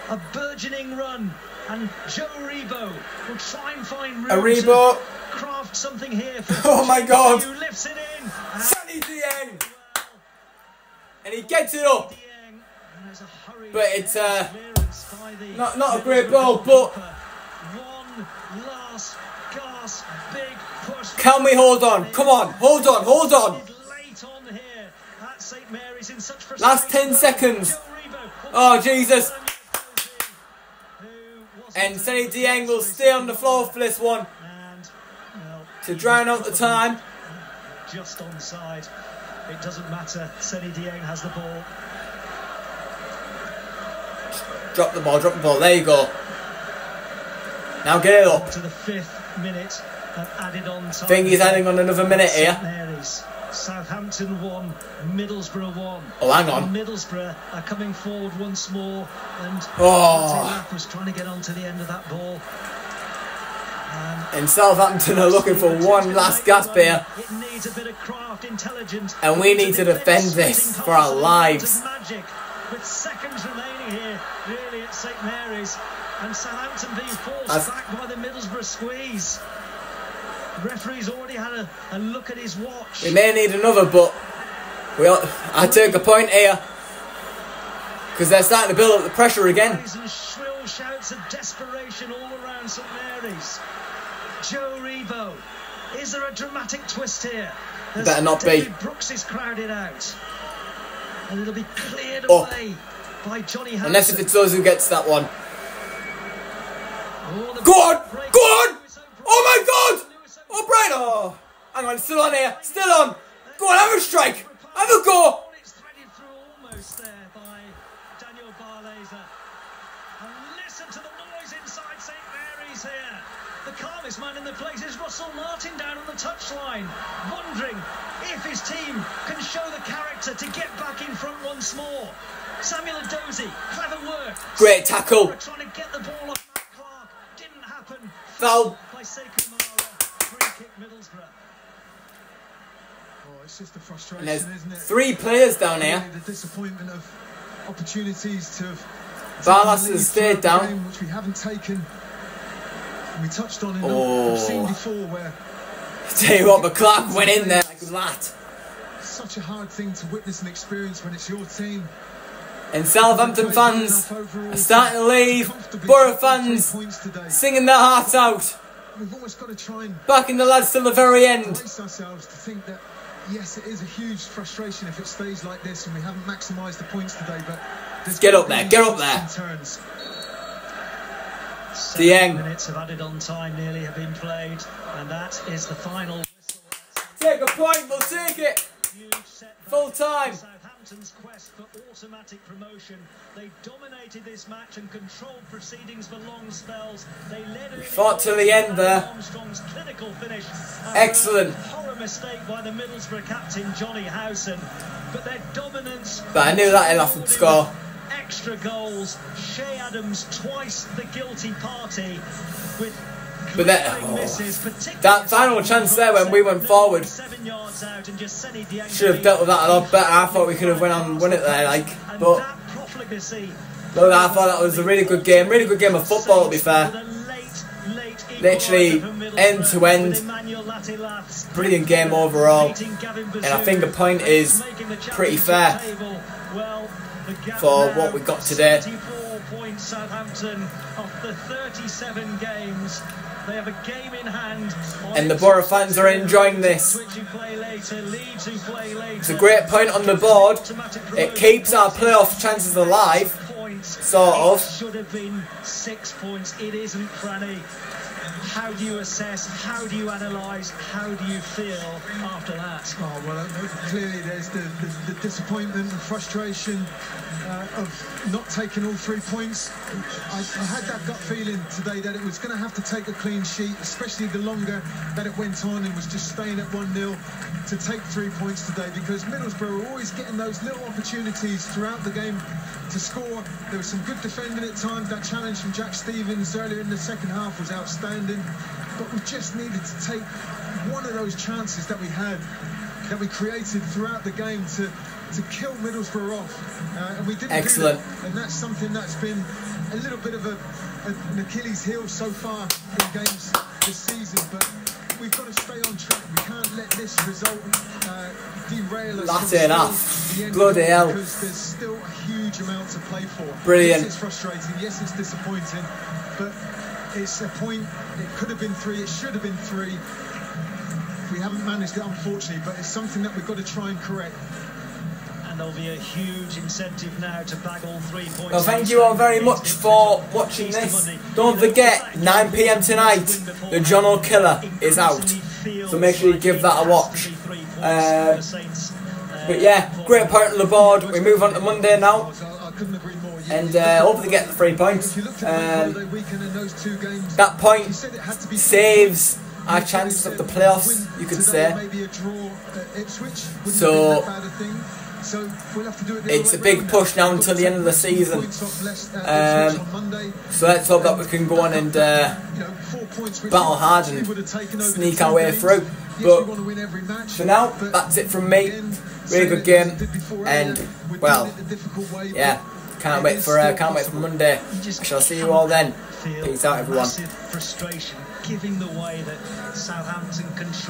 a burgeoning run. And Joe Aribo will try and find room Aribo. craft something here for Oh, my God. Who lifts it in. And Seny Dieng. And he gets it up. Dieng. And there's a hurry But it's, uh, clearance by the not- not a great ball, but- one last gasp, big push. Can we hold on? Come on, hold on, hold on. Late on here at St Mary's in such Last 10 seconds. Oh, Jesus. And Seny Dieng will stay on the floor for this one to drown out the time. just on side. It doesn't matter. Seny Dieng has the ball. Drop the ball, drop the ball. There you go. Now get it up. to the fifth minute and added on time. Think he's adding on another minute St here. Southampton won, Middlesbrough won. Oh, hang on. Middlesbrough are coming forward once more, and Oh. Was trying to get onto the end of that ball. And And Southampton are looking for one last gasp here. It needs a bit of craft, intelligence, And we need to defend this for our lives. Magic, with seconds remaining here, really at St Mary's, and Southampton being forced I've- back by the Middlesbrough squeeze. The referee's already had a, a look at his watch. We may need another, but we all, I take a point here. Because they're starting to build up the pressure again. And shrill shouts of desperation all around St Mary's. Joe Aribo. Is there a dramatic twist here? Better not be. Brooks is crowded out. And it'll be cleared Up. away by Jonny Howson. Unless if it's us who gets that one. Oh, Go on! Go on! Oh my god! Lewis Oh, Brian! Oh! Hang on, still on here. Still on! Go on, have a strike! Have a go! It's threaded through almost there by Daniel Barlaser. And listen to the noise inside St Mary's here. The calmest man in the place is Russell Martin down on the touchline, wondering if his team can show the character to get back in front once more. Samuel Edozie, clever work. Great tackle. Trying to get the ball off Matt Clarke. Didn't happen. Foul. By Sekou Mara. Free kick Middlesbrough. Oh, it's just a And frustration, there's isn't it? three players down here. The disappointment of opportunities to Barlas taken the lead has stayed down. game, which we haven't taken. We touched on it. Oh. We've seen before where Tell you what, McClark went in there like that. such a hard thing to witness and experience when it's your team. And Southampton fans are starting to leave. Boro fans singing their hearts out. We've almost got to try and Backing the lads till the very end. Brace ourselves to think that yes, it is a huge frustration if it stays like this and we haven't maximised the points today. But Get up there, get up there. Turns. Seny Dieng. minutes of added on time nearly have been played, and that is the final whistle. Take a point, we'll take it. Full time. Southampton's quest for automatic promotion. They dominated this match and controlled proceedings for long spells. They led it. fought till the end there. Armstrong's clinical finish. Excellent. Horror mistake by the Middlesbrough captain Jonny Howson, but their dominance. But I knew that enough would score. Extra goals. Che Adams twice the guilty party with. But that- oh. That final chance there when we went forward should have dealt with that a lot better. I thought we could have went on won it there, like. But no, I thought that was a really good game. Really good game of football, to be fair. Literally end to end. Brilliant game overall. And I think the point is pretty fair the for what we got today. 74 points Southampton after 37 games. They have a game in hand. And the Boro fans are enjoying this. Ipswich who play later, Leeds who play later. It's a great point on the board. It keeps our playoff chances alive. Sort of. Should have been six points. It isn't, Franny. How do you assess? How do you analyse? How do you feel after that? Oh, well, uh, clearly there's the, the, the disappointment and frustration uh, of not taking all three points. I, I, had that gut feeling today that it was going to have to take a clean sheet, especially the longer that it went on and was just staying at 1 0 to take three points today because Middlesbrough were always getting those little opportunities throughout the game to score. There was some good defending at times. That challenge from Jack Stephens earlier in the second half was outstanding. But we just needed to take one of those chances that we had, that we created throughout the game to to kill Middlesbrough off, uh, and we didn't Excellent. do that. And that's something that's been a little bit of a, a, an Achilles heel so far in games this season. But we've got to stay on track. We can't let this result uh, derail us. That's enough. Bloody hell. Because there's still a huge amount to play for. Brilliant. Yes, it's frustrating. Yes, it's disappointing. But it's a point. It could have been three. It should have been three. We haven't managed it, unfortunately, but it's something that we've got to try and correct. And there'll be a huge incentive now to bag all three points. Well, thank you all very much for watching this. Don't forget, 9pm tonight, the John O'Killer is out. So make sure you give that a watch. Uh, but yeah, great point on the board. We move on to Monday now. I couldn't agree more. You- And uh, hopefully get the three points. If you looked at the Um, Monday weekend and those two games, that point you said it had to be saves our chances of the playoffs, you could say. Maybe a draw at Ipswich wouldn't So, have been that bad a thing. So we'll have to do it the it's a big push now until the end of the season. points off Leicester- uh, Um. So let's hope that we can go on and uh, You know, four points which battle hard and would have taken over sneak our way through. But we want to win every match, for now, that's it from me. Really good game, as I did before and well, doing it the difficult way, but yeah, can't wait for uh, can't wait for. Monday. I shall see you all then. Peace out, everyone. Frustration, giving the way that Southampton control.